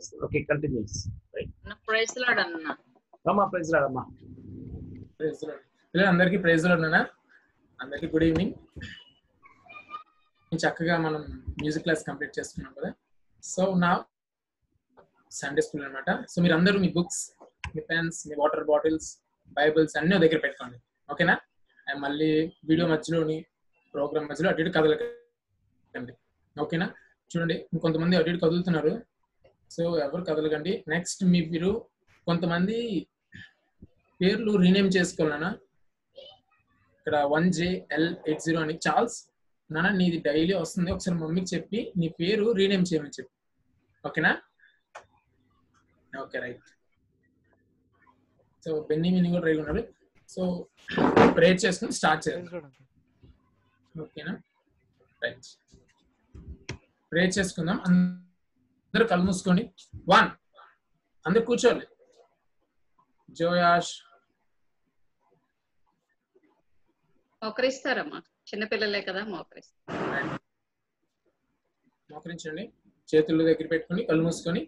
చేస్తారు okay continues right praise lord అన్న. అమ్మా ప్రైజ్ రాడమ్మా ప్రైజ్ లార్డ్. పిల్లలు అందరికీ ప్రైజ్ ఉన్నానా అందరికీ గుడ్ ఈవినింగ్ చక్కగా మనం మ్యూజిక్ క్లాస్ కంప్లీట్ చేసుకున్నాం కదా. సో నా సండే స్కూల్ అన్నమాట. సో మీరు అందరూ మీ బుక్స్ మీ పెన్స్ మీ వాటర్ బాటిల్స్ బైబిల్స్ అన్నీ దగ్గర పెట్టుకోండి. ఓకేనా అండ్ మళ్ళీ వీడియో మధ్యలోని ప్రోగ్రామ్ మధ్యలో అటు ఇటు కదలకండి. ఓకేనా చూడండి ఇంకొంతమంది అటు ఇటు కదులుతున్నారు. సో ఎవరు కదలకండి. నెక్స్ట్ మీ మీరు కొంతమంది పేర్లు రీనేమ్ చేసుకోవాలన్నా ఇక్కడ one J L eight zero అని. చార్ల్స్ నాన్న నీది డైలీ వస్తుంది. ఒకసారి మమ్మీకి చెప్పి నీ పేరు రీనేమ్ చేయమని చెప్పి. ఓకేనా ఓకే రైట్ సో బెన్నీ మీని కూడా రెడీ ఉన్నారు సో ప్రేర్ చేసుకుని స్టార్ట్ చేయాలి. ఓకేనా రైట్ ప్రేర్ చేసుకుందాం. అందరూ కళ్ళు మూసుకోండి. వన్ అందరు కూర్చోండి జోయాష్. మోకరిస్తారమ్మా. చిన్నపిల్లలే కదా మోకరిస్తారు. మోకరించండి. చేతులు దగ్గర పెట్టుకొని కళ్ళు మూసుకొని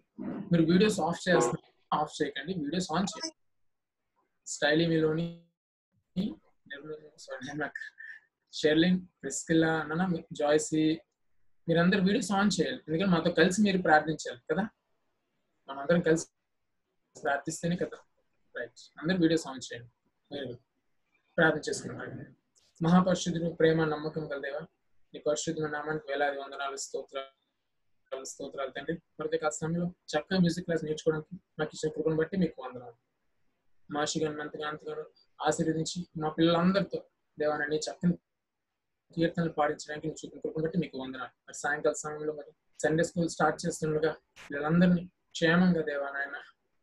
మీరు వీడియోస్ ఆఫ్ చేస్తున్నారు ఆఫ్ చేయకండి. వీడియోస్ ఆన్ చేయండి. స్టైలీ మీలోని షెర్లిన్ ప్రిస్కిల్లా అన్న జాయ్సీ మీరందరూ వీడియోస్ ఆన్ చేయాలి. ఎందుకంటే మాతో కలిసి మీరు ప్రార్థించాలి కదా? మనందరం కలిసి ప్రార్థిస్తేనే కదా? రైట్ అందరు వీడియోస్ ఆన్ చేయండి Very ప్రార్థన చేసుకుంటాం మహాపరిశుద్ధుడు ప్రేమ నమ్మకం కలదేవా నీ పరిశుద్ధమైన నామానికి వేలాది వందనాలు స్తోత్రాలు స్తోత్రాలు తండ్రి. ప్రతి కాస్త సమయంలో చక్కగా మ్యూజిక్ క్లాస్ నేర్చుకోవడానికి నాకు ఇచ్చిన కృపను బట్టి మీకు వందనాలు. మాషి గారు మంతగా గారు ఆశీర్వదించి మా పిల్లలందరితో దేవానని చక్కని కీర్తనలు పాడించడానికి నీ చూపిన కృపను బట్టి మీకు వందనాలు. మరి సాయంకాల సమయంలో మరి సండే స్కూల్ స్టార్ట్ చేస్తుండగా వీళ్ళందరినీ క్షేమంగా దేవానాయన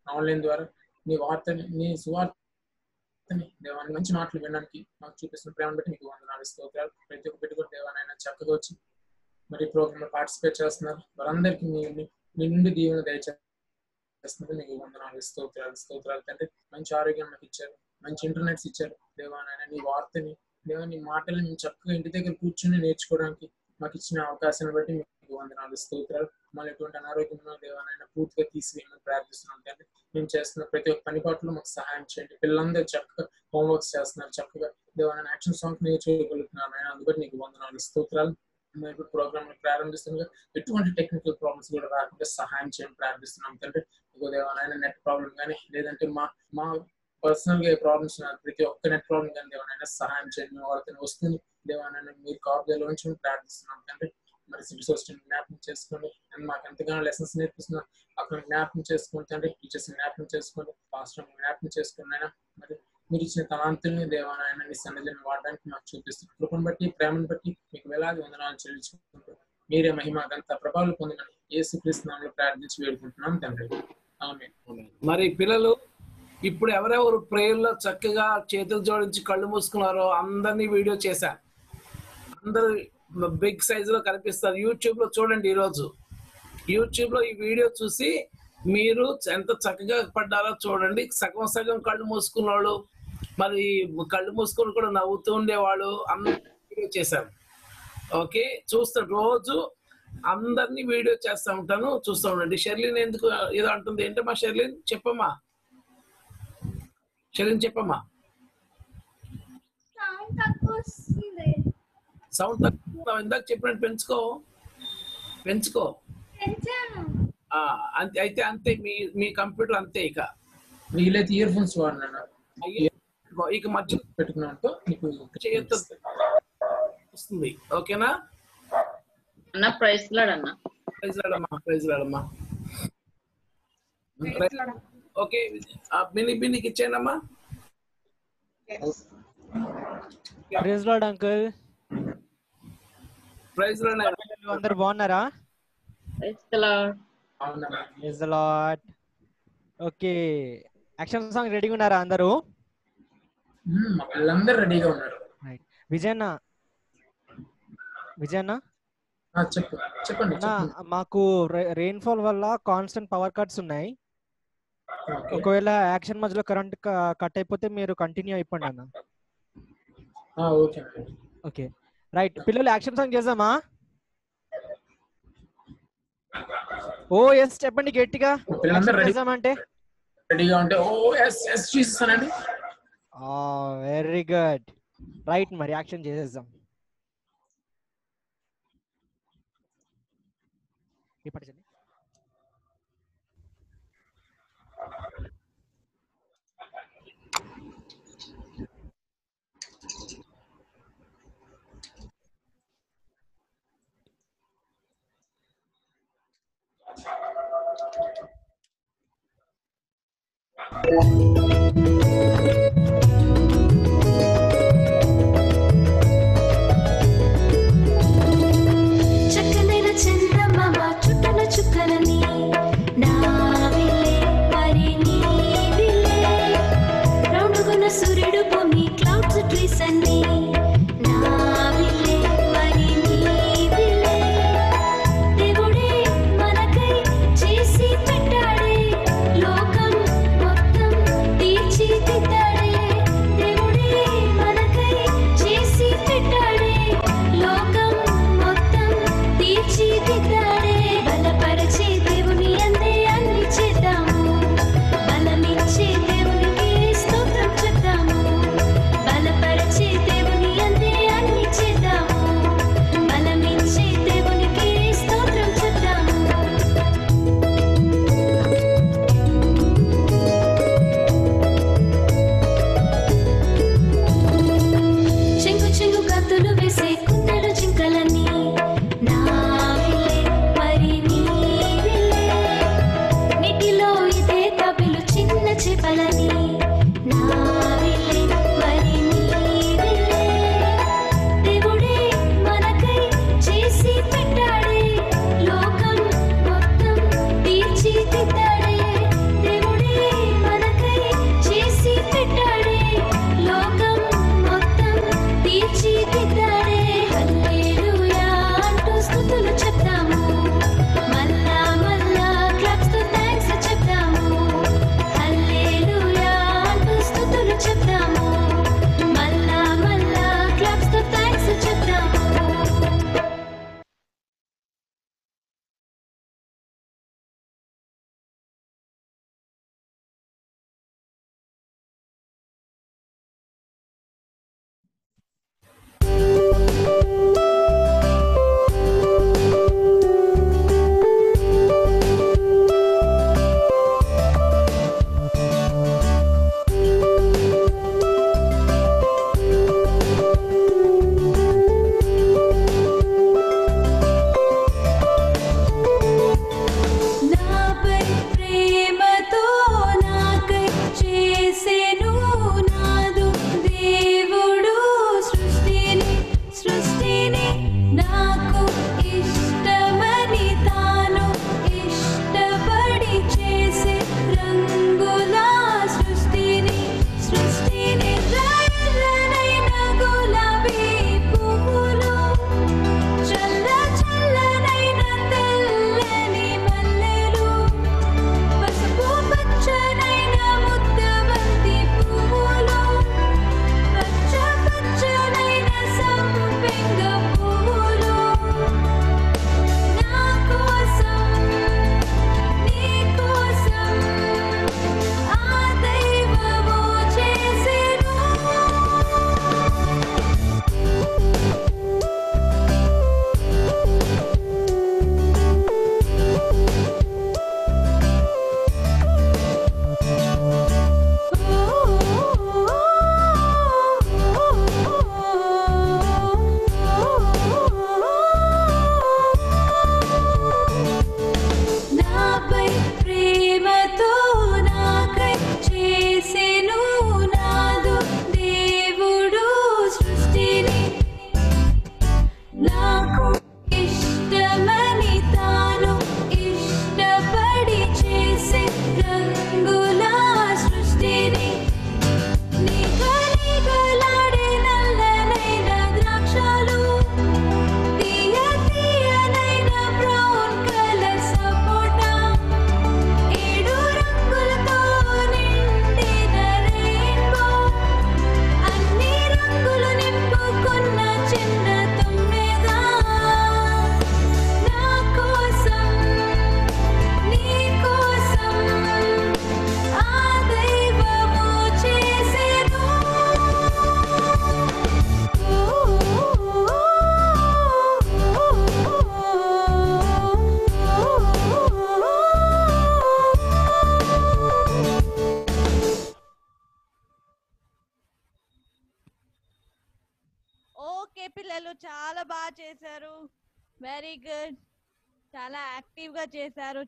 ఆన్లైన్ ద్వారా నీ వార్తని నీ సువార్తని దేవాన్ని మంచి మాటలు వినడానికి మాకు చూపిస్తున్న ప్రేమను బట్టి మీకు వందనాలు స్తోత్రాలు. ప్రతి ఒక్క బిడ్డ కూడా దేవానాయన చక్కగా వచ్చి మరి ప్రోగ్రామ్లో పార్టిసిపేట్ చేస్తున్నారు. వారందరికీ మీ నిండు దీవెన దయచేస్తున్నారు. మీకు వందనాలు స్తోత్రాలు స్తోత్రాలు తండ్రి. మంచి ఆరోగ్యం మాకు ఇచ్చారు. మంచి ఇంటర్నెట్స్ ఇచ్చారు దేవానాయన నీ వార్తని దేవా నీ మాటలు మేము చక్కగా ఇంటి దగ్గర కూర్చుని నేర్చుకోవడానికి మాకు ఇచ్చిన అవకాశాన్ని బట్టి మీకు వందనాలు. స్తోత్రాలు. మళ్ళీ ఎటువంటి అనారోగ్యంలో దేవనైనా పూర్తిగా తీసివేయమని ప్రార్థిస్తున్నాం తండ్రి. మేము చేస్తున్న ప్రతి ఒక్క పని పాటలు మాకు సహాయం చేయండి. పిల్లలందరూ చక్కగా హోంవర్క్స్ చేస్తున్నారు. చక్కగా దేవాలైన యాక్షన్ సాంగ్స్ నేర్చుకోగలుగుతున్నారు ఆయన అందుబట్టి నీకు వందనాలు. స్తోత్రాలు. మేము ఇప్పుడు ప్రోగ్రామ్ ప్రారంభిస్తుండగా ఎటువంటి టెక్నికల్ ప్రాబ్లమ్స్ కూడా రాకుండా సహాయం చేయడం ప్రారంభిస్తున్నాం తండ్రి. ఇంకో దేవాలైన నెట్ ప్రాబ్లం కానీ లేదంటే మా మా పర్సనల్గా ప్రాబ్లమ్స్ ప్రతి ఒక్క నెట్ ప్రాబ్లం కానీ దేవాలైనా సహాయం చేయండి మేము వాళ్ళతో వస్తుంది దేవాలైన మీరు కాపుదలో ఉంచి ప్రార్థిస్తున్నాం. తండ్రి మరి సివిల్ జ్ఞాపకం చేసుకోండి. అండ్ మాకు ఎంతగానో లెసన్స్ నేర్పిస్తున్నారు. అక్కడ జ్ఞాపకం చేసుకోండి తండ్రి టీచర్స్ జ్ఞాపకం చేసుకోండి పాస్టర్ జ్ఞాపకం చేసుకోండి అయినా మరి మీరు ఇచ్చిన తలాంతుల్ని దేవానాయన మీ సన్నిధిని వాడడానికి మాకు చూపిస్తుంది కృపను బట్టి ప్రేమను బట్టి మీకు వేలాది వందనాలు చెల్లించుకుంటూ మీరే మహిమ గంత ప్రభావాలు పొందిన ఏసుక్రీస్తు నామంలో ప్రార్థించి వేడుకుంటున్నాం తండ్రి. ఆమె మరి పిల్లలు ఇప్పుడు ఎవరెవరు ప్రేయర్లో చక్కగా చేతులు జోడించి కళ్ళు మూసుకున్నారో అందరినీ వీడియో చేశాను అందరు బిగ్ సైజులో కనిపిస్తారు. యూట్యూబ్లో చూడండి ఈరోజు. యూట్యూబ్లో ఈ వీడియో చూసి మీరు ఎంత చక్కగా పడ్డారో చూడండి. సగం సగం కళ్ళు మూసుకున్న వాళ్ళు మరి కళ్ళు మూసుకొని కూడా నవ్వుతూ ఉండేవాళ్ళు అందరూ వీడియో చేశాను ఓకే? చూస్తాను రోజు అందరినీ వీడియో చేస్తా ఉంటాను చూస్తూ ఉండండి. షెర్లిన్ ఎందుకు ఏదో అంటుంది? ఏంటమ్మా షెర్లిన్? చెప్పమ్మా. షెర్లిన్ చెప్పమ్మా. సౌండ్ తక్కువ వస్తుంది సౌండ్ తక్కువ ఇందాక చెప్పినట్టు పెంచుకో. పెంచుకో. అంతే అయితే అంతే మీ మీ కంప్యూటర్ అంతే ఇక. వీలైతే ఇయర్ ఫోన్స్ వాడినా ఇక మధ్య చేయొద్దు. వస్తుంది. ఓకేనా? అన్న ప్రైస్ లాడ్ అన్న ప్రైజ్ రాడమ్మా ప్రైజ్ రాడమ్మా ఓకే బిని బినికి ఇచ్చేయండమ్మా ప్రైజ్ లాడ్ అంకుల్ ప్రైజ్ రాడ అందరు బాగున్నారా? Lord praise lord okay action song రెడీగా ఉన్నారా అందరూ? మా పిల్లలందరూ రెడీగా ఉన్నారు. విజయన్న. విజయన్న? చెప్పండి. మాకు రెయిన్ ఫాల్ వల్ల కాన్స్టెంట్ పవర్ కట్స్ ఉన్నాయి. ఒకవేళ యాక్షన్ మధ్యలో కరెంట్ కట్ అయిపోతే మీరు కంటిన్యూ అయిపోండి అన్న. ఓకే. ఓకే. రైట్. పిల్లలు యాక్షన్ సాంగ్ చేద్దామా? ఓ ఎస్ చెప్పండి గట్టిగా. చేద్దామంటే. రెడీగా ఉంటే ఓ ఎస్ ఎస్ జీసస్ అనండి. Very good. రైట్ మరి యాక్షన్ చేసేద్దాం. ఇప్పటి చెల్లి. చక్కనైన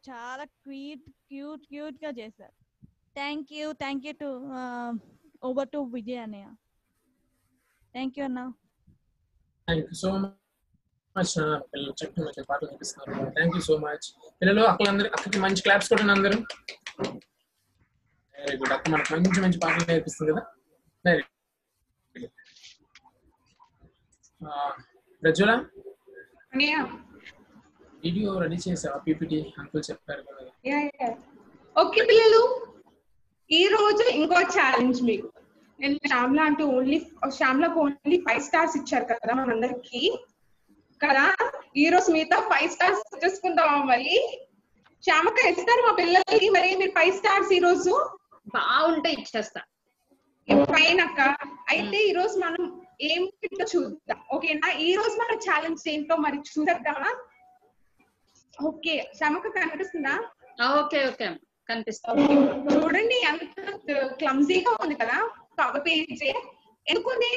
చాలా క్యూట్ క్యూట్ క్యూట్గా చేశారు thank you thank you to over to Vijay అన్నయ్య థ్యాంక్ యూ అన్న థ్యాంక్ యూ సో మచ్ పిల్లలు మంచి పాటలు నేర్పిస్తున్నారు థ్యాంక్ యూ సో మచ్ పిల్లలు అక్కలందరూ అక్కకి మంచి క్లాప్స్ కొట్టండి అందరూ. వెరీ గుడ్ అక్క మనకు మంచి మంచి పాటలు నేర్పిస్తుంది కదా? వెరీ ప్రజ్వల? వీడియో రెడీ చేసావా పీపీటీ అంకుల్ చెప్పారు కదా. ఓకే పిల్లలు. ఈ రోజు ఇంకో ఛాలెంజ్ మీకు. నేను శ్యామ్లా అంటూ ఓన్లీ శ్యామ్లకు ఓన్లీ ఫైవ్ స్టార్స్ ఇచ్చారు కదా మనందరికి. కదా? ఈ రోజు మిగతా ఫైవ్ స్టార్స్ చేసుకుందాం మరి? శ్యామక ఇస్తారు మా పిల్లలకి? మరి మీరు ఫైవ్ స్టార్స్ ఈ రోజు? బాగుంటే ఇచ్చేస్తా. ఫైన్ అక్క. అయితే ఈ రోజు మనం ఏం ఏంటో చూద్దాం. ఓకేనా ఈ రోజు మన ఛాలెంజ్ ఏంటో మరి చూద్దామా ఓకే శ్యామక కనిపిస్తుందా? ఓకే ఓకే కనిపిస్తా చూడండి ఎంత క్లమ్జీగా ఉంది కదా కవర్ పేజ్. ఎందుకుంది?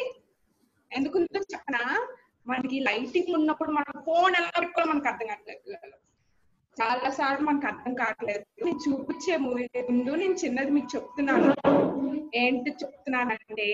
ఎందుకుందో చెప్పనా? మనకి లైటింగ్ ఉన్నప్పుడు మన ఫోన్ ఎలా పెట్టుకోవాలో మనకు అర్థం కావట్లేదు. చాలా సార్లు మనకు అర్థం కావట్లేదు. నేను చూపించే మూవీ ముందు నేను చిన్నది మీకు చెప్తున్నాను. ఏంటి చెప్తున్నానంటే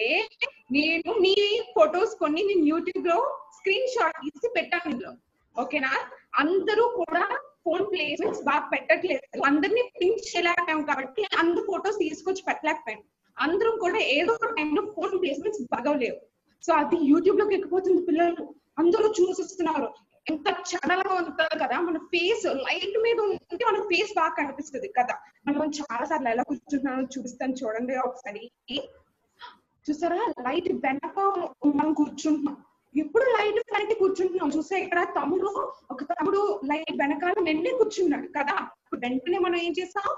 నేను మీ ఫొటోస్ కొన్ని నేను యూట్యూబ్లో స్క్రీన్ షాట్ తీసి పెట్టాను ఇందులో. ఓకేనా? అందరూ కూడా ఫోన్ ప్లేస్మెంట్స్ బాగా పెట్టట్లేదు. అందరినీ పింక్ చేయలేకపోయాం కాబట్టి అందరు ఫొటోస్ తీసుకొచ్చి పెట్టలేకపోయాం. అందరం కూడా ఏదో ఒక టైంలో ఫోన్ ప్లేస్మెంట్స్ బాగోలేవు. సో అది యూట్యూబ్లోకి ఎక్కిపోతుంది పిల్లలు. అందరూ చూసిస్తున్నారు ఎంత చడలగా ఉంటుంది కదా మన ఫేస్ లైట్ మీద ఉంటే మన ఫేస్ బాగా కనిపిస్తుంది కదా. మనం చాలా సార్లు ఎలా కూర్చుంటున్నామో చూపిస్తాను చూడండి ఒకసారి. చూసారా? లైట్ వెనక మనం కూర్చుంటున్నాం. ఎప్పుడు లైట్ వెనక్కి కూర్చుంటున్నాం. చూస్తే ఇక్కడ తమ్ముడు ఒక తమ్ముడు లైట్ వెనకాల నిన్నే కూర్చున్నాడు కదా. వెంటనే మనం ఏం చేసాం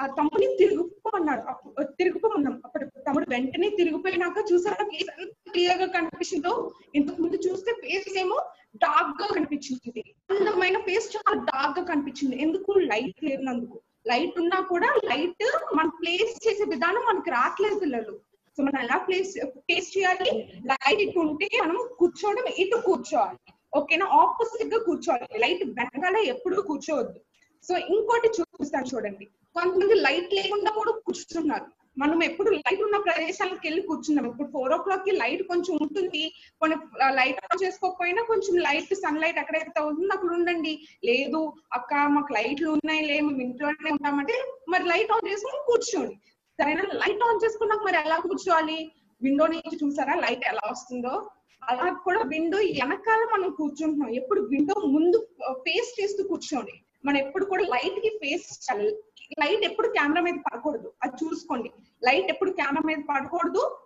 ఆ- తమ్ముడిని తిరుగుపో తిరుగుపోమన్నాడు అప్పుడు తిరుగుపోమన్నాం అప్పుడు తమ్ముడు వెంటనే తిరిగిపోయినాక చూసారా ఫేస్ క్లియర్గా కనిపించిందో? ఇంతకు ముందు చూస్తే ఫేస్ ఏమో డార్క్గా కనిపించింది. అందమైన ఫేస్ చాలా డార్క్గా కనిపించింది. ఎందుకు? లైట్ లేనందుకు. లైట్ ఉన్నా కూడా లైట్ మన ప్లేస్ చేసే విధానం మనకి రావట్లేదు పిల్లలు. సో మనం ఎలా ప్లేస్ ప్లేస్ చేయాలి? లైట్ ఇటు ఉంటే మనం కూర్చోవడం ఇటు కూర్చోవాలి. ఓకేనా ఆపోజిట్గా కూర్చోవాలి. లైట్ వెనకాల ఎప్పుడు కూర్చోవద్దు. సో ఇంకోటి చూపిస్తాను చూడండి. కొంతమంది లైట్ లేకుండా కూడా కూర్చున్నారు మనం ఎప్పుడు లైట్ ఉన్న ప్రదేశాలకు వెళ్ళి కూర్చున్నాం. ఇప్పుడు ఫోర్ ఓ క్లాక్కి లైట్ కొంచెం ఉంటుంది. కొన్ని లైట్ ఆన్ చేసుకోకపోయినా కొంచెం లైట్ సన్ లైట్ ఎక్కడైతే అవుతుందో అక్కడ ఉండండి. లేదు అక్క మాకు లైట్లు ఉన్నాయి లే మేము ఇంట్లోనే ఉంటామంటే మరి లైట్ ఆన్ చేసుకొని కూర్చోండి. సరేనా? లైట్ ఆన్ చేసుకున్నాక మరి ఎలా కూర్చోవాలి? విండో నుంచి చూసారా? లైట్ ఎలా వస్తుందో? అలా కూడా విండో వెనకాల మనం కూర్చుంటున్నాం. ఎప్పుడు విండో ముందు ఫేస్ చేస్తూ కూర్చోండి. మనం ఎప్పుడు కూడా లైట్కి ఫేస్ లైట్ ఎప్పుడు కెమెరా మీద పడకూడదు. అది చూసుకోండి. లైట్ ఎప్పుడు కెమెరా మీద పడకూడదు.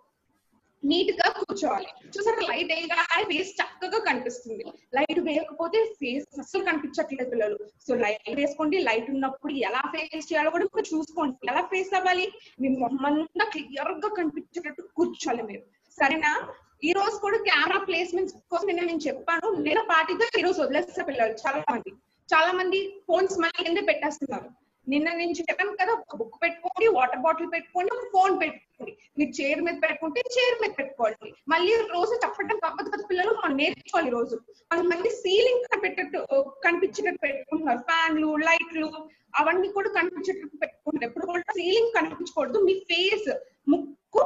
నీట్గా కూర్చోవాలి. చూసారా లైట్ వేయగానే ఫేస్ చక్కగా కనిపిస్తుంది. లైట్ వేయకపోతే ఫేస్ అస్సలు కనిపించట్లేదు పిల్లలు. సో లైట్ వేసుకోండి. లైట్ ఉన్నప్పుడు ఎలా ఫేస్ చేయాలో కూడా మీరు చూసుకోండి. ఎలా ఫేస్ అవ్వాలి? మీ మొహమ్మంతా క్లియర్గా కనిపించేటట్టు కూర్చోవాలి మీరు. సరేనా? ఈ రోజు కూడా కెమెరా ప్లేస్మెంట్స్ కోసం నేను చెప్పాను. నేను పాటితో ఈ రోజు వదిలేస్తా పిల్లలు. చాలా మంది. చాలా మంది ఫోన్స్ మళ్ళీ కింద పెట్టేస్తున్నారు. నిన్న నేను చెప్పాను కదా ఒక బుక్ పెట్టుకోండి వాటర్ బాటిల్ పెట్టుకోండి ఒక ఫోన్ పెట్టుకోండి. మీరు చైర్ మీద పెట్టుకుంటే చైర్ మీద పెట్టుకోండి. మళ్ళీ రోజు చెప్పడం తప్పదు కదా పిల్లలు మనం నేర్చుకోవాలి రోజు. రోజు కొంతమంది సీలింగ్ పెట్టేట్టు కనిపించేటట్టు పెట్టుకుంటున్నారు. ఫ్యాన్లు లైట్లు అవన్నీ కూడా కనిపించేటట్టు పెట్టుకుంటారు ఎప్పుడు కూడా సీలింగ్ కనిపించకూడదు. మీ ఫేస్ ముక్కు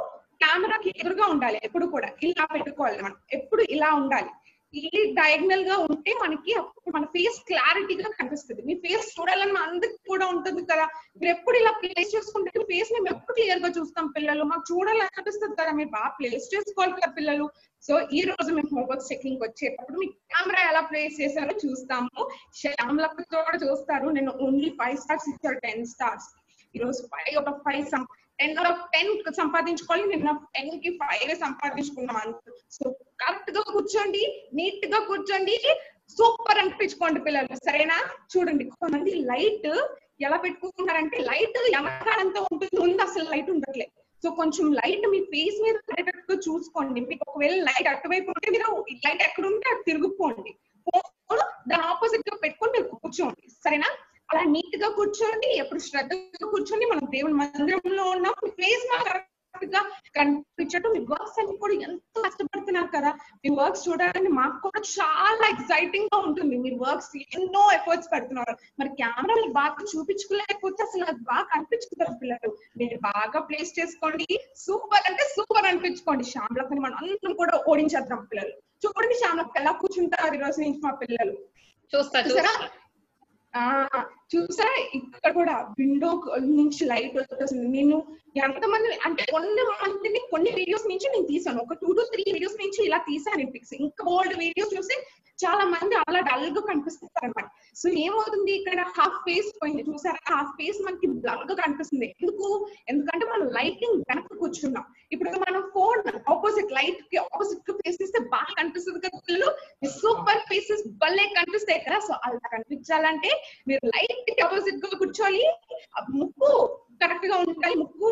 కెమెరాకి ఎదురుగా ఉండాలి. ఎప్పుడు కూడా ఇలా పెట్టుకోవాలి మనం. ఎప్పుడు ఇలా ఉండాలి. ఈ డయాగ్నల్గా ఉంటే మనకి అప్పుడు మన ఫేస్ క్లారిటీగా కనిపిస్తుంది. మీ ఫేస్ చూడాలని అందరికి కూడా ఉంటుంది కదా. మీరు ఎప్పుడు ఇలా ప్లేస్ చేసుకుంటే ఫేస్ మేము ఎప్పుడు క్లియర్గా చూస్తాం పిల్లలు. మాకు చూడాలని అనిపిస్తుంది కదా. మీరు బాగా ప్లేస్ చేసుకోవాలి కదా పిల్లలు. సో ఈ రోజు మేము హోంవర్క్ చెకింగ్ వచ్చేటప్పుడు మీ కెమెరా ఎలా ప్లేస్ చేశారో చూస్తాము. శ్యామ్లకు కూడా చూస్తారు. నేను ఓన్లీ ఫైవ్ స్టార్స్ ఇచ్చారు టెన్ స్టార్స్ ఈ రోజు ఫైవ్ ఒక ఫైవ్ టెన్ టెన్ సంపాదించుకోవాలి. నిన్న టెన్కి ఫైవ్ సంపాదించుకున్నాం అంత. సో కరెక్ట్గా కూర్చోండి నీట్గా కూర్చోండి సూపర్ అనిపించుకోండి పిల్లలు. సరేనా? చూడండి కొంతమంది లైట్ ఎలా పెట్టుకుంటున్నారంటే లైట్ ఎమకాలంతా ఉంటుంది ఉంది అసలు లైట్ ఉండట్లేదు సో కొంచెం లైట్ మీ ఫేస్ మీద పడేటట్టు చూసుకోండి. మీకు ఒకవేళ లైట్ అటువైపు ఉంటే మీరు లైట్ ఎక్కడ ఉంటే అటు తిరుగుపోండి. ఫోన్ దాని ఆపోజిట్గా పెట్టుకొని మీరు కూర్చోండి. సరేనా? అలా నీట్గా కూర్చోండి ఎప్పుడు శ్రద్ధగా కూర్చోండి మనం దేవుని మందిరంలో ఉన్నాం. ఫేస్ పర్ఫెక్ట్గా కనిపించడం మీ వర్క్స్ అన్ని కూడా ఎంతో కష్టపడుతున్నారు కదా. మీ వర్క్స్ చూడాలని మాకు కూడా చాలా ఎక్సైటింగ్గా ఉంటుంది. మీ వర్క్స్ ఎన్నో ఎఫర్ట్స్ పెడుతున్నారు. మరి కెమెరాలు బాగా చూపించుకోలేకపోతే అసలు అది బాగా కనిపించుకుంటారు పిల్లలు. మీరు బాగా ప్లేస్ చేసుకోండి. సూపర్ అంటే సూపర్ అనిపించుకోండి. శ్యామ్లక్కని మనం అందరం కూడా ఓడించేద్దాం పిల్లలు. చూడండి శ్యామ్లక్క ఎలా కూర్చుంటారు ఈ రోజు నుంచి మా పిల్లలు. చూస్తా చూసారా? చూసా ఇక్కడ కూడా విండో నుంచి లైట్ వచ్చేసింది నేను ఎంతమంది అంటే కొన్ని మందిని కొన్ని వీడియోస్ నుంచి నేను తీసాను ఒక టూ టు త్రీ వీడియోస్ నుంచి ఇలా తీసాను పిక్స్ ఇంకా ఓల్డ్ వీడియోస్ చూసి చాలా మంది అలా డల్గా కనిపిస్తారు అనమాట సో ఏమవుతుంది ఇక్కడ? హాఫ్ ఫేస్ పోయింది. చూసారా? హాఫ్ ఫేస్ మనకి బ్లర్గా కనిపిస్తుంది. ఎందుకు? ఎందుకంటే మనం లైటింగ్ వెనక కూర్చున్నాం. ఇప్పుడు మనం ఫోన్ ఆపోజిట్ లైట్కి ఆపోజిట్కి ఫేస్ ఇస్తే బాగా కనిపిస్తుంది కదా పిల్లలు. సూపర్ ఫేసెస్ భలే కనిపిస్తాయి కదా. సో అలా కనిపించాలంటే మీరు లైట్ కి ఆపోజిట్గా కూర్చోవాలి ముక్కు కరెక్ట్గా ఉండాలి. ముక్కు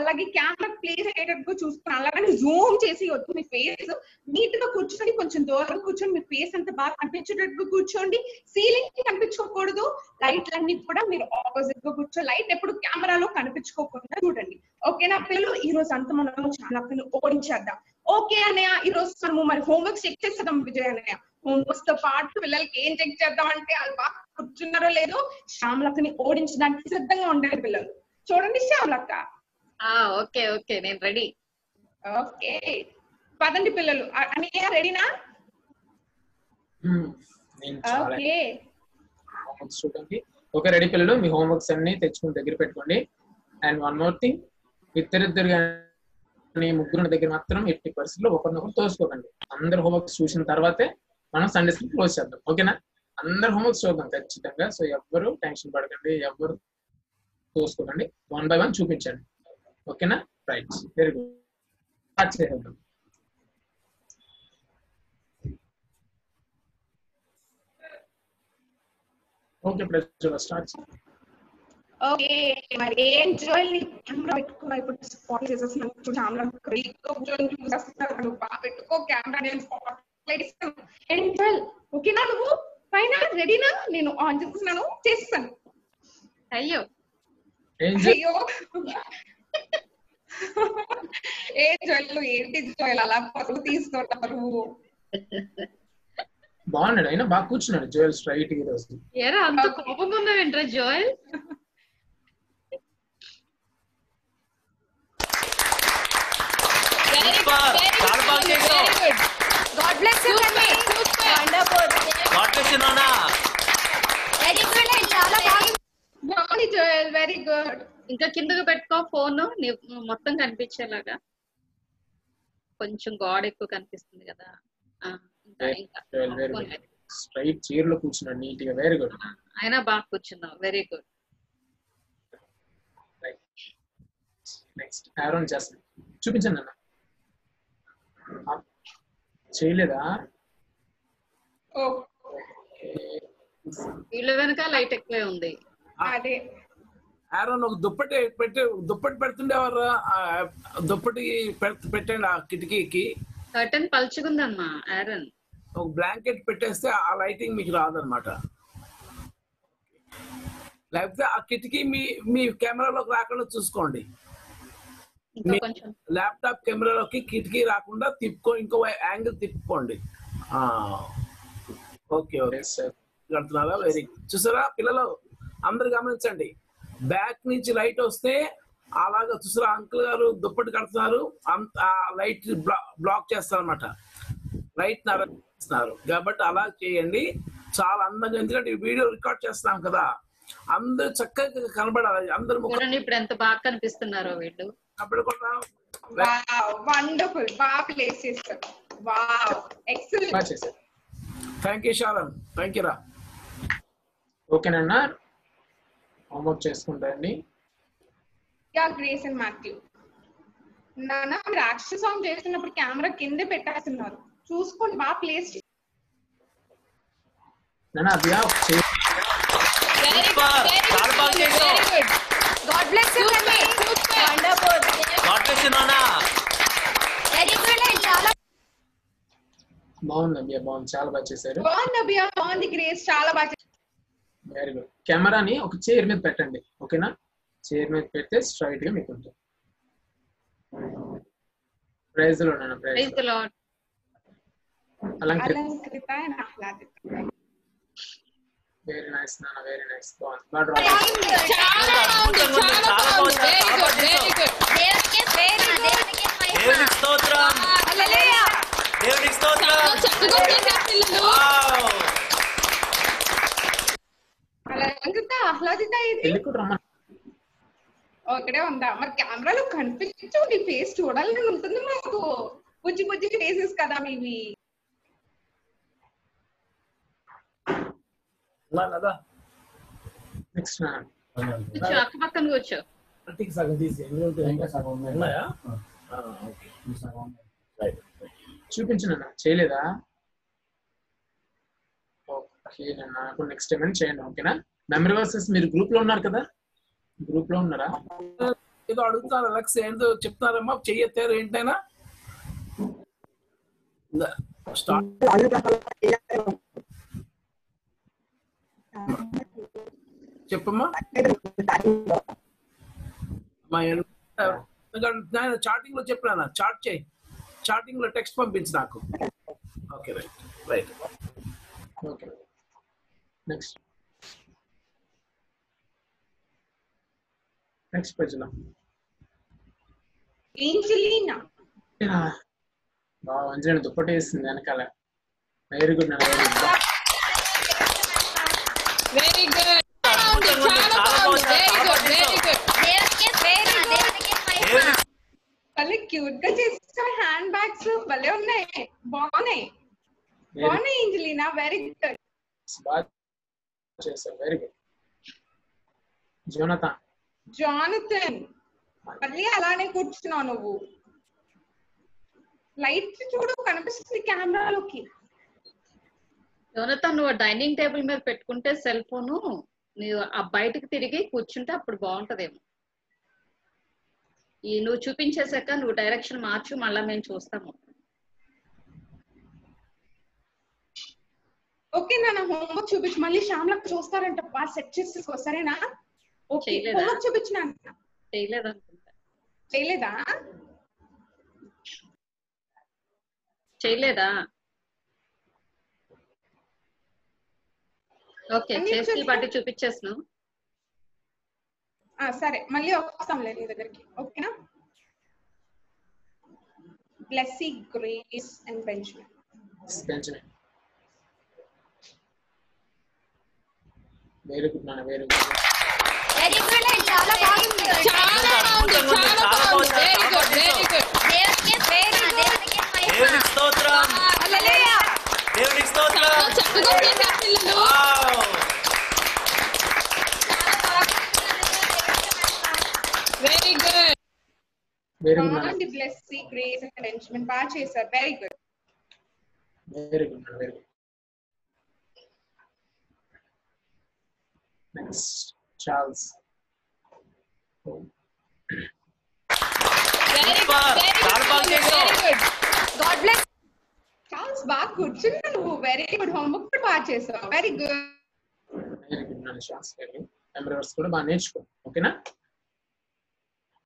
అలాగే కెమెరా ప్లేస్ అయ్యేటట్టుగా చూసుకున్నాను అలాగని జూమ్ చేసి వద్దు మీ ఫేస్ నీట్గా కూర్చొని కొంచెం దూరం కూర్చొని మీ ఫేస్ అంతా బాగా కనిపించేటట్టు కూర్చోండి. సీలింగ్ కనిపించుకోకూడదు. లైట్లన్నీ కూడా మీరు ఆపోజిట్గా కూర్చో. లైట్ ఎప్పుడు కెమెరాలో కనిపించుకోకుండా చూడండి. ఓకేనా పిల్లలు? ఈ రోజు అంత మనం చాలా పిల్లలు ఓడించేద్దాం. ఓకే అన్నయ్య ఈ రోజు మనము మరి హోంవర్క్ చెక్ చేసేద్దాం విజయ అన్నయ్య. తో పాటు పిల్లలకి ఏం చెక్ చేద్దాం అంటే వాళ్ళు బాగా కూర్చున్నారో లేదో శ్యామలక్కని ఓడించడానికి సిద్ధంగా ఉండాలి పిల్లలు. చూడండి శ్యామలక్క. ఆ ఓకే ఓకే నేను రెడీ. ఓకే. పదండి పిల్లలు. అ- అన్నయ్య రెడీనా? ఓకే. చూడండి. ఓకే రెడీ పిల్లలు. మీ హోంవర్క్స్ అన్ని తెచ్చుకుని దగ్గర పెట్టుకోండి. And one more thing. ఇద్దరిద్దరు కానీ ముగ్గురు దగ్గర మాత్రం ఎట్టి పరిస్థితుల్లో ఒకరినొకరు తోసుకోకండి. అందరు హోంవర్క్స్ చూసిన తర్వాతే మనం సండే స్కూల్ క్లోజ్ చేద్దాం. ఓకేనా? అందరు హోంవర్క్స్ చూద్దాం ఖచ్చితంగా. సో ఎవ్వరు టెన్షన్ పడకండి. ఎవ్వరు చూసుకోకండి వన్ బై వన్ చూపించండి. ఓకేనా? రైట్ వెరీ గుడ్ స్టార్ట్ చేద్దాం ఓకే ప్రజలు స్టార్ట్ చేద్దాం ఓకే మరి ఏం చూడాలి కెమెరా పెట్టుకో ఇప్పుడు స్పాట్ చేసేస్తున్నాను చూడు ఆమె కూర్చొని చూసేస్తున్నాను బాగా పెట్టుకో. కెమెరా నేను స్పాట్ లైట్ ఇస్తాను ఏం చేయాలి ఓకేనా నువ్వు పైన రెడీనా నేను ఆన్ చేస్తున్నాను. చేస్తాను. అయ్యో. ఏం చే- అయ్యో. ఏ జోయలు ఏంటి జోయలు అలా పరువు తీస్తున్నారు బాగున్నాడు. అయినా బాగా కూర్చున్నాడు జోయల్ స్ట్రైట్గా ఈరోజు. ఎరా అంత కోపంగా ఉన్నావేంట్రా జోయల్? చాలా బాగా చేసావు గాడ్ బ్లెస్ యు కన్నీ వండర్ఫుల్ గాడ్ బ్లెస్ యు నానా ఎక్సలెంట్ చాలా బాగుంది. జోయల్ వెరీ గుడ్ ఇంకా కిందకు పెట్టుకో ఫోన్. మొత్తం కనిపించేలాగా. కొంచెం గోడ ఎక్కువ కనిపిస్తుంది కదా. స్ట్రైట్ చైర్లో కూర్చున్నాడు నీట్గా వెరీ గుడ్ అయినా బాగా కూర్చున్నావు. వెరీ గుడ్ నెక్స్ట్ ఆరోన్ చేస్తాను చూపించండి అన్న. చేయలేదా? ఓ. వీళ్ళ వెనక లైట్ ఎక్కువే ఉంది. అదే. ఆరోన్ ఒక దుప్పటి పెట్టి దుప్పటి పెడుతుండేవారు దుప్పటి పెట్- పెట్టండి ఆ కిటికీకి కర్టన్ పలుచుకుందమ్మా ఆరన్. ఒక బ్లాంకెట్ పెట్టేస్తే ఆ లైటింగ్ మీకు రాదనమాట. లేకపోతే ఆ కిటికీ మీ మీ కెమెరాలోకి రాకుండా చూసుకోండి. ఇంకా మీ- కొంచెం. ల్యాప్టాప్ కెమెరాలోకి కిటికీ రాకుండా తిప్పుకో ఇంకో యాంగిల్ తిప్పుకోండి. ఆ, ఓకే ఓకే. కడుతున్నారా వెరీ చూసారా పిల్లలు అందరు గమనించండి. బ్యాక్ నుంచి లైట్ వస్తే అలాగా చూసారా అంకుల్ గారు దుప్పటి కడుతున్నారు. లైట్ బ్లాక్ చేస్తారు అనమాట లైట్ నరేస్తున్నారు కాబట్టి అలా చేయండి. చాలా అందంగా ఎందుకంటే వీడియో రికార్డ్ చేస్తున్నాం కదా. అందరు చక్కగా కనబడాలి. అందరు ఇప్పుడు ఎంత బాగా కనిపిస్తున్నారో వీళ్ళు. కనబడకుండా వావ్ వండర్ఫుల్ బాగా ప్లేస్ చేస్తారు వావ్ ఎక్సలెంట్ బాగా చేశారు thank you Sharon thank you రా ఓకేనన్నా హోంవర్క్ చేసుకుంటారండి యా గ్రేస్ అండ్ మాథ్యూ నాన్న మీరు యాక్షన్ సాంగ్ చేస్తున్నప్పుడు కెమెరా కిందే పెట్టేస్తున్నారు. చూసుకోండి బాగా ప్లేస్ నాన్న అభియా ఒక చైర్ సూపర్ చాలా బాగా చేసావు గాడ్ బ్లెస్ యు కన్నీ వండర్ఫుల్ బాగుంది అభియా బాగుంది. చాలా బాగా చేశారు. బాగుంది అభియా బాగుంది గ్రేస్ చాలా బాగా. వెరీ గుడ్ కెమెరాని ఒక చైర్ మీద పెట్టండి. ఓకేనా? చైర్ మీద పెడితే స్ట్రైట్గా మీకు ఉంటుంది. ప్రైజ్లో ప్రైజ్ అలంకృత వెరీ నైస్ నాన్న వెరీ నైస్ బాగుంది బాగా డ్రా చాలా బాగుంది చాలా బాగుంది. వెరీ గుడ్ వెరీ గుడ్ దేవునికి పేరు దేవునికి మహిమ దేవునికి స్తోత్రం. హల్లెలూయా దేవునికి స్తోత్రం. చక్కగా చేశారు పిల్లలు. వావ్ అలంకృత ఆహ్లాదిత ఇది. పెళ్ళి కూడా రమ్మని. ఓ, ఇక్కడే ఉందా? మరి కెమెరాలో కనిపించు నీ ఫేస్ చూడాలని ఉంటుంది మాకు. బుజ్జి బుజ్జి ఫేసెస్ కదా మీవి. ఉన్నా కదా నెక్స్ట్ కూర్చో సగం తీసి ఉన్నాయా. రైట్. చేయలేదా? ఓకే ఇప్పుడు నెక్స్ట్ టైం అని చేయండి ఓకేనా? మెమరీ వర్సెస్ మీరు గ్రూప్లో ఉన్నారు కదా? గ్రూప్లో ఉన్నారా? ఏదో అడుగుతారు అలెక్స్ ఏంటో చెప్తారమ్మా చెయ్యెత్తారు ఏంటైనా? స్టార్ట్ చెప్పమ్మా. చాటింగ్లో చెప్పినా చాట్ చేయి. చాటింగ్లో టెక్స్ట్ పంపించు నాకు. Okay right. Right. Okay. Next next page బాగా అంజలి దుప్పటి వేస్తుంది వెనకాల. వెరీ గుడ్ నాన్న వెరీ గుడ్ వెరీ గుడ్ చాలా బాగుంది వెరీ గుడ్ వెరీ గుడ్ దేవునికి పేరు దేవునికి మహిమ దేవునికి భలే క్యూట్గా చేసిన హ్యాండ్ బ్యాగ్స్ భలే ఉన్నాయి బాగున్నాయి బాగున్నాయి ఏంజలీనా వెరీ గుడ్ బాగా చేశారు వెరీ గుడ్ జోనతా జానథన్ మళ్ళీ అలానే కూర్చున్నావు నువ్వు లైట్ చూడు కనిపిస్తుంది కెమెరాలోకి యోనతా నువ్వు డైనింగ్ టేబుల్ మీద పెట్టుకుంటే సెల్ ఫోను నీవు ఆ బయటకు తిరిగి కూర్చుంటే అప్పుడు బాగుంటదేమో. ఈ నువ్వు చూపించేశాక నువ్వు డైరెక్షన్ మార్చు మళ్ళా మేము చూస్తాము. ఓకే నాన్న హోంవర్క్ చూపించు. మళ్ళీ శ్యామ్లకు చూస్తారంట బాగా సెట్ చేసేసుకో సరేనా? ఓకే? హోంవర్క్ చూపించిన చేయలేదు చేయలేదా? చేయలేదా? ఓకే చేసి. బట్టి చూపించేసాను ఆ, సరే మళ్ళీ వస్తాంలే నీ దగ్గరికి ఓకేనా? Blessy Grace and Benjamin Benjamin very good నాన్న వెరీ గుడ్ వెరీ గుడ్ చాలా బాగుంది. చాలా బాగుంది చాలా బాగుంది. వెరీ గుడ్ వెరీ గుడ్ దేవునికి స్తోత్రం. హల్లెలూయా. దేవునికి స్తోత్రం చక్కగా చేశారు పిల్లలు wow very good very good నాన్న బాగుంది బ్లెస్సీ గ్రేస్ అండ్ బెంచమిన్ బాగా చేశారు వెరీ గుడ్ వెరీ గుడ్ నాన్న very good next Charles very Super. Good very చాలా బాగా గుడ్ చేశావు. Very good God bless Charles బాగా కూర్చున్నా నువ్వు వెరీ గుడ్ హోంవర్క్ కూడా బాగా చేసావు. వెరీ గుడ్ వెరీ గుడ్ నాన్న చార్ల్స్ వెరీ గుడ్ ఎంబ్రాయిడర్స్ కూడా బాగా నేర్చుకో. ఓకేనా?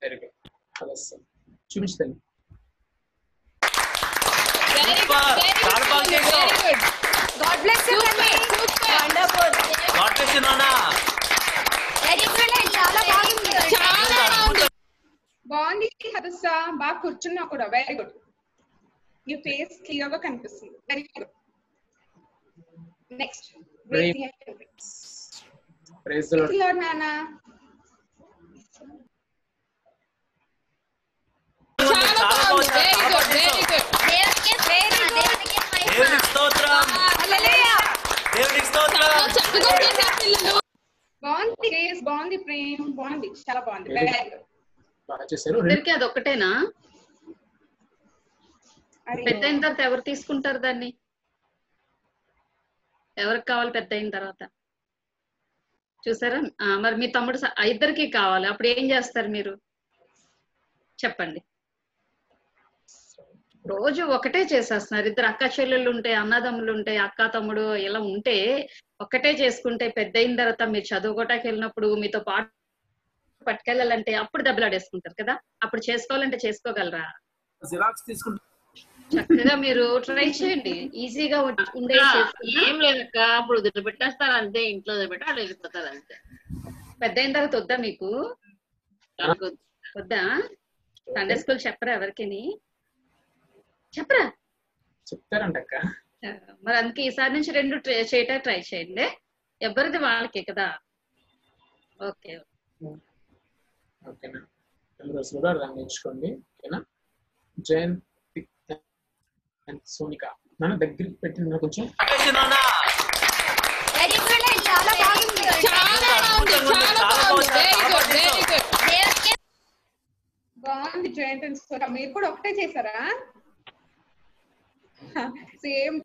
Very good colours చూపించుతాను. Very Super. Good very చాలా బాగా గుడ్ చేశావు. Very good God bless you wonderful God bless you నాన్న వెరీ గుడ్ చాలా బాగుంది. చాలా బాగుంది. బాగుంది. హదస్స బాగా కూర్చున్నావు కూడా వెరీ గుడ్ నీ ఫేస్ క్లియర్గా కనిపిస్తుంది very good next Very- praise the Lord నానా చాలా బాగుంది వెరీ గుడ్ వెరీ గుడ్ దేవునికి పేరు దేవునికి మహిమ దేవునికి స్తోత్రం హల్లెలూయా దేవునికి స్తోత్రం చక్కగా చేశారు పిల్లలు బాగుంది గ్రేస్ బాగుంది ప్రేమ్ బాగుంది చాలా బాగుంది Very వెరీ గుడ్ బాగా చేశారు రెండు ఇద్దరికి అది ఒక్కటేనా పెద్ద అయిన తర్వాత ఎవరు తీసుకుంటారు దాన్ని? ఎవరికి కావాలి పెద్ద అయిన తర్వాత? చూసారా? మరి మీ తమ్ముడు ఇద్దరికి కావాలి. అప్పుడు ఏం చేస్తారు మీరు? చెప్పండి. రోజు ఒకటే చేసేస్తున్నారు. ఇద్దరు అక్క చెల్లెళ్ళు ఉంటే అన్నదమ్ములు ఉంటే అక్క తమ్ముడు ఇలా ఉంటే ఒక్కటే చేసుకుంటే పెద్ద అయిన తర్వాత మీరు చదువుకోటానికి వెళ్ళినప్పుడు మీతో పాటు పట్టుకెళ్ళాలంటే అప్పుడు దెబ్బలాడేసుకుంటారు కదా? అప్పుడు చేసుకోవాలంటే చేసుకోగలరా? జిరాక్స్ తీసుకుంటా చక్కగా మీరు ట్రై చేయండి. ఈజీగా ఉండే ఏం లేదక్క అప్పుడు వదిలి పెట్టేస్తారు అంతే ఇంట్లో వదిలిపెట్టి అక్కడ వెళ్ళిపోతారు అంతే. పెద్ద అయిన తర్వాత వద్దా మీకు? వద్దా. సండే స్కూల్ చెప్పరా ఎవరికిని? చెప్పరా? చెప్తారంటక్క. మరి అందుకే ఈసారి నుంచి రెండు ట్రై- చేయటం ట్రై చేయండి. ఎవరిది వాళ్ళకే కదా? ఓకే. ఓకేనా? రెండు రోజులు కూడా నేర్చుకోండి ఓకేనా? జయంత్ అండ్ సోనిక. నన్ను దగ్గరికి పెట్టిన కొంచెం బాగుంది. చాలా బాగుంది. చాలా బాగుంది. వెరీ గుడ్ వెరీ గుడ్ దేవుడికి బాగుంది. జాయింట్ అండ్ మీరు కూడా ఒకటే చేశారా? సేమ్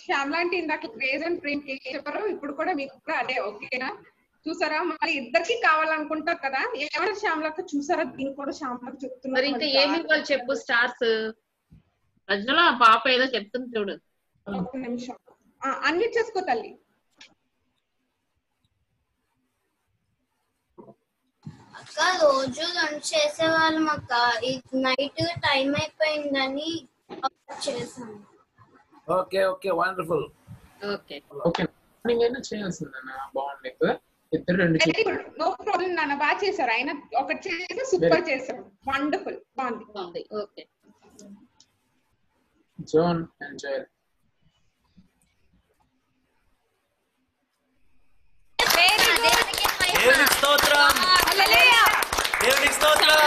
శ్యామ్లాంటి ఇందాక క్రేజ్ అండ్ ప్రేమ్ చెప్పారు. ఇప్పుడు కూడా మీకు కూడా అదే ఓకేనా? చూసారా? మళ్ళీ ఇద్దరికి కావాలనుకుంటారు కదా. ఏమైనా శ్యామ్లక్క చూసారా దీనికి కూడా శ్యామ్లక్క చెప్తున్నారు మరి ఇంకా ఏమి ఇవ్వాలి చెప్పు స్టార్స్? మధ్యలో ఆ పాప ఏదో చెప్తుంది చూడు. ఒక నిమిషం. ఆ, అన్ని చేసుకో తల్లి. అక్క రోజు లంచ్ చేసేవాళ్ళం అక్క. నైట్ టైం అయిపోయిందని చేసాను okay okay wonderful. Okay. Okay. Morning అయినా చేయాల్సిందన్న బాగుంది కదా ఇద్దరు రెండు నో ప్రాబ్లం నాన్న. బాగా చేశారు. ఆయన ఒకటి చేసి సూపర్ చేశారు. వండర్ఫుల్. బాగుంది. బాగుంది. ఓకే. దేవునికి స్తోత్రం. దేవునికి స్తోత్రం.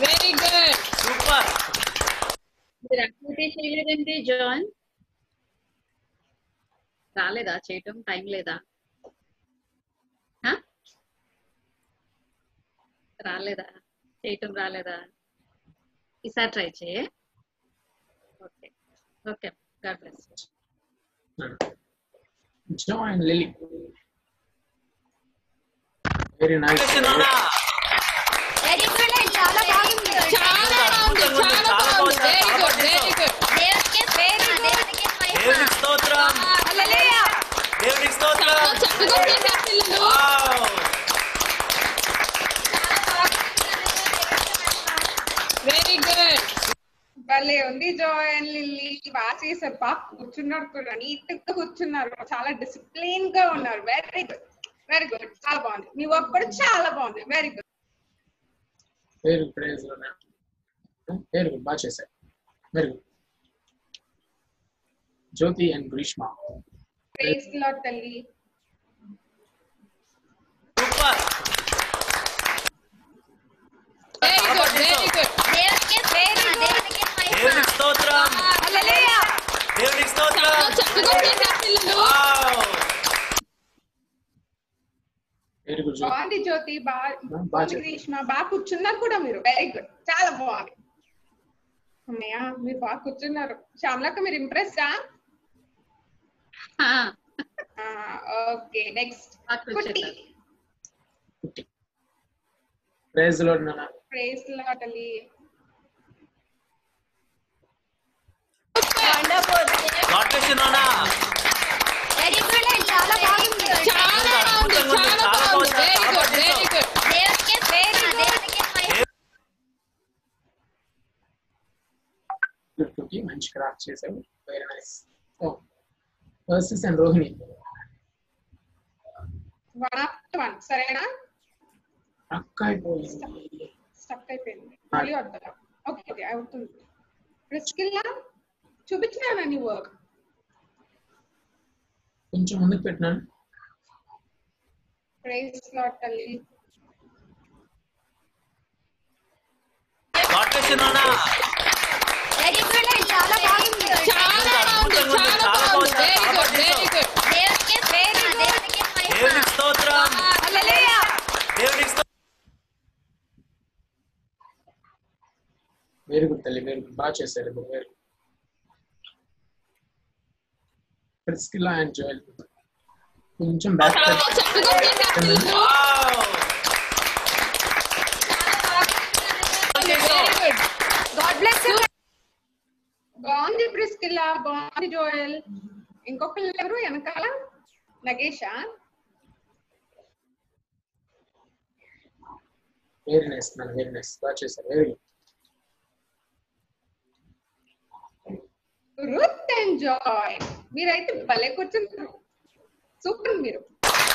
వెరీ గుడ్ సూపర్ మీరు యాక్టివిటీ చేయలేదండి జాన్ రాలేదా? చేయటం టైం లేదా? రాలేదా? చేయటం రాలేదా? ఈసారి ట్రై చేయ. Okay. Okay. God bless Joe and Lily very nice very good చాలా బాగుంది. చాలా బాగుంది. చాలా బాగుంది. వెరీ గుడ్ వెరీ గుడ్ దేవుడికి పేరు దేవుడికి దేవునికి స్తోత్రం. హల్లెలూయా. దేవునికి స్తోత్రం. చక్కగా చేశారు పిల్లలు. వావ్ వెరీ గుడ్ భలే ఉంది జాయ్ అండ్ లిల్లీ. బాగా చేశారు బాగా కూర్చున్నారు కూడా నీట్గా కూర్చున్నారు. చాలా డిసిప్లిన్గా ఉన్నారు. వెరీ గుడ్ వెరీ గుడ్ చాలా బాగుంది. మీ వర్క్ కూడా చాలా బాగుంది. Very good very good praise very good బాగా చేశారు. Very good Jyoti and Grishma. ప్రేస్లో తల్లి. Super very good very good దేవుడికి పేరు దేవుడికి దేవునికి స్తోత్రం హల్లెలూయా దేవునికి స్తోత్రం బాగుంది జ్యోతి బాగా. గ్రీష్మ బాగా కూర్చున్నారు కూడా మీరు. వెరీ గుడ్ చాలా బాగుంది. అమ్మయ్య మీరు బాగా కూర్చున్నారు. శ్యామలక్క మీరు ఇంప్రెస్ ఓకే నెక్స్ట్ కుట్టి. ప్రేజ్లో నాన్న. ప్రేస్లో తల్లి రాకేష్ నాన్న వెరీ గుడ్ చాలా బాగుంది. చాలా బాగుంది. చాలా బాగుంది వెరీ గుడ్ వెరీ గుడ్ దేవుడికి పేరు దేవుడికి గుడ్ కుకి మంచి క్రాఫ్ట్ చేసావు వెరీ నైస్ ఓ versus and Rohini one after one సరేనా? అక్క అయిపోయింది. స్టక్ అయిపోయింది. మళ్ళీ వద్దా. ఓకే ఓకే అవుతుంది. ప్రిస్కిల్లా చూపించినా నీ వర్క్ కొంచెం ముందుకు పెట్టినాను ప్రైస్ లాట్ తల్లి. రాకేష్ నాన్న వెరీ గుడ్ చాలా బాగుంది. చాలా బాగుంది చాలా బాగుంది. వెరీ గుడ్ వెరీ గుడ్ దేవుడికి పేరు దేవుడికి దేవునికి స్తోత్రం. హల్లెలూయా దేవునికి స్తోత్రం. వెరీ గుడ్ తల్లి వెరీ గుడ్ బాగా చేశారు very good Priscilla and Joel కొంచెం బ్యాక్ చక్కగా చేశారు పిల్లలు wow very good God bless you బాగుంది ప్రిస్కిల్లా బాగుంది జోయల్. ఇంకొకళ్ళు ఎవరు? వెనకాల నగేషా? Very nice ma'am very nice బాగా చేశారు. Very good Ruth and Joy మీరైతే భలే కూర్చుంటారు సూపర్ మీరు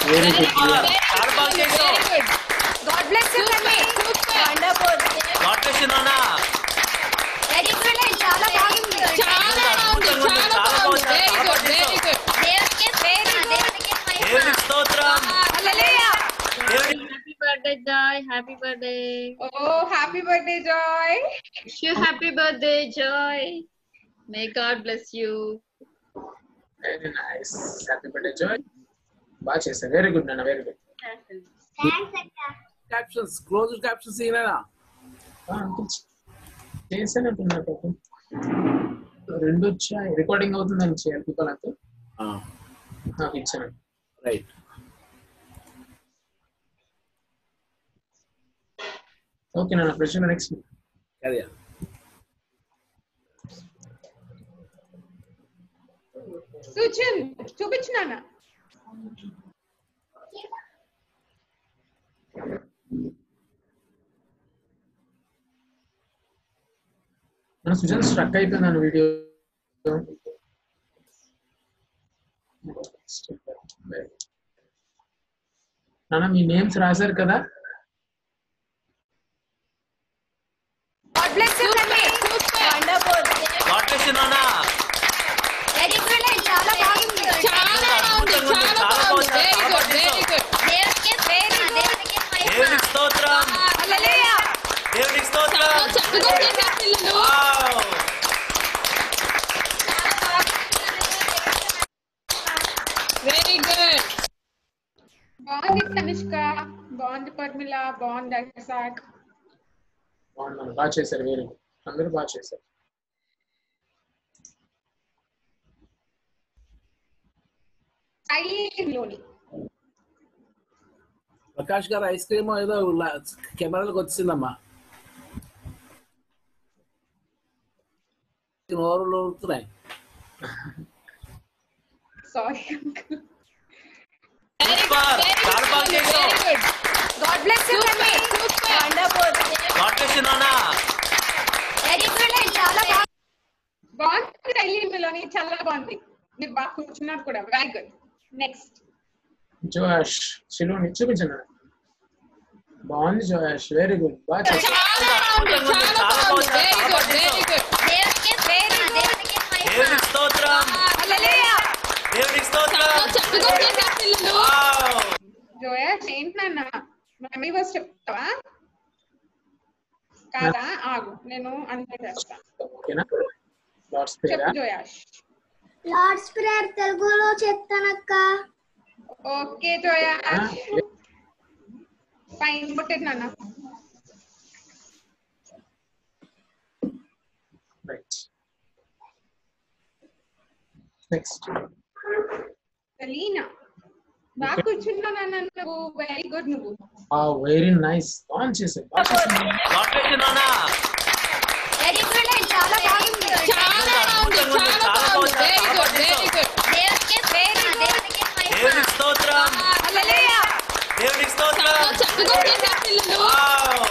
వెరీ గుడ్ చాలా బాగా చేసావు గాడ్ బ్లెస్ యు తల్లి వండర్ఫుల్ గాడ్ బ్లెస్ యు నాన్న ఎక్సలెంట్ చాలా బాగుంది చాలా బాగుంది చాలా బాగుంది వెరీ గుడ్ వెరీ గుడ్ దేవుడికి వెరీ దేవుడికి దేవునికి స్తోత్రం హల్లెలూయా దేవునికి happy birthday Joy happy birthday oh happy birthday Joy Wish you happy birthday, Joy. May God bless you. Very nice happy birthday Joy బాగా చేశారు వెరీ గుడ్ నాన్న very good captions close captions ఈయన చేశానంటున్నారు పాపం. రెండు వచ్చాయి. Recording అవుతుందని చేయాలి పీపుల్ అంతా నాకు ఇచ్చాను రైట్ ఓకే నాన్న ప్రశ్న నెక్స్ట్ అదే సుజన్ చూపించు నాన్న మన సుజన్ స్ట్రక్ అయిపోయింది వీడియో నాన్న మీ నేమ్స్ రాశారు కదా గాడ్ బ్లెస్ యు తల్లి వండర్ఫుల్ గాడ్ బ్లెస్ యు నాన్న ఎక్సలెంట్ చాలా బాగుంది చాలా బాగుంది చాలా బాగుంది వెరీ గుడ్ వెరీ గుడ్ దేవుడికి వెరీ దేవుడికి దేవునికి స్తోత్రం హల్లెలూయా దేవునికి స్తోత్రం చక్కగా చేశారు పిల్లలు వావ్ వెరీ గుడ్ బాగుంది తనిష్క బాగుంది పర్మిల బాగుంది అసాక్ బాగున్నాను బాగా చేశారు వెరీ గుడ్ అందరూ బాగా చేశారు లోని ప్రకాష్ గారు ఐస్ క్రీమ్ ఏదో లా- కెమెరాలకు వచ్చిందమ్మా నోరులు ఊరుతున్నాయి సారీ సూపర్ చాలా బాగా చేసావు very good God bless you తల్లి వండర్ఫుల్ గాడ్ బ్లెస్ యు నాన్న ఎక్సలెంట్ చాలా బాగుంది బాగుంది డైలీ చాలా బాగుంది మీరు బాగా కూర్చున్నారు కూడా వెరీ గుడ్ నెక్స్ట్ జోయాష్ శిలోని చూపించండి నాన్న. బాగుంది జోయాష్ వెరీ గుడ్ బాగా చేశారు చాలా బాగుంది చాలా బాగుంది వెరీ గుడ్ వెరీ గుడ్ దేవుడికి వెరీ దేవుడికి దేవునికి స్తోత్రం హల్లెలూయా దేవునికి స్తోత్రం చక్కగా చేశారు పిల్లలు వావ్ జోయా ఏంటి నాన్న మెమరీ వర్స్ చెప్తావా కాదా ఆగు నేను అంతే చేస్తా. ఓకేనా? లార్డ్స్ పేరా చెప్పు జోయాష్ లార్డ్స్ ప్రేయర్ తెలుగులో చెప్తానక్క. ఓకే జోయాష్ ఫైన్ కొట్టేది నాన్న. రైట్ నెక్స్ట్ లీనా బాగా కూర్చున్నా నాన్న నువ్వు వెరీ గుడ్ నువ్వు ఆ వెరీ నైస్ ఆన్ చేశారు బాగా చేశారు గాడ్ బ్లెస్ యు నాన్న ఎక్సలెంట్ చాలా బాగుంది చాలా బాగుంది చాలా బాగుంది వెరీ గుడ్ వెరీ గుడ్ దేవుడికి వెరీ దేవుడికి దేవునికి స్తోత్రం హల్లెలూయా దేవునికి స్తోత్రం చక్కగా చేశారు పిల్లలు వావ్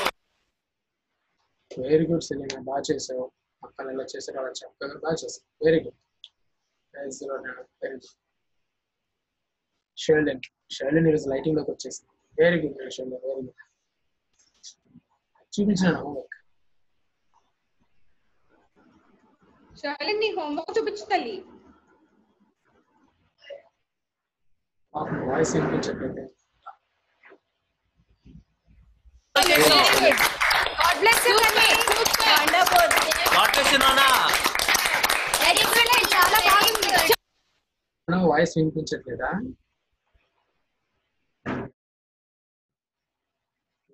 వెరీ గుడ్ సెలీనా బాగా చేసావు అక్కలు ఎలా చేశారు అలా చక్కగా బాగా చేసావు very good very good Sheldon Sheldon ఈరోజు లైటింగ్లోకి వచ్చేసి very good Sheldon very good చూపించిన హోంవర్క్ చాలు నీ హోంవర్క్ చూపించు తల్లి. వాయిస్ వినిపించట్లేదు very good God bless you తల్లి వండర్ఫుల్ గాడ్ బ్లెస్ యు నాన్న. ఎక్సలెంట్ చాలా బాగుంది వాయిస్ వినిపించట్లేదా?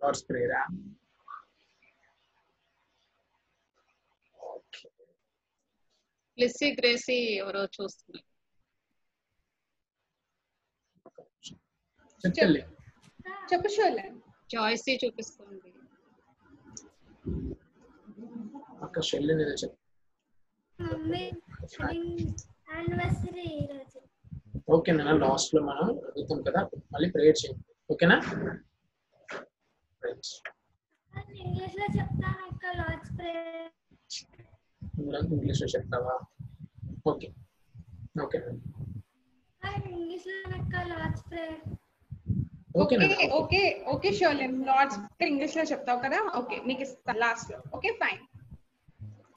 లార్డ్స్ ప్రేయరా లిస్సీ గ్రేసీ ఎవరో చూస్తున్నారు. చెప్పు షోలే. జాయ్సీ చూపిస్తుంది. అక్క చెప్పు. ఈరోజు. ఓకేనా లాస్ట్లో మనం అడుగుతాం కదా మళ్ళీ ప్రేయర్ చేయండి. ఓకేనా? రైట్ ఇంగ్లీష్లో చెప్తాను అక్క లార్డ్స్ ప్రేయర్ ఇంగ్లీష్లో చెప్తావా ఓకే ఓకే ఇంగ్లీష్లో అక్క Lord's prayer okay okay okay okay షోలెన్ Lord's ఇంగ్లీష్లో చెప్తావు కదా ఓకే మీకు ఇస్తాను లాస్ట్లో okay fine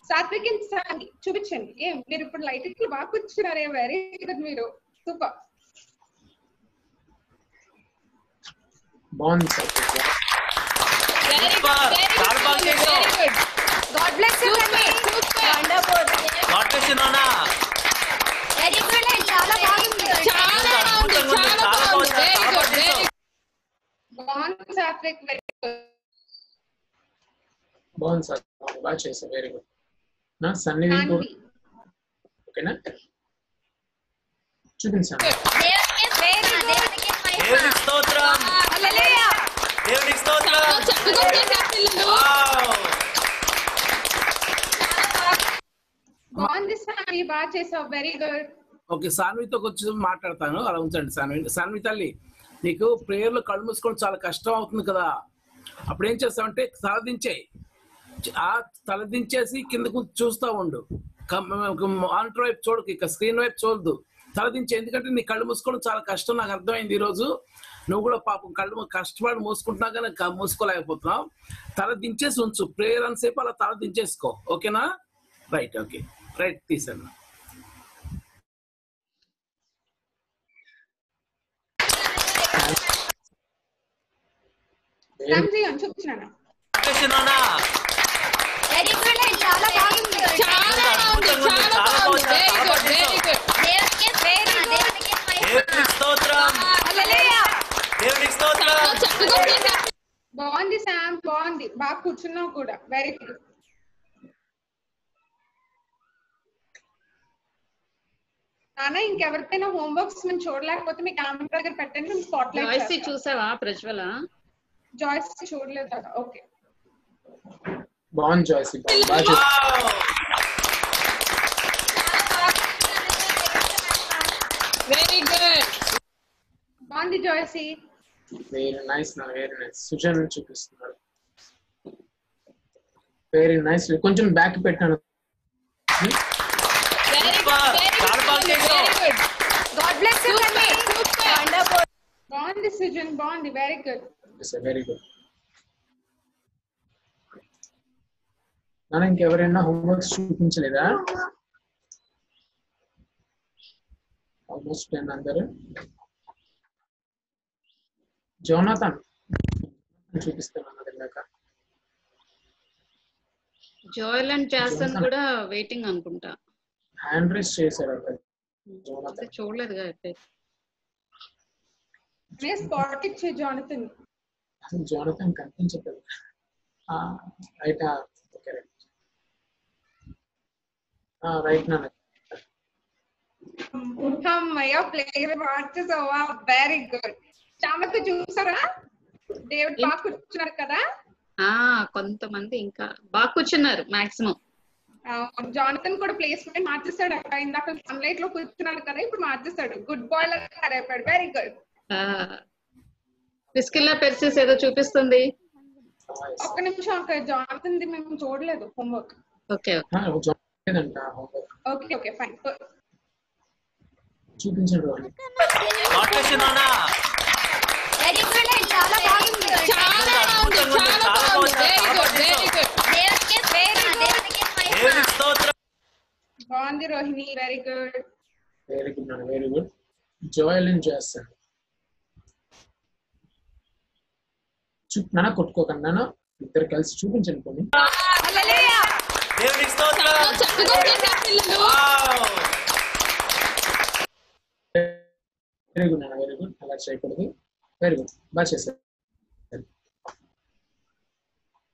Satvik and Sandy చూపించండి ఏం మీరు ఇప్పుడు లైట్ ఇట్లు బాగా కూర్చున్నారే వెరీ గుడ్ మీరు సూపర్ బాగుంది సార్ చాలా బాగా చేసావు గాడ్ బ్లెస్ యు కన్నీ వండర్ఫుల్ గాడ్ బ్లెస్ యు నాన్న వెరీ గుడ్ చాలా బాగుంది చాలా బాగుంది చాలా బాగుంది చాలా బాగా చేసావు బాగుంది సాత్విక్ వెరీ గుడ్ బాగుంది సార్ బాగా చేశారు వెరీ గుడ్ నా సన్నిధి కూడా ఓకేనా చూపించండి దేవునికి స్తోత్రం హల్లెలూయా దేవునికి స్తోత్రం. వావ్ బాగుంది సామి బాగా చేసావు. వెరీ గుడ్ ఓకే సాన్వితో కొంచెం మాట్లాడతాను. అలా ఉంచండి సాన్వి సాన్వి తల్లి నీకు ప్రేయర్లు కళ్ళు మూసుకొని చాలా కష్టం అవుతుంది కదా. అప్పుడు ఏం చేస్తావంటే తలదించేయి ఆ తలదించేసి కిందకు చూస్తూ ఉండు. మానిటర్ వైపు చూడకు ఇక స్క్రీన్ వైపు చూడదు. తలదించే ఎందుకంటే నీ కళ్ళు మూసుకోవడం చాలా కష్టం నాకు అర్థమైంది ఈరోజు. నువ్వు కూడా పాపం కళ్ళు మూ- కష్టపడి మూసుకుంటున్నా కానీ మూసుకోలేకపోతున్నావు. తల దించేసి ఉంచు. ప్రేయర్ అంతసేపు అలా తల దించేసుకో. ఓకేనా? Right okay. రైట్ తీసాను శాంతి అని చూపించినాను బ్లెస్ యు నాన్న వెరీ గుడ్ చాలా బాగుంది చాలా బాగుంది చాలా బాగుంది చాలా బాగా చేసావు దేవునికి ప్రేమ దేవునికి దేవునికి స్తోత్రం హల్లెలూయా దేవునికి స్తోత్రం బాగుంది శామ్ బాగుంది బాగా కూర్చున్నావు కూడా. వెరీ గుడ్ నాన్న ఇంకెవరికైనా హోంవర్క్స్ మేము చూడలేకపోతే మీ కెమెరా దగ్గర పెట్టండి మేము స్పాట్ జాయ్సీ లైట్ చూసావా ప్రజ్వల? జాయిస్ చూడలేదు కదా ఓకే బాగుంది జాయిస్ బాగా చేశారు వెరీ గుడ్ బాగుంది జాయిసీ వెరీ నైస్ నా వెరీ నైస్ సుజన్ చూపిస్తున్నారు. వెరీ నైస్ కొంచెం బ్యాక్ పెట్టాను. బాగుంది సుజన్ బాగుంది వెరీ గుడ్ వెరీ గుడ్ నాన్న ఇంకెవరైనా హోంవర్క్స్ చూపించలేదా? ఆల్మోస్ట్ టెన్ అందరు. జోనాథన్ చూపిస్తాను అన్నది ఇందాక జోయల్ అండ్ జాసన్ కూడా వెయిటింగ్ అనుకుంటా. హ్యాండ్ రైస్ చేశారు అక్కడ. జోనాథన్ అయితే చూడలేదుగా అయితే. నే స్పాట్ ఇచ్చే జానతన్ అసలు జోనథన్ కనిపించట్లేదు. Right okay right. రైట్ నాన్న. అమ్మయ్య ప్లేయర్ మార్చేసావా వెరీ గుడ్ చామక్క చూసారా? డేవిడ్ బాగా కూర్చున్నారు కదా? ఆ కొంతమంది ఇంకా బాగా కూర్చున్నారు మాక్సిమం. జానతన్ కూడా ప్లేస్మెంట్ మార్చేస్తాడు అక్కడ. ఇందాక సన్లైట్లో కూర్చున్నాడు కదా ఇప్పుడు మార్చేస్తాడు గుడ్ బాయ్ లాగా అయిపోయాడు వెరీ గుడ్ పిస్కిల్లా పెర్సిస్ ఏదో చూపిస్తుంది. ఒక్క నిమిషం అక్కడ జానతన్ ది మేము చూడలేదు homework okay. Okay. Okay fine చూపించండి బాగుంది. Rohini. Very good very good నాన్న వెరీ గుడ్ జోయల్ అండ్ చేస్తాను కొట్టుకోకండి ఇద్దరు కలిసి చూపించండి కొన్ని వెరీ గుడ్ వెరీ గుడ్ అలా చేయకూడదు. వెరీ గుడ్ బాగా చేశారు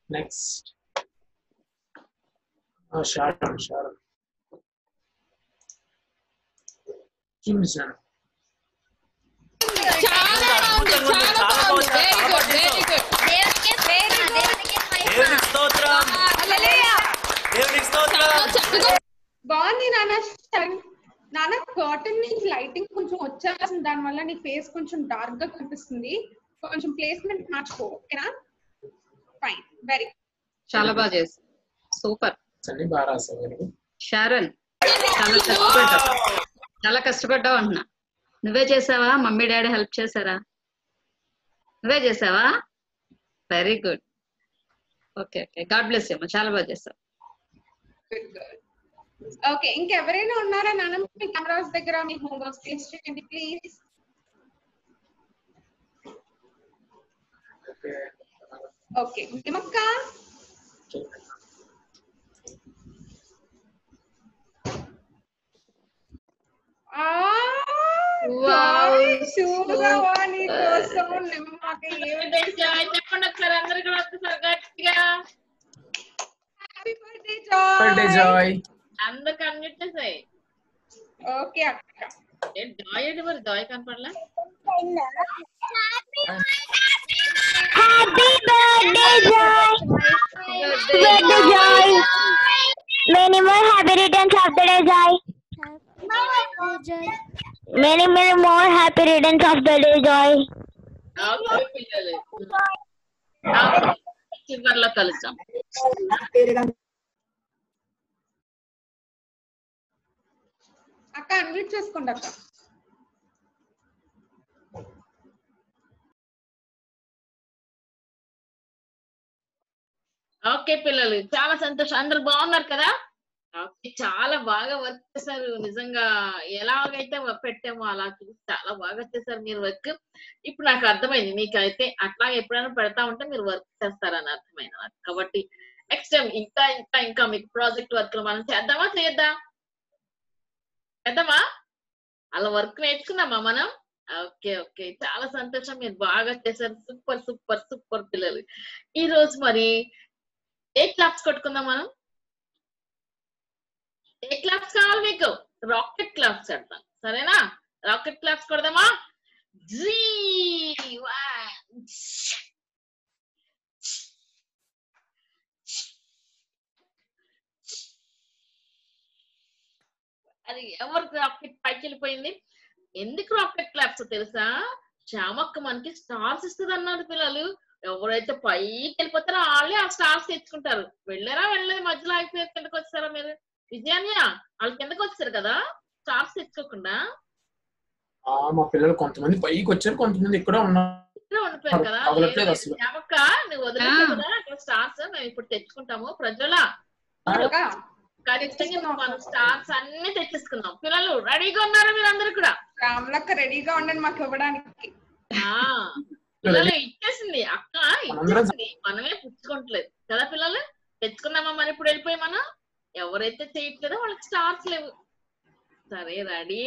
నెక్స్ట్ షార్ట్ షార్ట్ చూపించాను అద్భుతంగా ఉంది చాలా బాగుంది చాలా బాగా చేసావు దేవునికి ప్రేమ దేవునికి దేవునికి స్తోత్రం. హల్లెలూయా దేవునికి స్తోత్రం. బాగుంది నాన్న నాన్న కర్టన్ నుంచి లైటింగ్ కొంచెం వచ్చేస్తుంది. దాని వల్ల నీ ఫేస్ కొంచెం డార్క్గా కనిపిస్తుంది. కొంచెం ప్లేస్మెంట్ మార్చుకో ఓకేనా ఫైన్ వెరీ చాలా బాగా చేసి సూపర్ అన్ని బాగా రాసావు మీరు షారన్ చాలా కష్టపడ్డావు. చాలా కష్టపడ్డావు అంటున్నా. నువ్వే చేసావా? మమ్మీ డాడీ హెల్ప్ చేశారా? నువ్వే చేసావా? Very good okay okay God bless అమ్మా. చాలా బాగా చేసావు. ఓకే ఇంకెవరైనా ఉన్నారా? నాన్న మీ కెమెరాస్ దగ్గర మీ హోంవర్క్ ప్లీజ్ చేయండి ప్లీజ్ ఓకే నిమ్మక్క Wow, చూడవా నీ కోసం? నిమ్మక్క ఏమిటి చెప్పండి ఒకసారి అందరు కూడా ఒకసారి గట్టిగా హ్యాపీ బర్త్డే బర్త్డే జాయ్ అందరికి అన్నిట్ చేసాయి ఓకే అక్క జాయ్ ఏంటి మరి జాయ్ కనపడలే Happy birthday, Joy. Birthday, Joy. Many more happy returns of the day, Joy. Many, many more happy returns of the day, Joy. Okay పిల్లలు చివరిలో కలుద్దాం అక్క అన్మ్యూట్ చేసుకోండి అక్క. ఓకే పిల్లలు చాలా సంతోషం. అందరు బాగున్నారు కదా? ఓకే చాలా బాగా వర్క్ చేశారు. నిజంగా ఎలాగైతే పెట్టామో అలా చాలా బాగా చేశారు మీరు వర్క్ ఇప్పుడు నాకు అర్థమైంది. మీకైతే అట్లా ఎప్పుడైనా పెడతా ఉంటే మీరు వర్క్ చేస్తారని అర్థమైంది కాబట్టి నెక్స్ట్ టైం ఇంకా ఇంకా ఇంకా మీకు ప్రాజెక్ట్ వర్క్ మనం చేద్దామా చేద్దాం కదమ్మా అలా వర్క్ నేర్చుకుందామా మనం? Okay okay. చాలా సంతోషం. మీరు బాగా చేశారు. సూపర్ సూపర్ సూపర్ పిల్లలు. ఈ రోజు మరి ఏ క్లాప్స్ కొట్టుకుందాం మనం? ఏ క్లాప్స్ కావాలి మీకు? రాకెట్ క్లాప్స్ కడతాం సరేనా? రాకెట్ క్లాప్స్ కొడదామా? జీ వన్ అది ఎవరికి రాకెట్ పైకి వెళ్ళిపోయింది? ఎందుకు రాకెట్ క్లాప్స్ తెలుసా? శ్యామక్క మనకి స్టార్స్ ఇస్తుంది అన్నారు పిల్లలు. ఎవరైతే పైకి వెళ్ళిపోతారో వాళ్ళే ఆ స్టార్స్ తెచ్చుకుంటారు. వెళ్ళారా వెళ్ళలేదు. మధ్యలో అయిపోయి కిందకి వచ్చారా మీరు? విజయాన్య వాళ్ళు కిందకి వచ్చారు కదా? స్టార్స్ తెచ్చుకోకుండా? ఆ, మా పిల్లలు కొంతమంది పైకి వచ్చారు కొంతమంది ఇక్కడ ఉన్నారు. కదా? శ్యామక్క నువ్వు వదిలేసావు కదా? అక్కడ స్టార్స్ మేము ఇప్పుడు తెచ్చుకుంటాము. ప్రజల ఖచ్చితంగా మనం స్టార్స్ అన్ని తెచ్చేసుకుందాం. పిల్లలు రెడీగా ఉన్నారు మీరందరూ కూడా. రామ్లక్క రెడీగా ఉండండి మాకు ఇవ్వడానికి. ఆ పిల్లలు ఇచ్చేసింది. అక్క మనందరం ఇచ్చేసింది. మనమే పుచ్చుకోవట్లేదు కదా పిల్లలు? తెచ్చుకున్నామా మరి ఇప్పుడు వెళ్ళిపోయి మనం? ఎవరైతే చేయట్లేదో వాళ్ళకి స్టార్స్ లేవు. సరే రెడీ.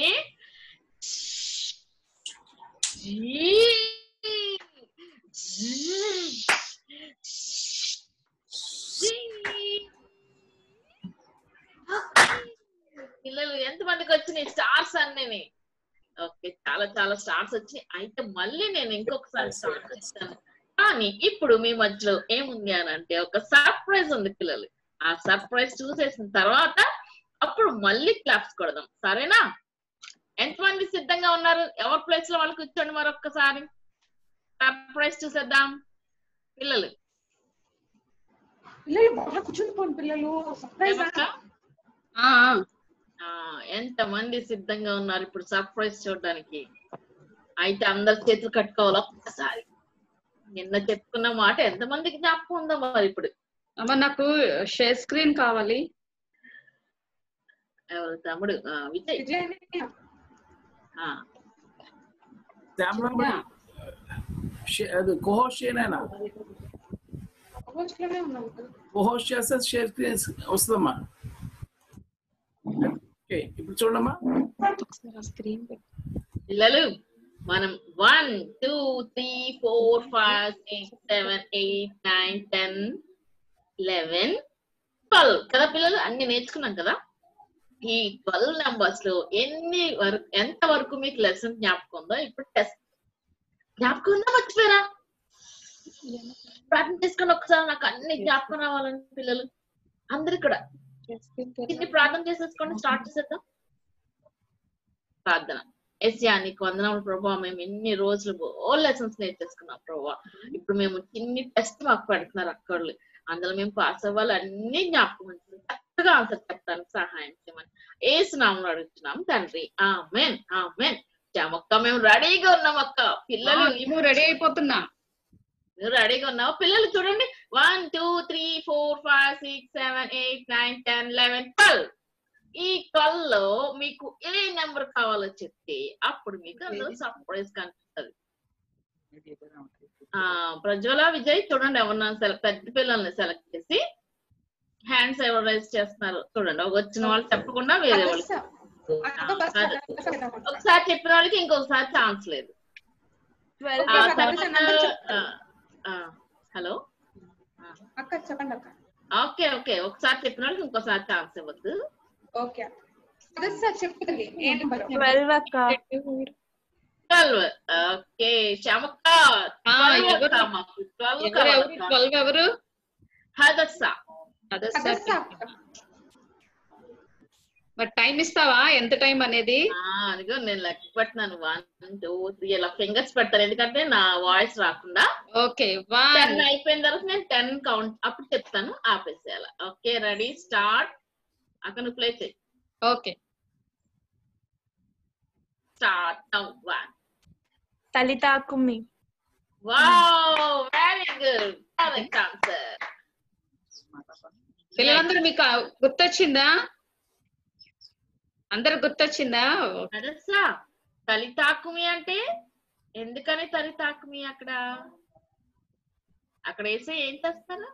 పిల్లలు ఎంత మందికి వచ్చినాయి? స్టార్స్ అన్నీ ఓకే చాలా చాలా స్టార్స్ వచ్చి అయితే మళ్ళీ నేను ఇంకొకసారి స్టార్ట్ చేస్తాను. కానీ ఇప్పుడు మీ మధ్యలో ఏముంది అని అంటే ఒక సర్ప్రైజ్ ఉంది పిల్లలు. ఆ సర్ప్రైజ్ చూసేసిన తర్వాత అప్పుడు మళ్ళీ క్లాప్స్ కొడదాం. సరేనా? ఎంతమంది సిద్ధంగా ఉన్నారు? ఎవరి ప్లేస్లో వాళ్ళు కూర్చోండి మరొక్కసారి. సర్ప్రైజ్ చూసేద్దాం. పిల్లలు. పిల్లలు బాగా కూర్చుని పోండి పిల్లలు సర్ప్రైజ్ ఆ ఎంత మంది సిద్ధంగా ఉన్నారు ఇప్పుడు సర్ప్రైజ్ చూడడానికి? అయితే అందరు చేతులు కట్టుకోవాలి ఒక్కసారి? నిన్న చెప్పుకున్న మాట ఎంత మందికి జ్ఞాపకం ఉందో మరి ఇప్పుడు. అమ్మ నాకు షేర్ స్క్రీన్ కావాలి. ఎవరు? తమ్ముడు? ఆ, విజయ్. ఆ, శ్యామల షే- అది కోహోస్ట్ చేయనైనా లోనే ఉన్నాం కదా. కోహోస్ట్ చేస్తే షేర్ స్క్రీన్ వస్తుందమ్మా. ఓకే ఇప్పుడు చూడమ్మా. స్క్రీన్ పిల్లలు మనం one two three four five six seven eight nine ten eleven twelve కదా పిల్లలు? అన్ని నేర్చుకున్నాం కదా? ఈ ట్వెల్వ్ నెంబర్స్లో ఎన్ని వరకు ఎంత వరకు మీకు లెసన్ జ్ఞాపకం ఉందో ఇప్పుడు టెస్ట్ జ్ఞాపకం ఉందా మర్చిపోయారా? ప్రార్థన చేసుకొని ఒకసారి నాకు అన్ని జ్ఞాపకం రావాలని పిల్లలు. అందరు కూడా. ఇది ప్రార్థన చేసేసుకోండి స్టార్ట్ చేసేద్దాం. ప్రార్థన. ఎస్యా నీకు వందనములు ప్రభావ మేము ఎన్ని రోజులు ఓ లెసన్స్ నేర్చేసుకున్నాం ప్రభావ ఇప్పుడు మేము చిన్ని టెస్ట్ మాకు పెడుతున్నారు అక్కర్లు. అందులో మేము పాస్ అవ్వాలి అన్ని జ్ఞాపకం చక్కగా ఆన్సర్ చెప్పడానికి సహాయం చేయమని ఏసునామం అడుగుతున్నాం తండ్రి. ఆమెన్. ఆమెన్. చామక్క మేము రెడీగా ఉన్నాం అక్క. పిల్లలు నువ్వు రెడీ అయిపోతున్నా. రెడీగా ఉన్నావు? పిల్లలు చూడండి. One two three four five six seven eight nine ten eleven twelve ఈ కల్లో మీకు ఏ నెంబర్ కావాలో చెప్తే అప్పుడు మీకు అందులో సర్ప్రైజ్ కనిపిస్తుంది. ప్రజ్వల విజయ్ చూడండి. ఎవరన్నా సెలెక్ట్ పెద్ద పిల్లల్ని సెలెక్ట్ చేసి హ్యాండ్స్ ఎవరు రైజ్ చేస్తున్నారు చూడండి. ఒక వచ్చిన వాళ్ళు చెప్పకుండా వేరే వాళ్ళు. ఒకసారి చెప్పిన వాళ్ళకి ఇంకొకసారి ఛాన్స్ లేదు. Twelve. ఆ, Okay, తర్వాత, number చెప్పు. ఆ, ఆ, హలో అక్క చెప్పండి అక్క ఓకే ఓకే ఒకసారి చెప్పిన వాళ్ళకి ఇంకోసారి ఛాన్స్ ఇవ్వద్దు ఓకే అదే సార్ చెప్తుంది ఏ నెంబర్ ట్వెల్వ్ అక్క ట్వెల్వ్ ఓకే శ్యామక్క ఆ, 12 ఎవరు? అక్క మాకు 12 ఎవరు ఎవరు కావాలక్క. ట్వెల్వ్ ఎవరు హదస్సా మరి టైం ఇస్తావా? ఎంత టైం అనేది? అదిగో నేను లెక్క పెట్టినాను. వన్ టూ త్రీ ఇలా ఫింగర్స్ పెడతాను. ఎందుకంటే నా వాయిస్ రాకుండా. ఓకే వన్ అయిపోయిన తర్వాత నేను టెన్ కౌంట్ అప్పుడు చెప్తాను. ఆపేసేయాలి. Okay ready start. అక్కడ నువ్వు ప్లే చేయి. Okay. Start. One తలితాకుమి wow very good correct answer పిల్లలందరూ మీకు గుర్తొచ్చిందా? అందరు గుర్తొచ్చిందా? అదసా తలితాకుమి అంటే ఎందుకని తలితాకుమి అక్కడ? అక్కడ వేసే ఏం చేస్తారు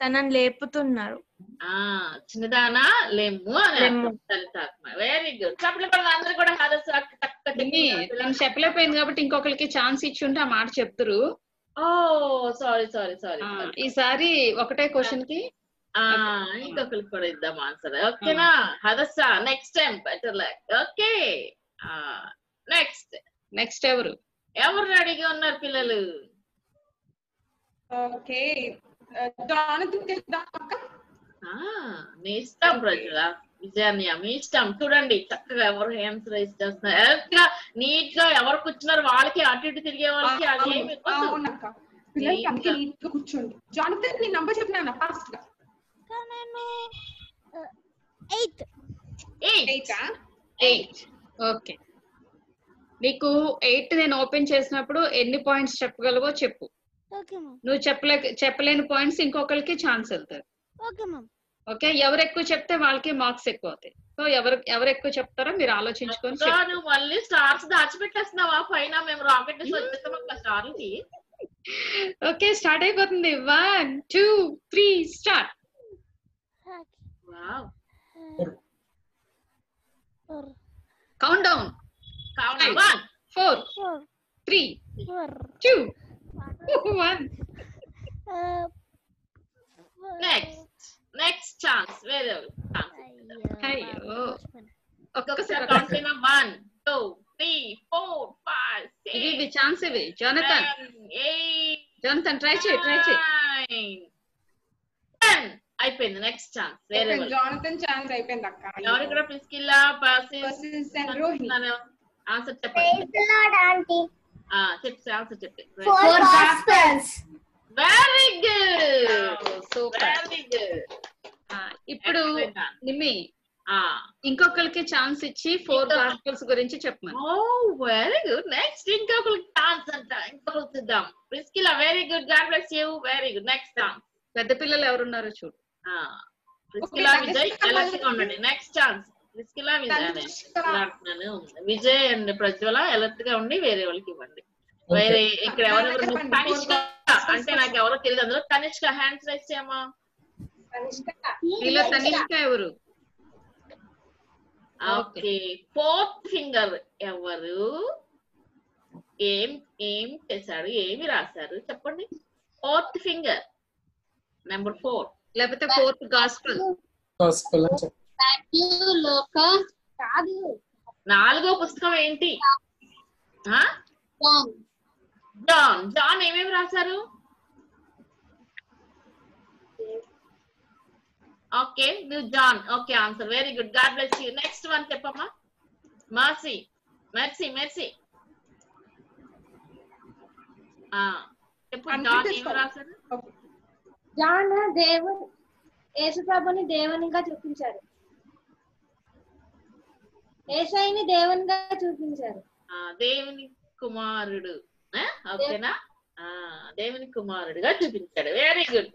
తనని లేపుతున్నారు. ఆ చిన్నదానా? లెమ్ము అని లెమ్ము. తలితాకుమి వెరీ గుడ్ చెప్పలేదు అందరూ కూడా విన్ని, తను చెప్పలేకపోయింది కాబట్టి ఇంకొకరికి ఛాన్స్ ఇచ్చి ఉంటే ఆ మాట చెప్తురు. ఓ సారీ సారీ సారీ ఈసారి ఒకటే క్వశ్చన్కి ఇంకొకరికి కూడా ఇద్దాం ఆన్సర్. ఓకేనా? Hadassah? Next time better luck okay. Next next ఎవరు? ఎవరు రెడీగా ఉన్నారు పిల్లలు? ఓకే. మీ ఇష్టం ప్రజల విజయాన్య మీ ఇష్టం. చూడండి చక్కగా ఎవరు హ్యాండ్స్ రైస్ చేస్తున్నారు. నీట్గా ఎవరు కూర్చున్నారు? వాళ్ళకి అటు ఇటు తిరిగే వాళ్ళకి అది ఏమి ఇవ్వద్దు. అవునక్క. పిల్లలకి అందుకే నీట్గా కూర్చోండి. జానథన్ నీ నంబర్ చెప్పినా ఫాస్ట్గా. ఎయిత్ ఎయిట్ ఎయిట్ ఓకే నీకు ఎయిట్ నేను ఓపెన్ చేసినప్పుడు ఎన్ని పాయింట్స్ చెప్పగలవో చెప్పు. నువ్వు చెప్పలే చెప్పలేని పాయింట్స్ ఇంకొకరికి ఛాన్స్ వెళ్తారు ఓకే మ్యామ్ ఓకే ఎవరు ఎక్కువ చెప్తే వాళ్ళకి మార్క్స్ ఎక్కువ అవుతాయి. సో ఎవరు ఎవరు ఎక్కువ చెప్తారో మీరు ఆలోచించుకొని ఇంకా. నువ్వు మళ్ళీ స్టార్స్ దాచిపెట్టేస్తున్నావా? పైన మేము రాకెట్ స్టార్లకి ఓకే స్టార్ట్ అయిపోతుంది. One two three start wow count down count one four three two one next next chance వేరే అయ్యో ఒక్కొక్కసారి కౌంట్ అయినా one two three four five ఇవి ఇవి ఛాన్స్ ఇవి జోనతన్ ఎయిట్ జోనతన్ ట్రై చేయి ట్రై చేయి టెన్ అయిపోయింది నెక్స్ట్ ఛాన్స్ వేరే వాళ్ళు. జానథన్ ఛాన్స్ అయిపోయింది అక్క. ఎవరు కూడా Priscilla Persis and Rohini. Answer చెప్పండి. ఆంటీ. ఆ, చెప్పు ఆన్సర్ చెప్పి. Four gospels very good super very good ఇప్పుడు నిమ్మి ఆ. ఇంకొకరికి ఛాన్స్ ఇచ్చి ఫోర్ గాస్పల్స్ గురించి చెప్పమను. ఓ వెరీ గుడ్ నెక్స్ట్ ఇంకొకరికి ఛాన్స్ అంట. ఇంకొకరికి ఇద్దాం Priscilla very good God bless you very good next chance పెద్ద పిల్లలు ఎవరున్నారో చూడు. ప్రిస్కిలా విజయ్ ఉండండి next chance Priscilla Vijay Vijay and Prajwala ఎలర్ట్గా ఉండి వేరే వాళ్ళకి ఇవ్వండి. వేరే ఇక్కడ ఎవరెవరు చెప్పండి. కనిష్క అంటే నాకు ఎవరో తెలియదు అందులో. కనిష్క హ్యాండ్స్ రైస్ చేయమా తనిష్క. ఎవరు? ఓకే. ఫోర్త్ ఫింగర్ ఎవరు? ఏం ఏం చేశారు? ఏమి రాశారు? చెప్పండి. ఫోర్త్ ఫింగర్ నెంబర్ ఫోర్ లేకపోతే ఫోర్త్ గాస్పల్. గాస్పల్ అని చెప్పు. లోక. నాలుగో పుస్తకం ఏంటి? ఆ? జాన్ జాన్ ఏమేమి రాశారు? ఓకే నువ్వు John okay answer very good God bless you next one చెప్పమ్మా. మార్సి మెర్సీ మెర్సీ ఆ చెప్పు. జాన్ ఏం రాశారు? జాన్ దేవుని యేసుప్రభుని దేవునిగా చూపించారు ఏసైని దేవునిగా చూపించారు ఆ, దేవుని కుమారుడు. ఆ, ఓకేనా? ఆ, దేవుని కుమారుడుగా చూపించాడు. Very good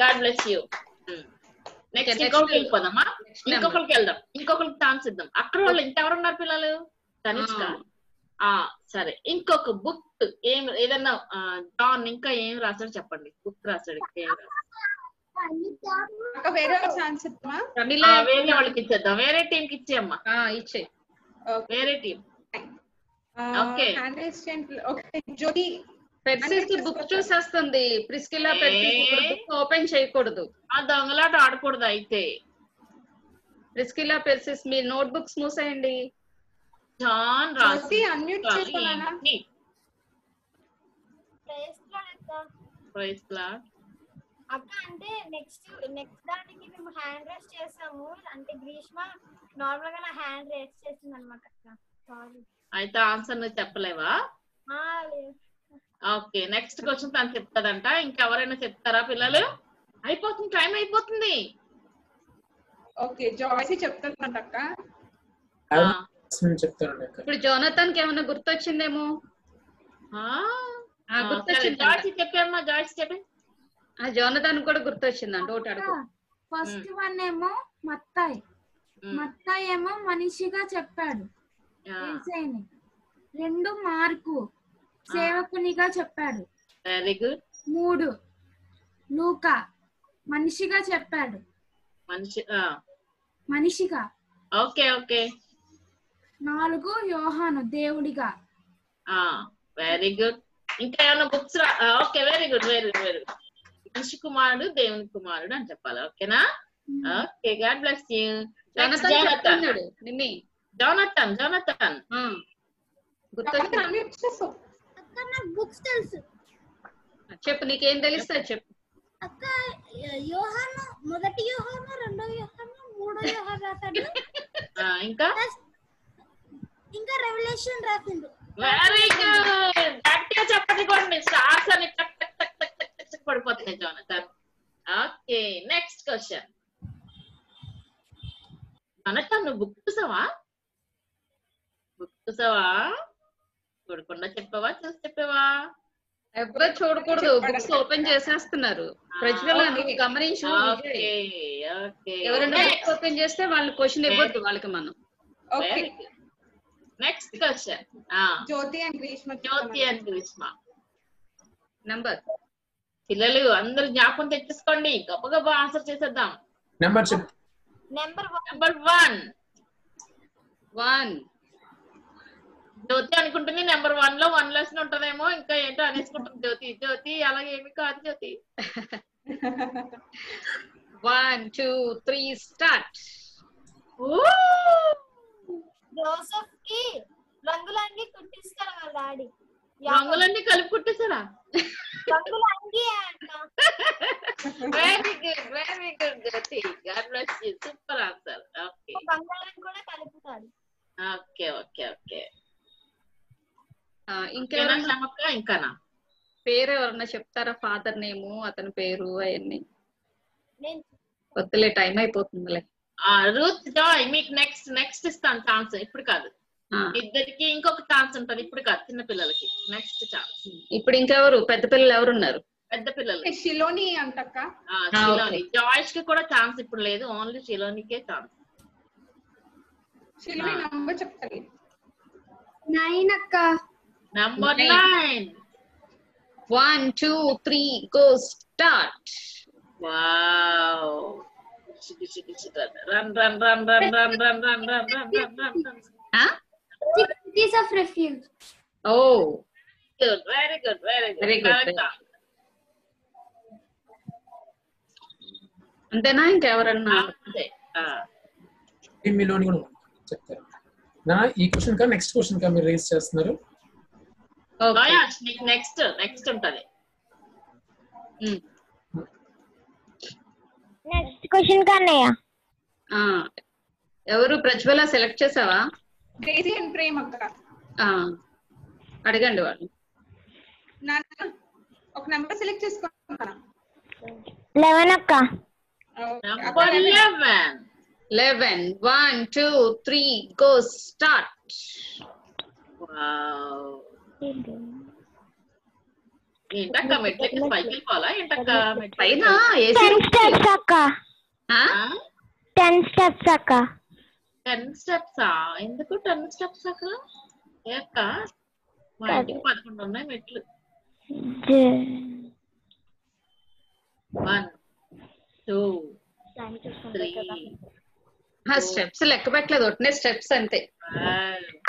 God bless you next ఇంకొకరికి వెళ్ళిపోదామా. ఇంకొకరికి వెళ్దాం. ఇంకొకరికి ఛాన్స్ ఇద్దాం. అక్కడ వాళ్ళు ఇంకెవరు ఉన్నారు పిల్లలు? తనిష్క. ఆ సరే. ఇంకొక బుక్ ఏం ఏదన్నా జాన్ ఇంకా ఏం రాశాడు చెప్పండి? బుక్ రాశాడు ఏం వేరే వాళ్ళకి ఇచ్చేద్దాం. వేరే టీం కి ఇచ్చేయమ్మా. ఇచ్చే. వేరే team okay. Jyoti. Persis book చూసేస్తుంది. Priscilla Persis book open చేయకూడదు. ఆ దొంగలాట ఆడకూడదు అయితే. ప్రిస్కిలా పెర్సిస్ మీ నోట్ బుక్స్ మూసేయండి. జాన్ జ్యోతి అన్మ్యూట్ చేసుకున్నానా ప్రైస్ లార్డ్ అక్క అంటే నెక్స్ట్ నెక్స్ట్ దానికి మేము హ్యాండ్ రేస్ చేసాము. అంటే గ్రీష్మ నార్మల్గా నా హ్యాండ్ రేస్ చేసింది అనమాట అక్క. సారీ అయితే ఆన్సర్ నువ్వు చెప్పలేవా? ఓకే నెక్స్ట్ క్వశ్చన్ తను చెప్తాదంట ఇంకెవరైనా చెప్తారా పిల్లలు? అయిపోతుంది టైం అయిపోతుంది. ఓకే జాయ్సీ చెప్తుందంట అక్క. చెప్తానండి అక్క ఇప్పుడు జోనతన్కి ఏమైనా గుర్తొచ్చిందేమో చెప్పమ్మా చెప్పి. ఆ జోనతన్ కూడా గుర్తొచ్చిందంట ఒకటి అడుగు. ఫస్ట్ వన్ ఏమో మత్తాయి. మత్తాయి ఏమో మనిషిగా చెప్పాడు. రెండు మార్కు సేవకునిగా చెప్పాడు. వెరీ గుడ్ మూడు లూకా మనిషిగా చెప్పాడు. మనిషి మనిషిగా. Okay okay. నాలుగు యోహాను దేవుడిగా. వెరీ గుడ్ ఇంకా ఏమైనా books okay very good very good very good మనిషి కుమారుడు దేవుని కుమారుడు అని చెప్పాలి ఓకేనా okay God bless you Jonathan Jonathan books తెలుసు. చెప్పు నీకేం తెలుస్తా చెప్పు. అక్క యోహాను మొదటి యోహాను రెండో యోహాను మూడో యోహాను రాశాడు. ఆ, ఇంకా? ఇంకా రెవల్యూషన్ రాసిండు. వెరీ గుడ్ గట్టిగా చెప్పండి కొన్ని స్టార్స్ అని టక్ టక్ టక్ టక్ టక్ టక్ టక్ పడిపోతున్నాయి Jonathan okay next question Jonathan నువ్వు బుక్ చూసావా? బుక్ చూసావా? చూడకుండా చెప్పావా? చూసి చెప్పావా? ఎవరు చూడకూడదు. బుక్స్ ఓపెన్ చేసేస్తున్నారు. ప్రజల నువ్వు గమనించు ఓకే విజయ్. ఓకే ఎవరైనా ఓపెన్ చేస్తే వాళ్ళు క్వశ్చన్ ఇవ్వద్దు వాళ్ళకి మనం. Okay next question Jyoti and Grishma Jyoti and Greeshma number పిల్లలు అందరు జ్ఞాపకం తెచ్చేసుకోండి గొప్ప గొప్ప ఆన్సర్ చేసేద్దాం number number number one one Jyoti అనుకుంటుంది నెంబర్ వన్లో వన్ లెసన్ ఉంటదేమో ఇంకా ఏంటో అనేసుకుంటుంది జ్యోతి జ్యోతి అలాగే ఏమి కాదు Jyothi one two three start జోసెఫ్కి రంగులన్నీ కుట్టిస్తారు వాళ్ళ డాడీ? రంగులన్నీ కలిపి కుట్టేసారా రంగుల అంగి అంట very good very good Jyothi God bless you super answer okay బంగారం కూడా కలుపుతాడు. ఓకే ఓకే ఓకే ఇంకెవరన్నా క్షమక్క ఇంకానా పేరు ఎవరన్నా చెప్తారా? ఫాదర్ నేము అతని పేరు అవన్నీ? నేను వద్దులే టైం అయిపోతుందిలే. రూత్ జాయ్ మీకు నెక్స్ట్ నెక్స్ట్ ఇస్తాను ఛాన్స్ ఇప్పుడు కాదు. ఇద్దరికి ఇంకొక ఛాన్స్ ఉంటది ఇప్పుడు కాదు చిన్న పిల్లలకి. నెక్స్ట్ ఛాన్స్ ఇప్పుడు ఇంకెవరు? పెద్ద పిల్లలు ఎవరున్నారు? పెద్ద పిల్లలు. షిలోని అంటక్క. ఆ, షిలోని జాయిస్కి కూడా ఛాన్స్ ఇప్పుడు లేదు ఓన్లీ షిలోనికే ఛాన్స్ షిలోని నంబర్ చెప్తాను నైన్ అక్క. Number. Nine one two three go start wow run run run run run run run run run run run run cities of refuge oh good very good very Very good good, అంతేనా ఇంకెవరన్నా. మీలోని కూడా చెప్తారు నా ఈ question కా next question కా మీరు రేస్ చేస్తున్నారు నెక్స్ట్ నెక్స్ట్ ఉంటది నెక్స్ట్ క్వశ్చన్ కన్నయ్య ఆ, ఎవరు ప్రజ్వల సెలెక్ట్ చేసావా? డైజీ అండ్ ప్రేమ్ అక్క. ఆ, అడగండి వాళ్ళు. నాన్న ఒక నెంబర్ సెలెక్ట్ చేసుకుంటాను లెవెన్ అక్క. Number eleven eleven one two three go start ఏంటక్క మెట్లకి పైకి వెళ్ళిపోవాలా ఏంటక్క మెట్ల పైన టెన్ స్టెప్స్ అక్క టెన్ స్టెప్స్ అక్క టెన్ స్టెప్స్ ఎందుకు టెన్ స్టెప్స్ అక్క ఏ అక్క మా ఇంటికి పదకొండు ఉన్నాయి మెట్లు వన్ టూ త్రీ స్టెప్స్ లెక్క పెట్టలేదు ఒట్టినే స్టెప్స్ అంతే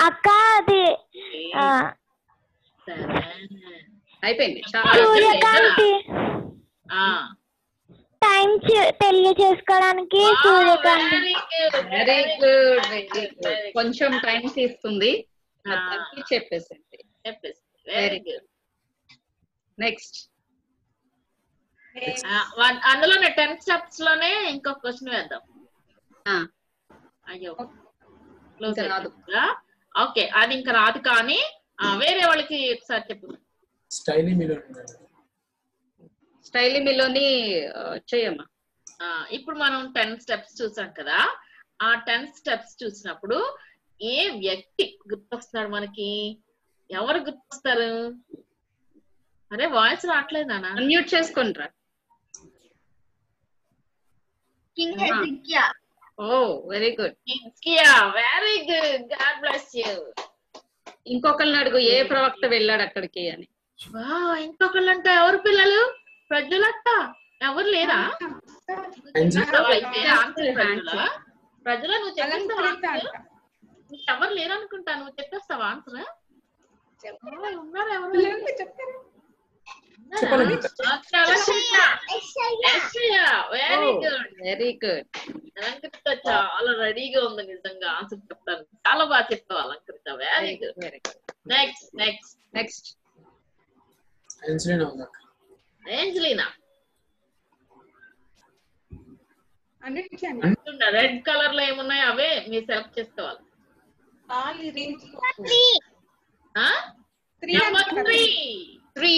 అక్క అది ఆ, అయిపోయింది. టైం వెరీ గుడ్ కొంచెం టైం తీసుకుంది. మొత్తానికి చెప్పేసింది చెప్పేసి వెరీ గుడ్ నెక్స్ట్ అందులోనే టెన్ స్టెప్స్లోనే ఇంకొక క్వశ్చన్ వేద్దాం. అయ్యో. ఓకే అది ఇంకా రాదు కానీ వేరే వాళ్ళకి ఒకసారి చెప్పు. స్టైలీ మీలో స్టైలీ మిలోని చేయమ్మా. ఇప్పుడు మనం టెన్ స్టెప్స్ చూసాం కదా ఆ టెన్ స్టెప్స్ చూసినప్పుడు ఏ వ్యక్తి గుర్తొస్తాడు మనకి? ఎవరు గుర్తొస్తారు? అరే వాయిస్ రావట్లేదు నాన్న. అన్మ్యూట్ చేసుకుంటారా ఓ very good. Very good. God bless you. ఇంకొకరిని అడుగు ఏ ప్రవక్త వెళ్ళాడు అక్కడికి అని. ఇంకొకళ్ళు అంటే ఎవరు పిల్లలు? ప్రజలక్క ఎవరు లేరా? ప్రజల ప్రజల నువ్వు చెప్పేస్తావా ఎవరు లేరు అనుకుంటా నువ్వు చెప్పేస్తావా ఆన్సర్? ఉన్నారు ఎవరు? చెప్పండి very good very good Alankrita చాలా రెడీగా ఉంది నిజంగా. ఆన్సర్ చెప్తాను. చాలా బాగా చెప్పావు Alankrita. Very good very good next next next ఎన్సులిన్ ఉంది అక్క ఏంజలీనా అన్నిటికీ రెడ్ కలర్లో ఏమున్నాయి? అవే మీరు సెలెక్ట్ చేసుకోవాలి number three three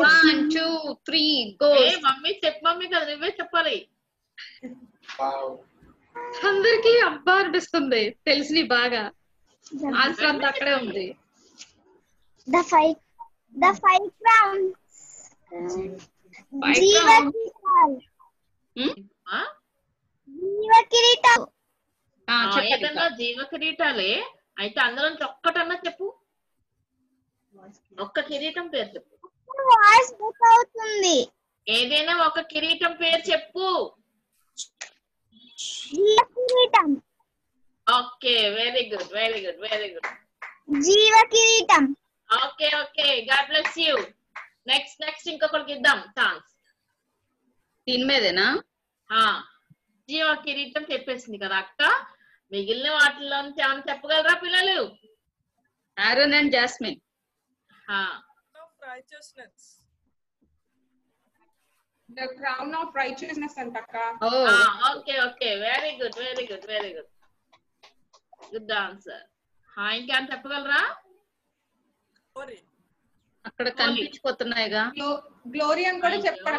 one two three go ఏ మమ్మీ చెప్పు మమ్మీ కదా నువ్వే చెప్పాలి. అందరికి అబ్బా అనిపిస్తుంది. తెలిసి బాగా. ఆన్సర్ అంతా అక్కడే ఉంది. The five the five crowns Five Jeeva crowns. కిరీటాలు ఆ? జీవ కిరీటం ఆ, ఏదన్నా జీవ కిరీటాలే. అయితే అందులో నుంచి ఒక్కటన్నా చెప్పు. ఒక్క కిరీటం పేరు చెప్పు. వాయిస్ బుక్ అవుతుంది. ఏదైనా ఒక కిరీటం పేరు చెప్పు. జీవ కిరీటం okay very good very good very good Jeeva కిరీటం okay okay God bless you next next ఇంకొకరికి ఇద్దాం. ఛాన్స్ దీని మీదేనా? ఆ జీవ కిరీటం చెప్పేసింది కదా అక్క. మిగిలిన వాటిలో నుంచి ఏమైనా చెప్పగలరా పిల్లలు? Aaron and Jasmine. ఆ, ద క్రౌన్ ఆఫ్ రైచియస్నెస్ అంటక్క. ఓ. ఆ, okay okay very good very good very good good answer ఇంకేమైనా చెప్పగలరా? అక్కడ కనిపించిపోతున్నాయిగా. గ్లోరీ అని కూడా చెప్పాడు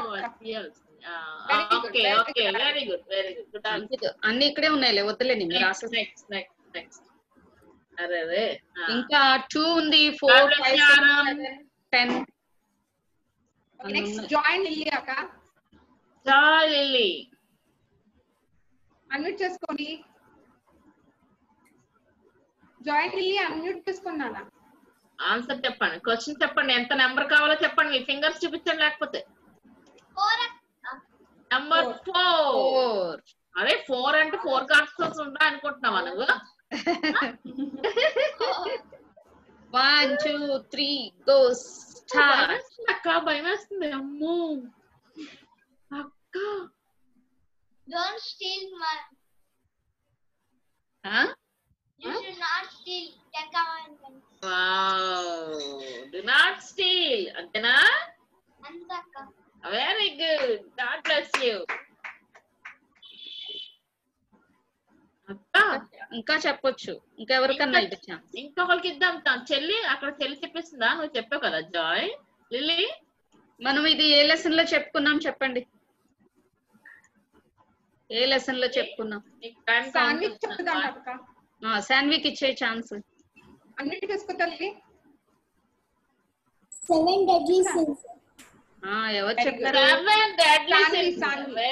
okay okay very good very good good answer అన్ని ఇక్కడే ఉన్నాయిలే వద్దులేని నెక్స్ట్ రాసేసి. నెక్స్ట్ నెక్స్ట్ నెక్స్ట్ అరే అరే ఆ. ఇంకా టూ ఉంది four. Ten. Next join Lilly అక్క. చాలు లిల్లీ అన్మ్యూట్ చేసుకోండి. జాయిన్ లిల్లీ అన్మ్యూట్ చేసుకున్నానా? ఆన్సర్ చెప్పండి. క్వశ్చన్ చెప్పండి. ఎంత నెంబర్ కావాలో చెప్పండి. మీ ఫింగర్స్ చూపించండి లేకపోతే. నెంబర్ ఫోర్ అరే ఫోర్ అంటే ఫోర్ కార్డ్స్ ఉంటా అనుకుంటున్నావా నువ్వు? వన్ టూ త్రీ గో అక్క భయం వేస్తుంది అమ్మో. అక్క. Don't steal my. Do not steal అంతేనా? Very good God bless you ఇంకా చెప్పొచ్చు. ఇంకెవరికన్నా ఇది ఛాన్స్ ఇంకొకరికి ఇద్దాం. చెల్లి అక్కడ చెల్లి చెప్పేసిందా? నువ్వు చెప్పావు కదా జాయ్. లిల్లీ? మనం ఇది ఏ లెసన్లో చెప్పుకున్నాం చెప్పండి. ఏ లెసన్లో చెప్పుకున్నాం? శాన్విక్ ఇచ్చే ఛాన్స్. అన్నిటి తీసుకో తల్లి సెవెన్ డెడ్లీ సిన్స్ ఎవరు చెప్పారు Seven deadly Saanvi sins. Saanvi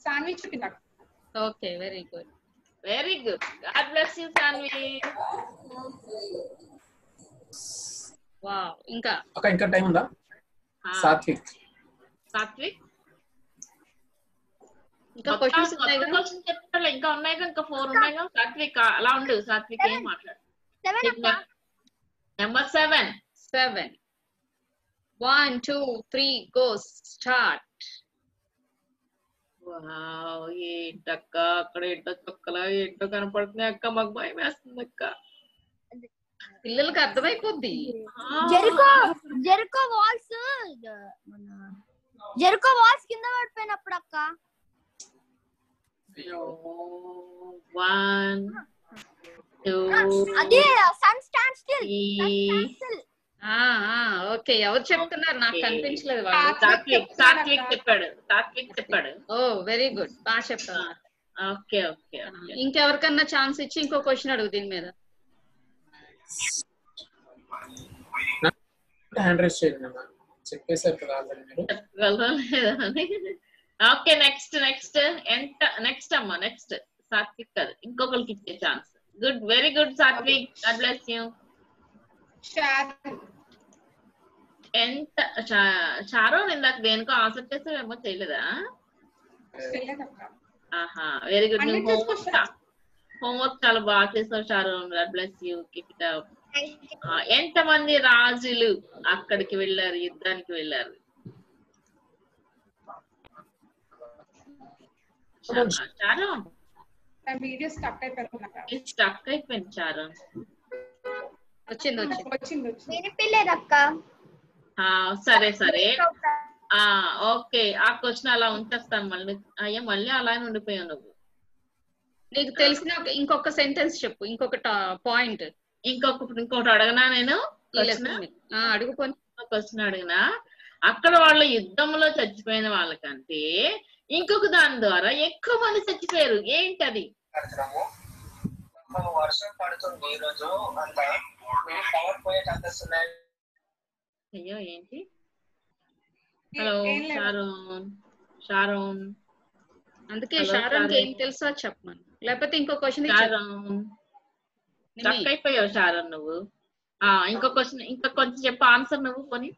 Saanvi చెప్పింది అక్క okay very good very good God bless you Saanvi wow ఇంకా ఒక ఇంకా టైం ఉందా సాత్విక్ సాత్విక్ ఇంకా క్వశ్చన్స్ ఉన్నాయి కదా క్వశ్చన్ చెప్పాలి? ఇంకా ఉన్నాయి కదా, ఇంకా ఫోర్ ఉన్నాయి కదా సాత్విక్ అలా ఉండు. సాత్విక్ ఏం మాట్లాడు. Number seven seven one two three go start wow ఏంటక్క అక్కడ ఏంటో చొక్కలా ఏంటో కనపడుతున్నాయి అక్క మాకు భయం వేస్తుంది అక్క. పిల్లలకి అర్థమైపోద్ది. Jericho Jericho walls. మన జెరికో వాల్స్ కింద పడిపోయినప్పుడు అక్క. వన్ టూ అదే సన్ స్టాండ్ స్టిల్ ఓకే ఎవరు చెప్తున్నారు నాకు కనిపించలేదు వాళ్ళు సాత్విక్ సాత్విక్ చెప్పాడు సాత్విక్ చెప్పాడు. ఓ వెరీ గుడ్ బాగా చెప్తున్నారు ఓకే ఓకే ఇంకెవరికన్నా ఛాన్స్ ఇచ్చి ఇంకో క్వశ్చన్ అడుగు దీని మీద. హ్యాండ్ రైస్ చేయండి అన్న చెప్పేశారు కదా ఆల్రెడీ మీరు. చెప్పగలరా లేదా అని ఓకే నెక్స్ట్ నెక్స్ట్ ఎంత నెక్స్ట్ అమ్మా నెక్స్ట్ సాత్విక్ కాదు ఇంకొకరికి ఇచ్చే chance good very good Satvik God bless you ఎంత చా- చారోన్ ఇందాక దేనికో ఆన్సర్ చేసావేమో చేయలేదా? ఆహా వెరీ గుడ్ నువ్వు హోంవర్క్ హోంవర్క్ చాలా బాగా చేసావు Sharon God bless you keep it up ఎంత మంది రాజులు అక్కడికి వెళ్ళారు యుద్ధానికి వెళ్ళారు? చారోన్ నా వీడియో స్టక్ అయిపోయింది స్టక్ అయిపోయింది వచ్చింది వచ్చింది. సరే సరే. ఆ ఓకే. ఆ క్వశ్చన్ అలా ఉంచేస్తాను మళ్ళీ. అయ్యా మళ్ళీ అలానే ఉండిపోయావు నువ్వు. నీకు తెలిసిన ఇంకొక సెంటెన్స్ చెప్పు. ఇంకొక పాయింట్ ఇంకొక ఇంకొకటి అడగనా నేను? అడుగుపోని క్వశ్చన్ అడిగినా? అక్కడ వాళ్ళ యుద్ధంలో చచ్చిపోయిన వాళ్ళకంటే ఇంకొక దాని ద్వారా ఎక్కువ మంది చచ్చిపోయారు. ఏంటది? వర్షం పడుతుంది ఈ రోజు. అంత పవర్ పోయే ఛాన్సెస్ ఉన్నాయి అయ్యో ఏంటి? హలో. షారోన్. షారోన్. అందుకే Hello, షారోన్. కి. ఏం తెలుసో చెప్పమను. లేకపోతే ఇంకో క్వశ్చన్ అయిపోయావు షారోన్ నువ్వు. ఆ ఇంకో క్వశ్చన్ ఇంకా కొంచెం చెప్పు ఆన్సర్ నువ్వు కొని.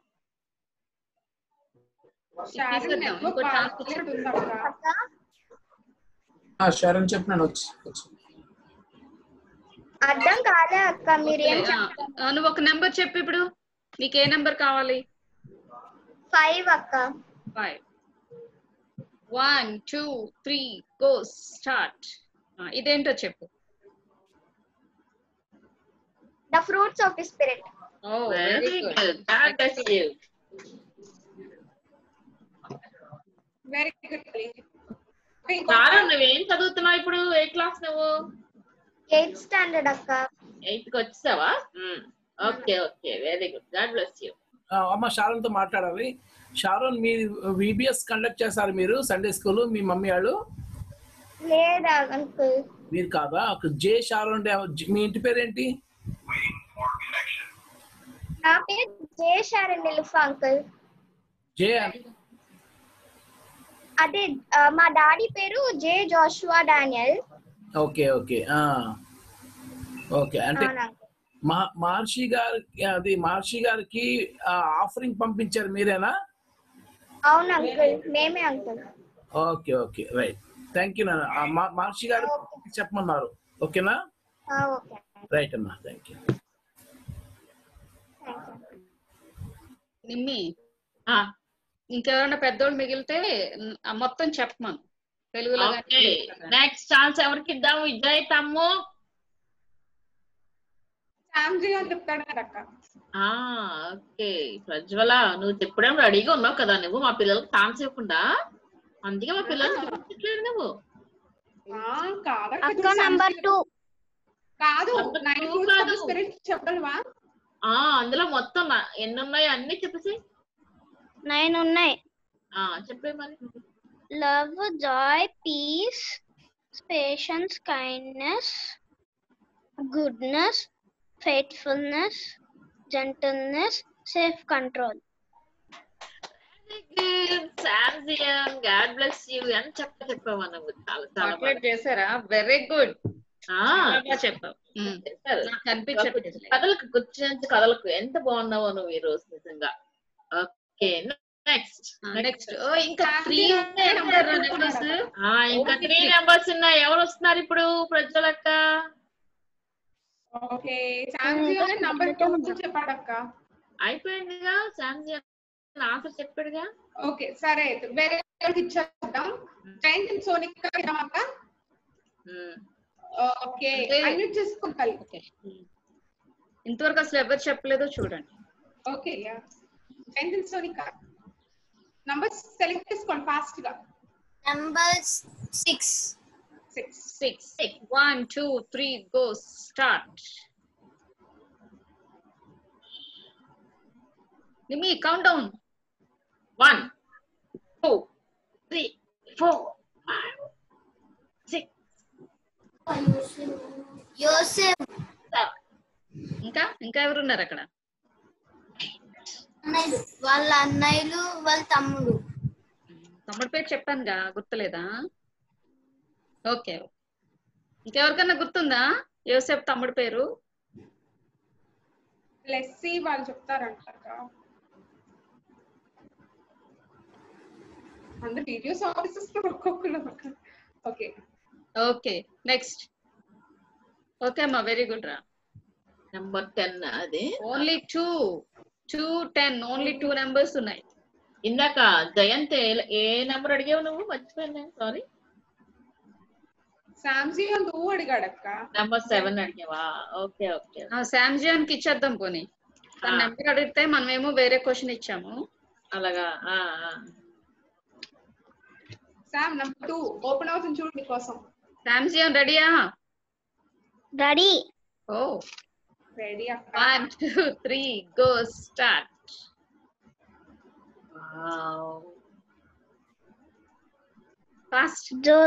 చెప్పినాను వచ్చి అర్థం కాలే అక్క మీరు ఏం నువ్వు ఒక నెంబర్ చెప్పు ఇప్పుడు. నీకు ఏ నెంబర్ కావాలి? ఫైవ్ అక్క. Five one two three go start ఇదేంటో చెప్పు. The fruits of the spirit oh very good God bless you very good Sharon నువ్వేం చదువుతున్నావు ఇప్పుడు? ఏ క్లాస్ నువ్వు? ఎయిత్ స్టాండర్డ్ అక్క. ఎయిత్కి వచ్చావా? Okay okay very good God bless you అమ్మ షారోన్తో మాట్లాడాలి. షారోన్ మీ విబిఎస్ కండక్ట్ చేస్తారు మీరు సండే స్కూల్ మీ మమ్మీ వాళ్ళు? లేదా అంకుల్. మీరు కాదా? ఒక జే షారోన్ మీ ఇంటి పేరు ఏంటి నా పేరు జే షారన్ నిలుఫా అంకుల్. జే అదే మా డాడీ పేరు J Joshua Daniel. Okay okay ఆ. ఓకే అంటే మహర్షి గారి అది మహర్షి గారికి ఆఫరింగ్ పంపించారు మీరేనా? అవును అంకుల్. మేమే uncle. Okay okay right. Thank you నాన్న. మహర్షి గారు చెప్పమన్నారు. ఓకేనా? ఓకే. రైట్ అమ్మా థ్యాంక్ యూ. నిమ్మి. ఇంకెవరైనా పెద్దోళ్ళు మిగిలితే మొత్తం చెప్పమను. తెలుగులో. నెక్స్ట్ ఛాన్స్ ఎవరికి ఇద్దాము? విజయ్ తమ్ము ఓకే. ప్రజ్వల నువ్వు చెప్పడం రెడీగా ఉన్నావు కదా. నువ్వు మా పిల్లలకు ఛాన్స్ ఇవ్వకుండా. అందుకే మా పిల్లలు చూపించట్లేదు నువ్వు. కాదా అందులో మొత్తం ఎన్ని ఉన్నాయో అన్ని చెప్పేసి నైన్ ఉన్నాయి. ఆ చెప్పే మరి? Love joy peace patience kindness goodness faithfulness gentleness self control God bless you అని చెప్ప చెప్పావా నువ్వు చాలా చాలా చాక్లెట్ చేశారా? వెరీ గుడ్ ఆ, బాగా చెప్పావు. కనిపించట్లేదు కథలకు గుర్తించి కథలకు ఎంత బాగున్నావో నువ్వు ఈ రోజు నిజంగా. నెక్స్ట్ నెక్స్ట్ ఓ ఇంకా త్రీ ఇంకా త్రీ నెంబర్స్ ఉన్నాయి. ఎవరు వస్తున్నారు ఇప్పుడు ప్రజ్వలక్క? Okay number చెప్పాడక్క. అయిపోయిందిగా? శాంజీ ఆన్సర్ చెప్పాడుగా? ఓకే సరే. అయితే వేరే వాళ్ళకి ఇచ్చేద్దాం. జయంత్ అండ్ సోనిక ఇద్దామక్క. ఓకే అన్మ్యూట్ చేసుకోవాలి ఇంతవరకు అసలు ఎవరు చెప్పలేదో చూడండి. Okay yeah. Jayanth and Sonika number select చేసుకోండి ఫాస్ట్గా number six six six one two three go start నిమి count down one two three four five six Yosef ఇంకా ఇంకా ఎవరున్నారు అక్కడ? అన్నయ్యలు వాళ్ళ అన్నయ్యలు వాళ్ళ తమ్ముడు. తమ్ముడు పేరు చెప్పానుగా గుర్తులేదా? ఓకే. ఇంకెవరికన్నా గుర్తుందా? యోసేపు తమ్ముడు పేరు? లెస్సీ వాళ్ళు చెప్తారంట అక్క అందరు వీడియోస్ ఆఫీసెస్ ఒక్కొక్కరు ఓకే. ఓకే. నెక్స్ట్. ఓకే అమ్మా వెరీ గుడ్ రా. నెంబర్ టెన్ అది. Only two. Two ten only two numbers ఉన్నాయి. ఇందాక జయంత్ ఏ- ఏ నెంబర్ అడిగావు నువ్వు? మర్చిపోయాను సారీ శాంసీ నువ్వు అడిగాడక్క. నెంబర్ సెవెన్ అడిగావా? ఓకే ఓకే శామ్జియాన్కి ఇచ్చేద్దాం పోనీ. తన. నెంబర్ అడిగితే మనమేమో వేరే క్వశ్చన్ ఇచ్చాము. అలాగా. శామ్ నెంబర్ టూ ఓపెన్ అవుతుంది చూడు నీకోసం శామ్జియాన్ రెడీయా రెడీ ఓ. రెడీ అక్క? One two three go start fast జో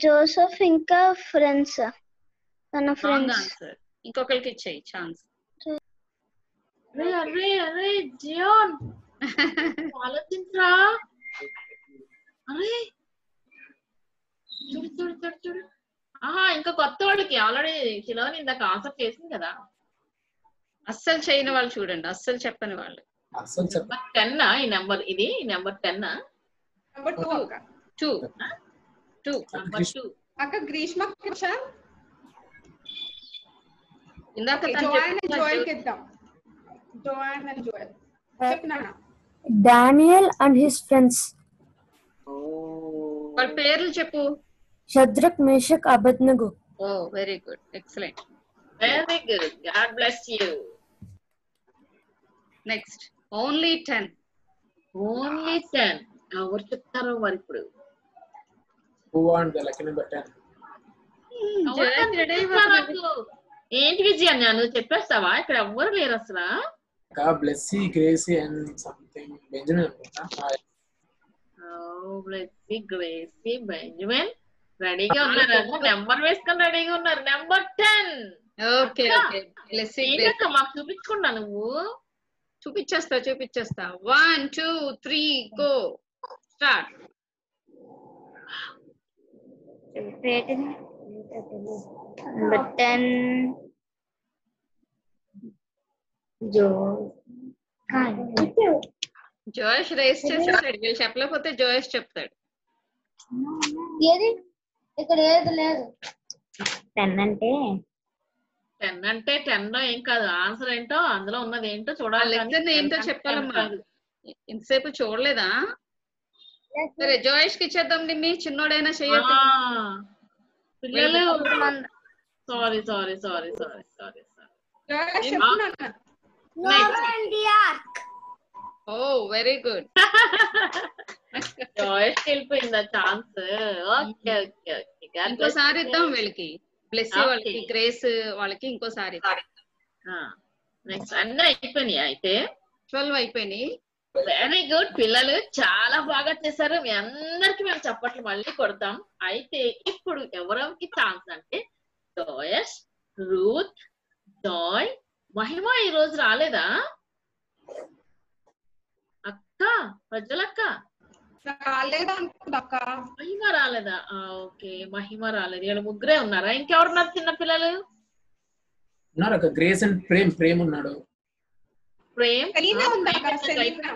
జోసెఫ్ ఇంకా ఫ్రెండ్స్ తన ఫ్రెండ్స్ ఆన్సర్ ఇంకొకరికి ఇచ్చేయి ఛాన్స్ అరే అరే అరే జియోన్. ఆలోచించరా? అరే. చూడు చూడు చూడు చూడు. ఆహా ఇంకా కొత్త వాళ్ళకి ఆల్రెడీ శిలోని ఇందాక ఆన్సర్ చేసింది కదా. అస్సలు చేయని వాళ్ళు చూడండి అస్సలు చెప్పని వాళ్ళు. నెంబర్ టెన్ ఈ నెంబర్ ఇది? Number ten number two two two number two అక్క గ్రీష్మ ఇందాక తను జోయల్ అండ్ his friends. వాళ్ళ పేర్లు చెప్పు. Shadrach, Meshach, Abednego. Oh very good excellent very good God bless you next only ten only ten ఎవరు చెప్తారో మరి ఇప్పుడు who and the lucky number ten ఎవరు కనిపిస్తారు నాకు? ఏంటి విజయ నువ్వు చెప్పేస్తావా ఇక్కడ ఎవ్వరు లేరు అసలు ఇంకా Blessy Gracy and something Benjamin అనుకుంటా బ్లెస్సీ గ్రేసీ బెంజమిన్ రెడీగా ఉన్నారు నెంబర్ వేసుకొని రెడీగా ఉన్నారు number ten okay okay Blessy మాకు చూపించుకున్నా నువ్వు చూపించేస్తా చూపించేస్తా one two three go start Number 10. Joe. Joyesh race చేసేసాడు వీళ్ళు చెప్పలేకపోతే జోయష్ చెప్తాడు ఏది ఇక్కడ ఏది లేదు. టెన్ అంటే? టెన్ అంటే టెన్లో ఏం కాదు. ఆన్సర్ ఏంటో అందులో ఉన్నది ఏంటో చూడాలి ఏంటో 10 చెప్పాలమ్మా. ఇంతసేపు చూడలేదా? సరే జోయష్కి ఇచ్చేద్దాం నిమ్మి చిన్నోడైనా పిల్లలు sorry sorry sorry sorry sorry చెప్పినా Noah and the Ark. Oh very good Joyce వెళ్ళిపోయిందా ఛాన్స్ ఓకే ఓకే ఓకే ఇంకోసారి ఇద్దాం వీళ్ళకి బ్లెస్ Okay. వాళ్ళకి గ్రేస్ వాళ్ళకి ఇంకోసారి నెక్స్ట్ అన్ని అయిపోయినాయి అయితే ట్వెల్వ్ అయిపోయినాయి వెరీ గుడ్ పిల్లలు చాలా బాగా చేశారు. మీ అందరికి మేము చప్పట్లు మళ్ళీ కొడతాం. అయితే ఇప్పుడు ఎవరికి ఛాన్స్ అంటే జోయస్ రూత్ జాయ్ మహిమ ఈ రోజు రాలేదా? అక్క ప్రజలక్క? రాలేదా అనుకుంటా అక్క మహిమ రాలేదా? ఓకే మహిమ రాలేదు. వీళ్ళు ముగ్గురే ఉన్నారా? ఇంకెవరున్నారు చిన్న పిల్లలు? ఉన్నారు ఒక గ్రేస్ అండ్ ప్రేమ్. ప్రేమ్ ఉన్నాడు. ప్రేమ్? సెలీనా ఆ, ఉందా ప్రేమ్ అక్క? ఎంత సెలీనా.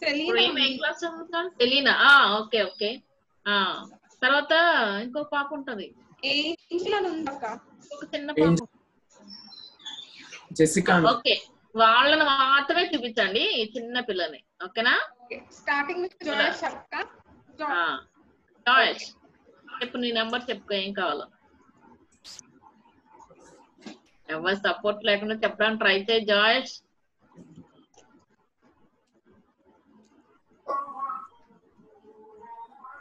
సెలీనా ప్రేమ్ ఏ ఉంది. క్లాస్ చదువుతాడు? సెలీనా. ఆ ఓకే ఓకే. ఆ తర్వాత ఇంకో పాప ఉంటది. ఏంజిల్ అని ఉంది అక్క ఒక చిన్న పాప. Jessica okay. వాళ్ళని మాత్రమే చూపించండి ఈ చిన్న పిల్లని. ఓకేనా? స్టార్టింగ్ నుంచి జోయస్ అక్క ఆ, జాయస్ చెప్పు నీ నెంబర్ చెప్పుకో ఏం కావాలో. ఎవరి సపోర్ట్ లేకుండా చెప్పడానికి ట్రై చేయి జాయస్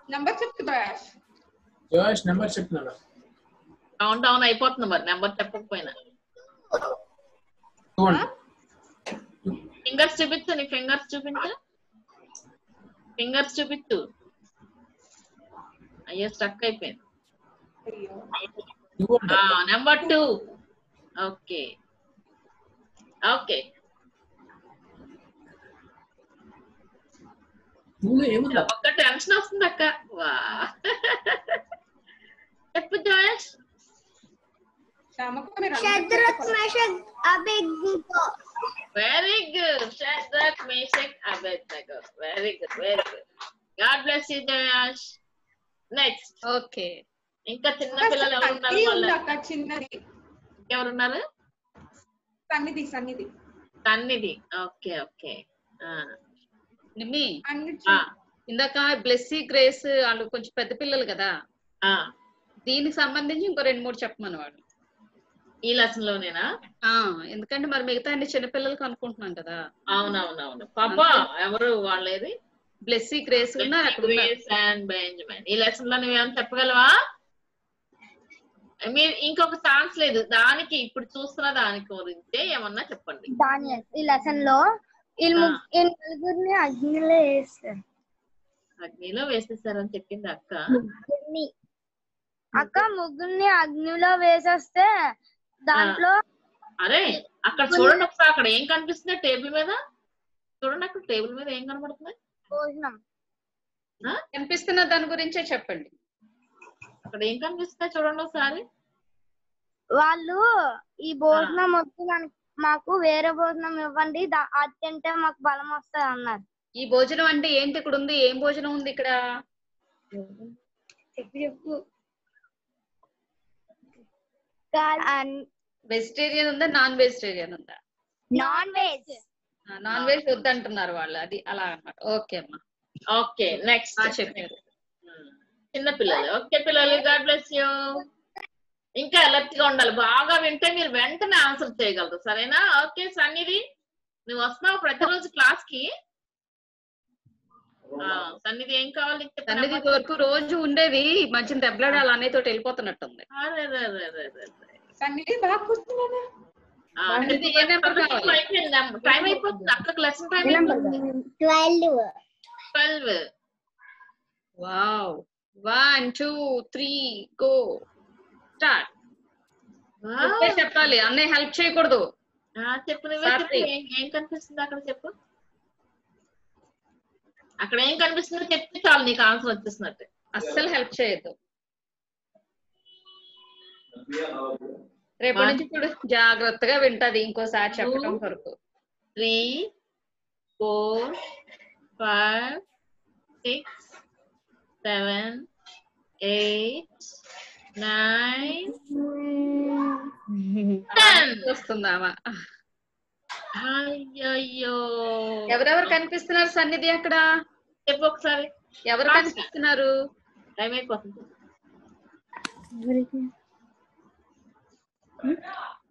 నంబర్ చెప్పు జోయస్ జోష్ నెంబర్ చెప్తున్నాడు? కౌంట్ డౌన్ అయిపోతుంది మరి నెంబర్ చెప్పకపోయినా. టూ అండి ఫింగర్స్ చూపించు నీ ఫింగర్స్ చూపించు. ఫింగర్స్ చూపించు. అయ్యో స్టక్ అయిపోయింది. టూ అండి నెంబర్ టూ ఓకే ఓకే టూలో ఏముంది? ఒక్క టెన్షన్ వస్తుంది అక్క. వా. చెప్పు జాయస్. శత్రుఘ్ Meshach అభిజ్ఞతో very good Shadrach Meshach Abednego very good very good God bless you Joyesh next okay ఇంకా చిన్న పిల్లలు ఎవరు ఉన్నారు సన్నిధి ఉంది వాళ్ళు అక్క చిన్నది. ఎవరున్నారు సన్నిధి సన్నిధి. సన్నిధి. Okay okay. నిమ్మి అన్ని ఇందాక బ్లెస్సీ గ్రేస్ వాళ్ళు కొంచెం పెద్ద పిల్లలు కదా? దీనికి సంబంధించి ఇంకో రెండు మూడు చెప్పమని వాడు ఈ లెసన్ లోనేనా ఆ, ఎందుకంటే మరి మిగతా అన్ని చిన్నపిల్లలకి అనుకుంటున్నాం కదా. అవునవునవును. పాప ఎవరు వాళ్ళేది? బ్లెస్సీ గ్రేస్ అండ్ బెంజమిన్ ఈ లెసన్లో నువ్వేమైనా చెప్పగలవా? మీరు ఇంకొక ఛాన్స్ లేదు. దానికి ఇప్పుడు చూస్తున్న దానికి గురించే ఏమన్నా చెప్పండి. ఈ లెసన్లో నలుగురిని అగ్నిలో వేస్తారు. అగ్నిలో వేసేసారని చెప్పింది అక్క. అక్క ముగ్గురిని అగ్నిలో వేసేస్తే దాంట్లో అరే అక్కడ చూడండి ఒకసారి అక్కడ ఏం కనిపిస్తుంది టేబుల్ మీద? చూడండి అక్కడ టేబుల్ మీద ఏం కనబడుతుంది? భోజనం. కనిపిస్తున్న దాని గురించే చెప్పండి. అక్కడ ఏం కనిపిస్తుంది చూడండి ఒకసారి. వాళ్ళు ఈ భోజనం వద్దు మాకు వేరే భోజనం ఇవ్వండి అది తింటే మాకు బలం వస్తుంది అన్నారు. ఈ భోజనం అంటే ఏంటి ఇక్కడ ఉంది? ఏం భోజనం ఉంది ఇక్కడ? చెప్పు చెప్పు. వెజిటేరియన్ ఉందా నాన్ వెజిటేరియన్ ఉందా? నాన్ వెజ్ నాన్ వెజ్ వద్దంటున్నారు వాళ్ళు అది అలా అన్నమాట. ఓకే అమ్మా. Okay next. చెప్పారు చిన్న పిల్లలు. ఓకే పిల్లలు గాడ్ బ్లెస్ యూ. ఇంకా అలర్ట్గా ఉండాలి. బాగా వింటే మీరు వెంటనే ఆన్సర్ చేయగలరు. సరేనా? ఓకే సన్నిధి. నువ్వు వస్తున్నావు ప్రతిరోజు క్లాస్కి ఆ, సన్నిధి ఏం కావాలి సన్నిధి వరకు రోజు ఉండేది. ఈ మధ్యన దెబ్బలాడి అలా అన్నయ్యతో వెళ్ళిపోతున్నట్టుంది. అరే, అరే, అరే, అరే, అరే, అరే. సన్నిధి బాగా కూర్చున్నాను ఆ, సన్నిధి ఏ నెంబర్ కావాలి అయిపోయింది టైం అయిపోతుంది అక్కడికి లెసన్ టైం అయిపోతుంది twelve twelve wow one two three go start నువ్వే చెప్పాలి అన్నయ్య హెల్ప్ చేయకూడదు చెప్పు నువ్వే చెప్పు సాత్విక్. ఏం- ఏం కనిపిస్తుంది అక్కడ చెప్పు అక్కడ ఏం కనిపిస్తుందో చెప్తే చాలు నీకు ఆన్సర్ వచ్చేసినట్టు అస్సలు హెల్ప్ చేయొద్దు రేపటి నుంచి చూడు జాగ్రత్తగా వింటది ఇంకోసారి చెప్పడం వరకు three four five six seven eight nine వస్తుందామా అయ్యయ్యో. ఎవరెవరు కనిపిస్తున్నారు సన్నిధి అక్కడ? చెప్పు ఒకసారి. ఎవరు. కనిపిస్తున్నారు? టైం అయిపోతుంది.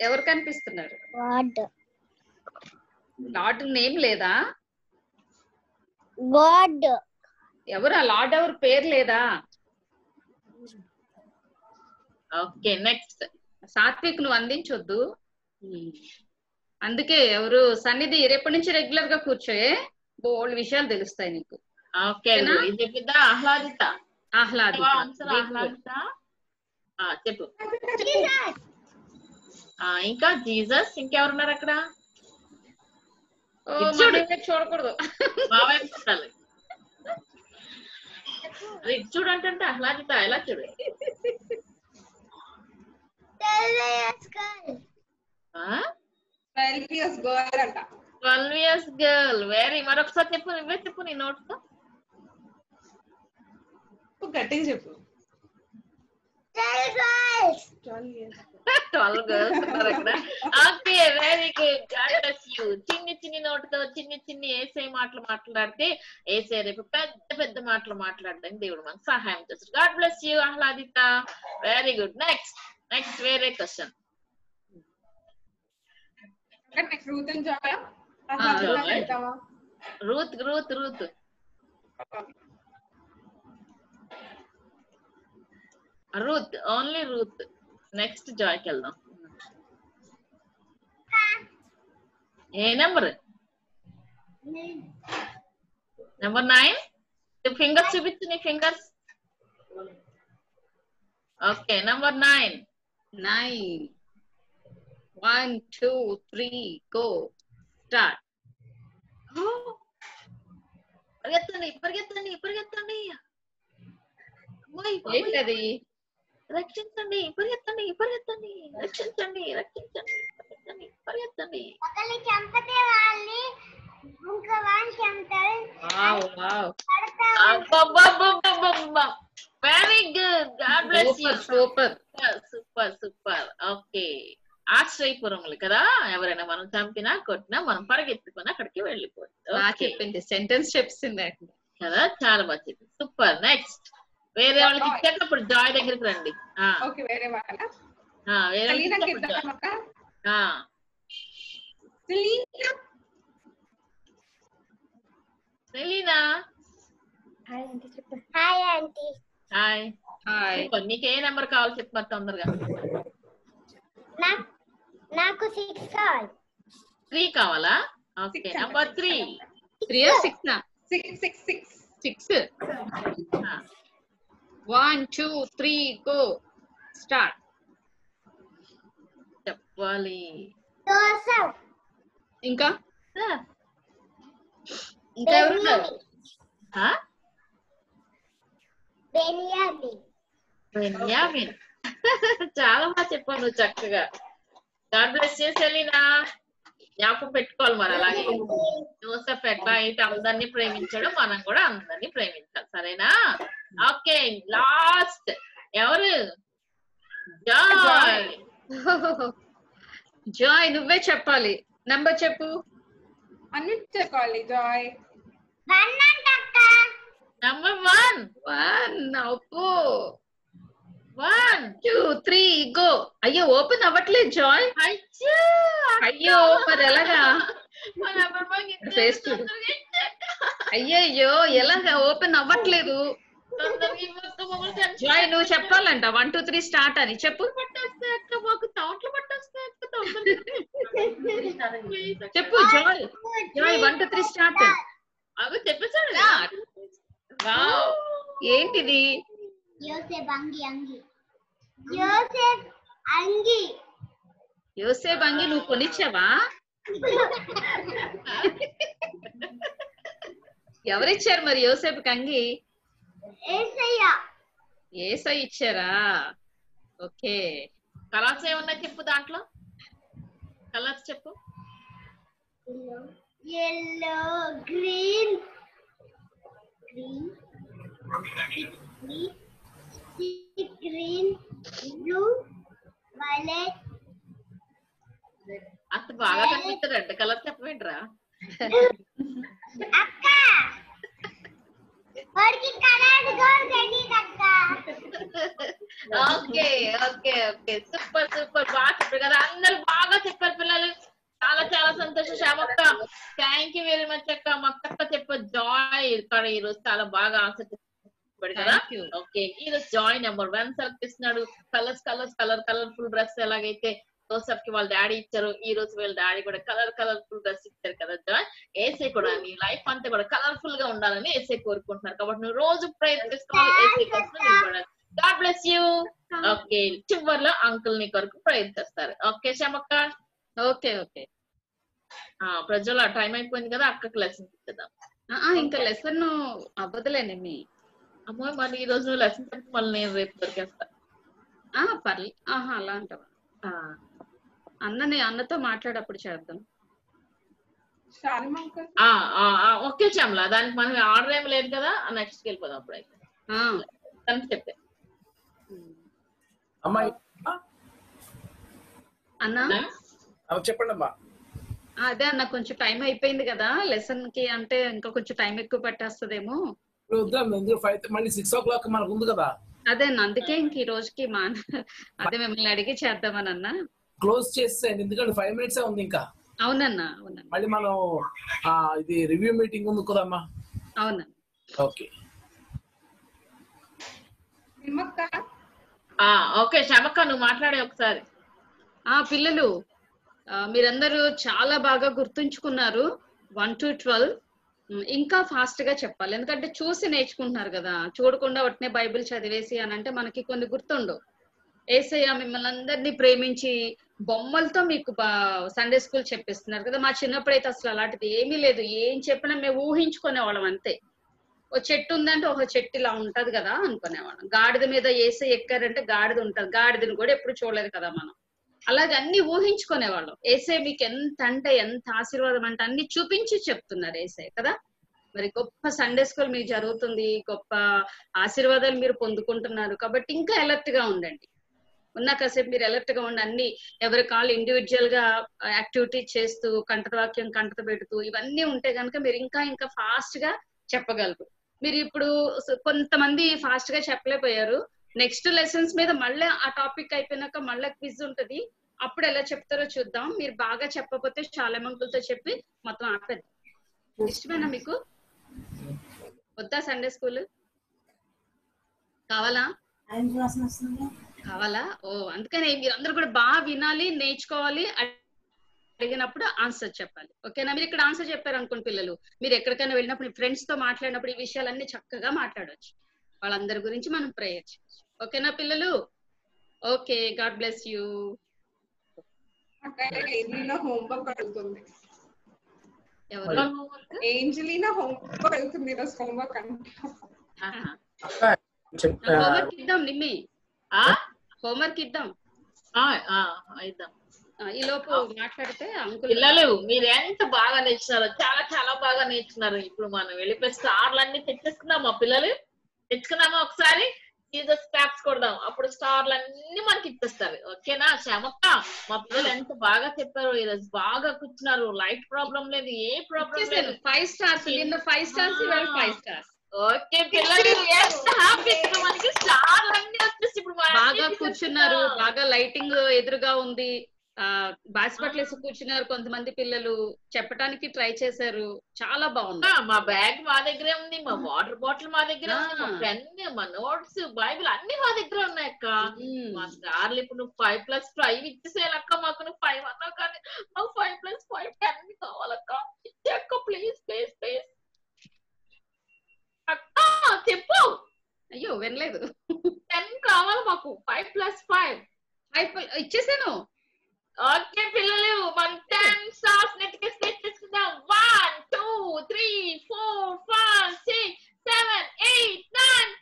ఎవరు కనిపిస్తున్నారు? వాడ్ లార్డ్ నేమ్ లేదా? గాడ్. ఎవరు ఆ లార్డ్ ఎవరు? పేరు లేదా? Okay next. సాత్విక్ నువ్వు అందించొద్దు. అందుకే ఎవరు సన్నిధి రేపటి నుంచి రెగ్యులర్గా కూర్చోయే బోల్డ్ విషయాలు తెలుస్తాయి నీకు. ఓకే? ఇది ఆహ్లాదిత. ఆహ్లాదిత. చెప్పు. ఇంకా జీసస్ ఇంకెవరున్నారు అక్కడ? ఓ, ఇటు చూడు. మన వైపు చూడకూడదు. మా వైపు చూడాలి. అది ఇటు చూడు అంటే ఆహ్లాదిత ఎలా చూడు ట్వెల్వ్ ఇయర్స్ గర్ల్ అంట. ట్వెల్వ్ ఇయర్స్ గర్ల్ వెరీ మరొకసారి చెప్పు నువ్వే చెప్పు నీ నోట్స్తో గట్టిగా చెప్పు. ట్వెల్వ్ గర్ల్స్ ఉన్నారు అక్కడ okay very good God bless you చిన్ని చిన్ని నోటితో చిన్ని చిన్ని ఏసే మాటలు మాట్లాడితే ఏసే రేపు పెద్ద పెద్ద మాటలు మాట్లాడడానికి దేవుడు మనకు సహాయం చేస్తాడు. God bless you Ahladita. Very good next next వేరే question next Ruth and Joy Joy. Ruth Ruth Ruth Ruth only Ruth next జాయ్కి వెళ్దాం ఏ నెంబర్ నెంబర్ నైన్ ఫింగర్స్ చూపించు నీ fingers okay number nine nine one two three go start పరిగెత్తండి పరిగెత్తండి పరిగెత్తండి అమ్మాయి, బాబోయ్. ఏంటది రక్షించండి పరిగెత్తండి పరిగెత్తండి రక్షించండి రక్షించండి పరిగెత్తండి పరిగెత్తండి ఒకరిని చంపితే వాళ్ళని ఇంకో వాళ్ళని చంపుతారు wow wow very good God bless you super super super okay ఆశ్రయపురములు కదా ఎవరైనా మనం చంపినా కొట్టినా మనం పరిగెత్తుకుని అక్కడికి వెళ్ళిపోవచ్చు బాగా Okay. చెప్పింది సెంటెన్స్ చెప్పింది కదా చాలా బాగా చెప్పింది సూపర్ నెక్స్ట్ వేరే వాళ్ళకి ఇచ్చేటప్పుడు జాయ్ దగ్గరికి రండి ఆ, ఓకే వేరే వాళ్ళ ఆ, వేరే వాళ్ళకి సెలీనాకి ఇచ్చేటప్పుడు ఇద్దాం అక్క joy. ఆ, Selina Selina hi aunty hi hi super నీకు ఏ నెంబర్ కావాలి చెప్పు మరి తొందరగా నాకు నాకు సిక్స్ కావాలి త్రీ కావాలా okay number three three six six six six six one two three go start చెప్పాలి. ఇంకా? ఇంకా ఎవరున్నారు? బెనియామిన్ చాలా బాగా చెప్పావు నువ్వు చక్కగా. God bless you Selina. జ్ఞాపకం పెట్టుకోవాలి మరి అలాగే. జోసెఫ్ ఎట్లా అయితే అందరినీ ప్రేమించాడో మనం కూడా అందరినీ ప్రేమించాలి. సరేనా? ఓకే లాస్ట్ ఎవరు? జాయ్ జాయ్ నువ్వే చెప్పాలి. నంబర్ చెప్పు. అన్ని చెప్పాలి జాయ్ నంబర్ వన్ వన్ అప్పు వన్ టూ త్రీ గో అయ్యో ఓపెన్ అవ్వట్లేదు జాయ్ అయ్యో అయ్యో మరి ఎలాగా? ఫేస్ అయ్యయ్యో ఎలాగా? ఓపెన్ అవ్వట్లేదు. జాయ్ నువ్వు చెప్పాలంట. వన్ టూ త్రీ స్టార్ట్ అని. చెప్పు. పట్టేస్తే అక్క మాకు తోటలు పట్టేస్తే అక్క తొందరగా చెప్పు Joy. Joy one two three start అవి చెప్పేసాడు వావ్ ఏంటిది? యోసేఫ్ అంగి అంగి. యోసేఫ్ అంగి. యోసేపు అంగి నువ్వు కొనిచ్చావా? ఎవరిచ్చారు మరి యోసేపుకి అంగి? ఏసయ్య ఏసై ఇచ్చారా? ఓకే. కలర్స్ ఏమన్నా చెప్పు దాంట్లో? కలర్స్ చెప్పు. Yellow green green. Green blue violet అంత బాగా కనిపిస్తుంది రెడ్ కలర్ చెప్పవేంట్రా అక్క వాడికి కలర్ కూడా తెలియదు అక్క okay okay okay super super బాగా చెప్పారు కదా అందరు బాగా చెప్పారు పిల్లలు చాలా చాలా సంతోషం శ్యామక్క థ్యాంక్ యూ వెరీ మచ్ అక్క మా అక్క చెప్ప జాయ్ ఇక్కడ ఈ రోజు చాలా బాగా ఆన్సర్ చెప్పాడు కదా Thank you. ఓకే ఈ రోజు జాయ్ నెంబర్ వన్ సెలెక్ట్ చేస్తున్నాడు colours colours colour colourful dress ఎలాగైతే జోసఫ్కి వాళ్ళ డాడీ ఇచ్చారు. ఈ రోజు వీళ్ళ డాడీ కూడా కలర్ కలర్ఫుల్ డ్రెస్ ఇచ్చారు కదా ఏసే కూడా నీ లైఫ్ అంతా కూడా కలర్ఫుల్గా ఉండాలని ఏసే కోరుకుంటున్నారు. కాబట్టి నువ్వు రోజు ప్రయత్నిస్తున్నావు ఏసే కోసం నిలబడాలి. గాడ్ బ్లెస్ యూ ఓకే చివరిలో అంకుల్ నీ కొరకు ప్రయత్నిస్తారు. ఓకే శమక్క ఓకే ఓకే ఆ, ప్రజల టైం అయిపోయింది కదా అక్కకి లెసన్ ఇచ్చేద్దాం ఆ, ఆ, ఇంకా లెసన్ అవ్వదులేండి మీ అమ్మో మరి ఈ రోజు లెసన్ చెప్పి మళ్ళీ నేను రేపు దొరికేస్తా. ఆ పర్లే. ఆహా అలా అంటావా? అన్నని అన్నతో మాట్లాడప్పుడు చేద్దాం. ఆ, ఆ, ఆ, ఓకే శ్యామల దానికి మనకి ఆర్డర్ ఏం లేదు కదా నెక్స్ట్కి వెళ్ళిపోదాం తనకి చెప్పే. అమ్మాయి అన్నా? చెప్పండి అమ్మా ఆ, అదే అన్న కొంచెం టైం అయిపోయింది కదా లెసన్కి అంటే ఇంకా కొంచెం టైం ఎక్కువ పట్టేస్తుందేమో. మళ్ళీ సిక్స్ ఓ క్లాక్ మనకు ఉంది కదా. అదే అన్న అందుకే ఇంక ఈ రోజుకి మా అదే మిమ్మల్ని అడిగి చేద్దామని అన్న. క్లోజ్ చేసేయండి. ఎందుకంటే ఫైవ్ మినిట్స్ ఉంది ఇంకా. అవునన్నా అవునన్నా. మళ్ళీ మనం ఆ, ఇది రివ్యూ మీటింగ్ ఉంది కదమ్మా. అవునా ఓకే ఆ, ఓకే శమక్క నువ్వు మాట్లాడే ఒకసారి. ఆ పిల్లలు మీరందరూ చాలా బాగా గుర్తుంచుకున్నారు వన్ టు ట్వెల్వ్ ఇంకా ఫాస్ట్గా చెప్పాలి. ఎందుకంటే చూసి నేర్చుకుంటున్నారు కదా. చూడకుండా ఒట్నే బైబిల్ చదివేసి అని అంటే మనకి కొన్ని గుర్తుండవు. ఏసయ్య మిమ్మల్ని అందరినీ ప్రేమించి బొమ్మలతో మీకు సండే స్కూల్ చెప్పిస్తున్నారు కదా మా చిన్నప్పుడు అయితే అసలు అలాంటిది ఏమీ లేదు. ఏం చెప్పినా మేము ఊహించుకునేవాళ్ళం అంతే. ఓ చెట్టు ఉందంటే ఒక చెట్టు ఇలా ఉంటది కదా అనుకునేవాళ్ళం. గాడిద మీద ఏసై ఎక్కారంటే గాడిద ఉంటది. గాడిదని కూడా ఎప్పుడు చూడలేదు కదా మనం. అలాగే అన్ని ఊహించుకునేవాళ్ళం. ఏసై మీకు ఎంత అంటే ఎంత ఆశీర్వాదం అంటే అన్ని చూపించి చెప్తున్నారు ఏసే కదా? మరి గొప్ప సండే స్కూల్ మీకు జరుగుతుంది. గొప్ప ఆశీర్వాదాలు మీరు పొందుకుంటున్నారు. కాబట్టి ఇంకా అలర్ట్గా ఉండండి. ఉన్న కాసేపు మీరు అలర్ట్గా ఉండి అన్ని ఎవరి కాళ్ళు ఇండివిజువల్గా యాక్టివిటీ చేస్తూ కంటత వాక్యం కంటత పెడుతూ ఇవన్నీ ఉంటే కనుక మీరు ఇంకా ఇంకా ఫాస్ట్గా చెప్పగలరు. మీరు ఇప్పుడు కొంతమంది ఫాస్ట్గా చెప్పలేకపోయారు. నెక్స్ట్ లెసన్స్ మీద మళ్ళీ ఆ టాపిక్ అయిపోయినాక మళ్ళీ క్విజ్ ఉంటది. అప్పుడు ఎలా చెప్తారో చూద్దాం. మీరు బాగా చెప్పకపోతే చాలా మంకులతో చెప్పి మొత్తం ఆపేద్దాం. ఇష్టమేనా మీకు? వద్దా సండే స్కూల్ కావాలా? కావాలా? ఓ అందుకని మీరు అందరూ కూడా బాగా వినాలి నేర్చుకోవాలి అడిగినప్పుడు ఆన్సర్ చెప్పాలి. ఓకేనా? మీరు ఇక్కడ ఆన్సర్ చెప్పారు అనుకోండి పిల్లలు. మీరు ఎక్కడికైనా వెళ్ళినప్పుడు ఫ్రెండ్స్తో మాట్లాడినప్పుడు ఈ విషయాలన్నీ చక్కగా మాట్లాడవచ్చు వాళ్ళందరి గురించి మనం ప్రేయర్ చేయొచ్చు. ఓకేనా పిల్లలు? Okay God bless you Angelina homework అడుగుతుంది. ఎవరు? ఏంజలీనా హోంవర్క్ అడుగుతుంది ఈరోజు హోంవర్క్ అంటే హోంవర్క్ ఇద్దాం నిమ్మి. హోంవర్క్ ఇద్దాం? ఇద్దాం. ఈ లోపు మాట్లాడితే అంకుల్ పిల్లలు మీరు ఎంత బాగా నేర్చుకున్నారో చాలా చాలా బాగా నేర్చుకున్నారు. ఇప్పుడు మనం వెళ్ళిపోయి స్టార్లు అన్ని తెచ్చేసుకుందాం మా పిల్లలు. తెచ్చుకుందామా ఒకసారి? జీసస్ క్లాప్స్ కొడదాం. అప్పుడు స్టార్లు అన్ని మనకి ఇచ్చేస్తారు. ఓకేనా? శ్యామక్క మా పిల్లలు ఎంత బాగా చెప్పారు ఈరోజు బాగా కూర్చున్నారు. లైట్ ప్రాబ్లం లేదు ఏ ప్రాబ్లం లేదు. Five stars five stars five stars okay పిల్లలు ఎంత హ్యాపీ మనకి స్టార్లు అన్ని వచ్చేసి ఇప్పుడు బాగా కూర్చున్నారు. బాగా లైటింగ్ ఎదురుగా ఉంది. ఆ బాస్పట్లు వేసి కూర్చున్నారు కొంతమంది పిల్లలు. చెప్పడానికి ట్రై చేశారు. చాలా బాగుంది. మా బ్యాగ్ మా దగ్గరే ఉంది మా వాటర్ బాటిల్ మా దగ్గరే ఉంది మా. పెన్ మా నోట్స్ బైబిల్ అన్ని మా దగ్గర ఉన్నాయి అక్క. మా స్టార్లు ఇప్పుడు నువ్వు ఫైవ్ ప్లస్ ఫైవ్ ఇచ్చేసేయాలక్క మాకు నువ్వు ఫైవ్ అన్నావు కానీ మాకు ఫైవ్ ప్లస్ ఫైవ్ టెన్ కావాలక్క. అక్క ప్లీజ్ ప్లీజ్ ప్లీజ్ అక్క చెప్పు. అయ్యో వినలేదు. టెన్ కావాలి మాకు. Five plus five. ఫైవ్ ఇచ్చేసాను. ఓకే పిల్లలు. మనం టెన్ స్టార్స్ నెట్కేసి తెచ్చేసుకుందాం one two three four five six seven eight nine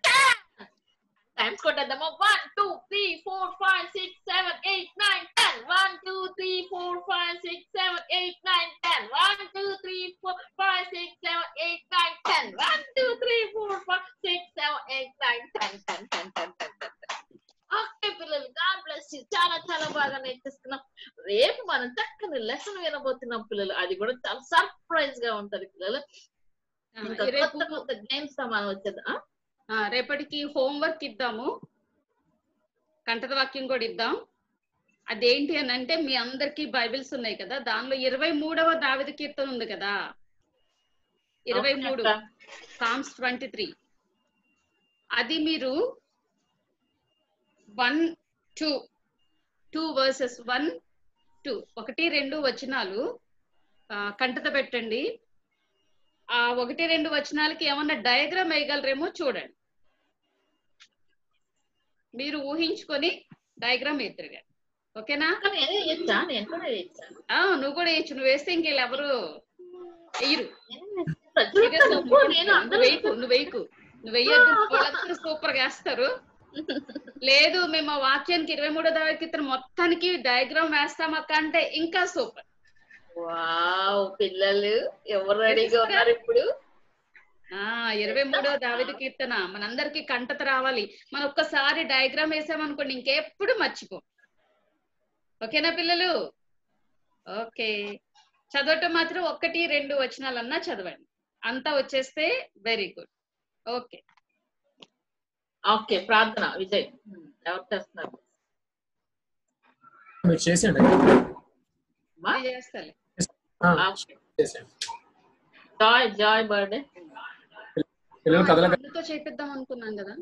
times కొట్టేద్దామా one two three four five six seven eight nine ten one two three four five six seven eight nine ten one two three four five six seven eight nine ten one two three four five six seven eight nine ten ten ten ten ten okay పిల్లలు God bless you చాలా చాలా బాగా నేర్చేస్తున్నాం రేపు మనం చక్కని lesson వినబోతున్నాం పిల్లలు. అది కూడా చాలా సర్ప్రైజ్గా ఉంటది పిల్లలు. ఇంకా కొత్త కొత్త గేమ్స్తో మనం వచ్చేది రేపటికి హోంవర్క్ ఇద్దాము. కంఠత వాక్యం కూడా ఇద్దాం. అదేంటి అని అంటే మీ అందరికి బైబిల్స్ ఉన్నాయి కదా దానిలో ఇరవై మూడవ దావిద కీర్తన ఉంది కదా. ఇరవై మూడు. సామ్స్ ట్వంటీ త్రీ అది మీరు one two two versus one two ఒకటి రెండు వచనాలు కంటత పెట్టండి. ఆ ఒకటి రెండు వచనాలకి ఏమన్నా డయాగ్రామ్ వేయగలరేమో చూడండి. మీరు ఊహించుకొని డయాగ్రామ్ ఎత్తురుగా ఓకేనా? నువ్వు కూడా వేయచ్చు నువ్వు వేస్తే ఇంకెవరు వెయ్యరు ప్రజలంతా నువ్వు, వేయకు నువ్వు వేయకు. నువ్వు వెయ్యొద్దు వాళ్ళందరూ సూపర్గా వేస్తారు. లేదు మేము ఆ వాక్యానికి ఇరవై మూడో కీర్తన మొత్తానికి డయాగ్రామ్ వేస్తాం అక్క అంటే ఇంకా సూపర్. వావ్ పిల్లలు ఎవరు రెడీగా ఉన్నారు ఇప్పుడు? ఆ ఇరవై మూడో దావిది కీర్తన. మనందరికి కంటత రావాలి. మనం ఒక్కసారి డయాగ్రామ్ వేసామనుకోండి ఇంకెప్పుడు మర్చిపో. ఓకేనా పిల్లలు? ఓకే. చదవటం మాత్రం ఒకటి రెండు వచనాలన్నా చదవండి. అంతా వచ్చేస్తే వెరీ గుడ్ ఓకే. ఓకే ప్రార్థన. విజయ్. ఎవరు చేస్తున్నారు? మీరు చేసేయండి. చేస్తాలే. జాయ్ జాయ్ బర్త్డే పిల్లలు అన్నతో చేపిద్దాం అనుకున్నాం కదా.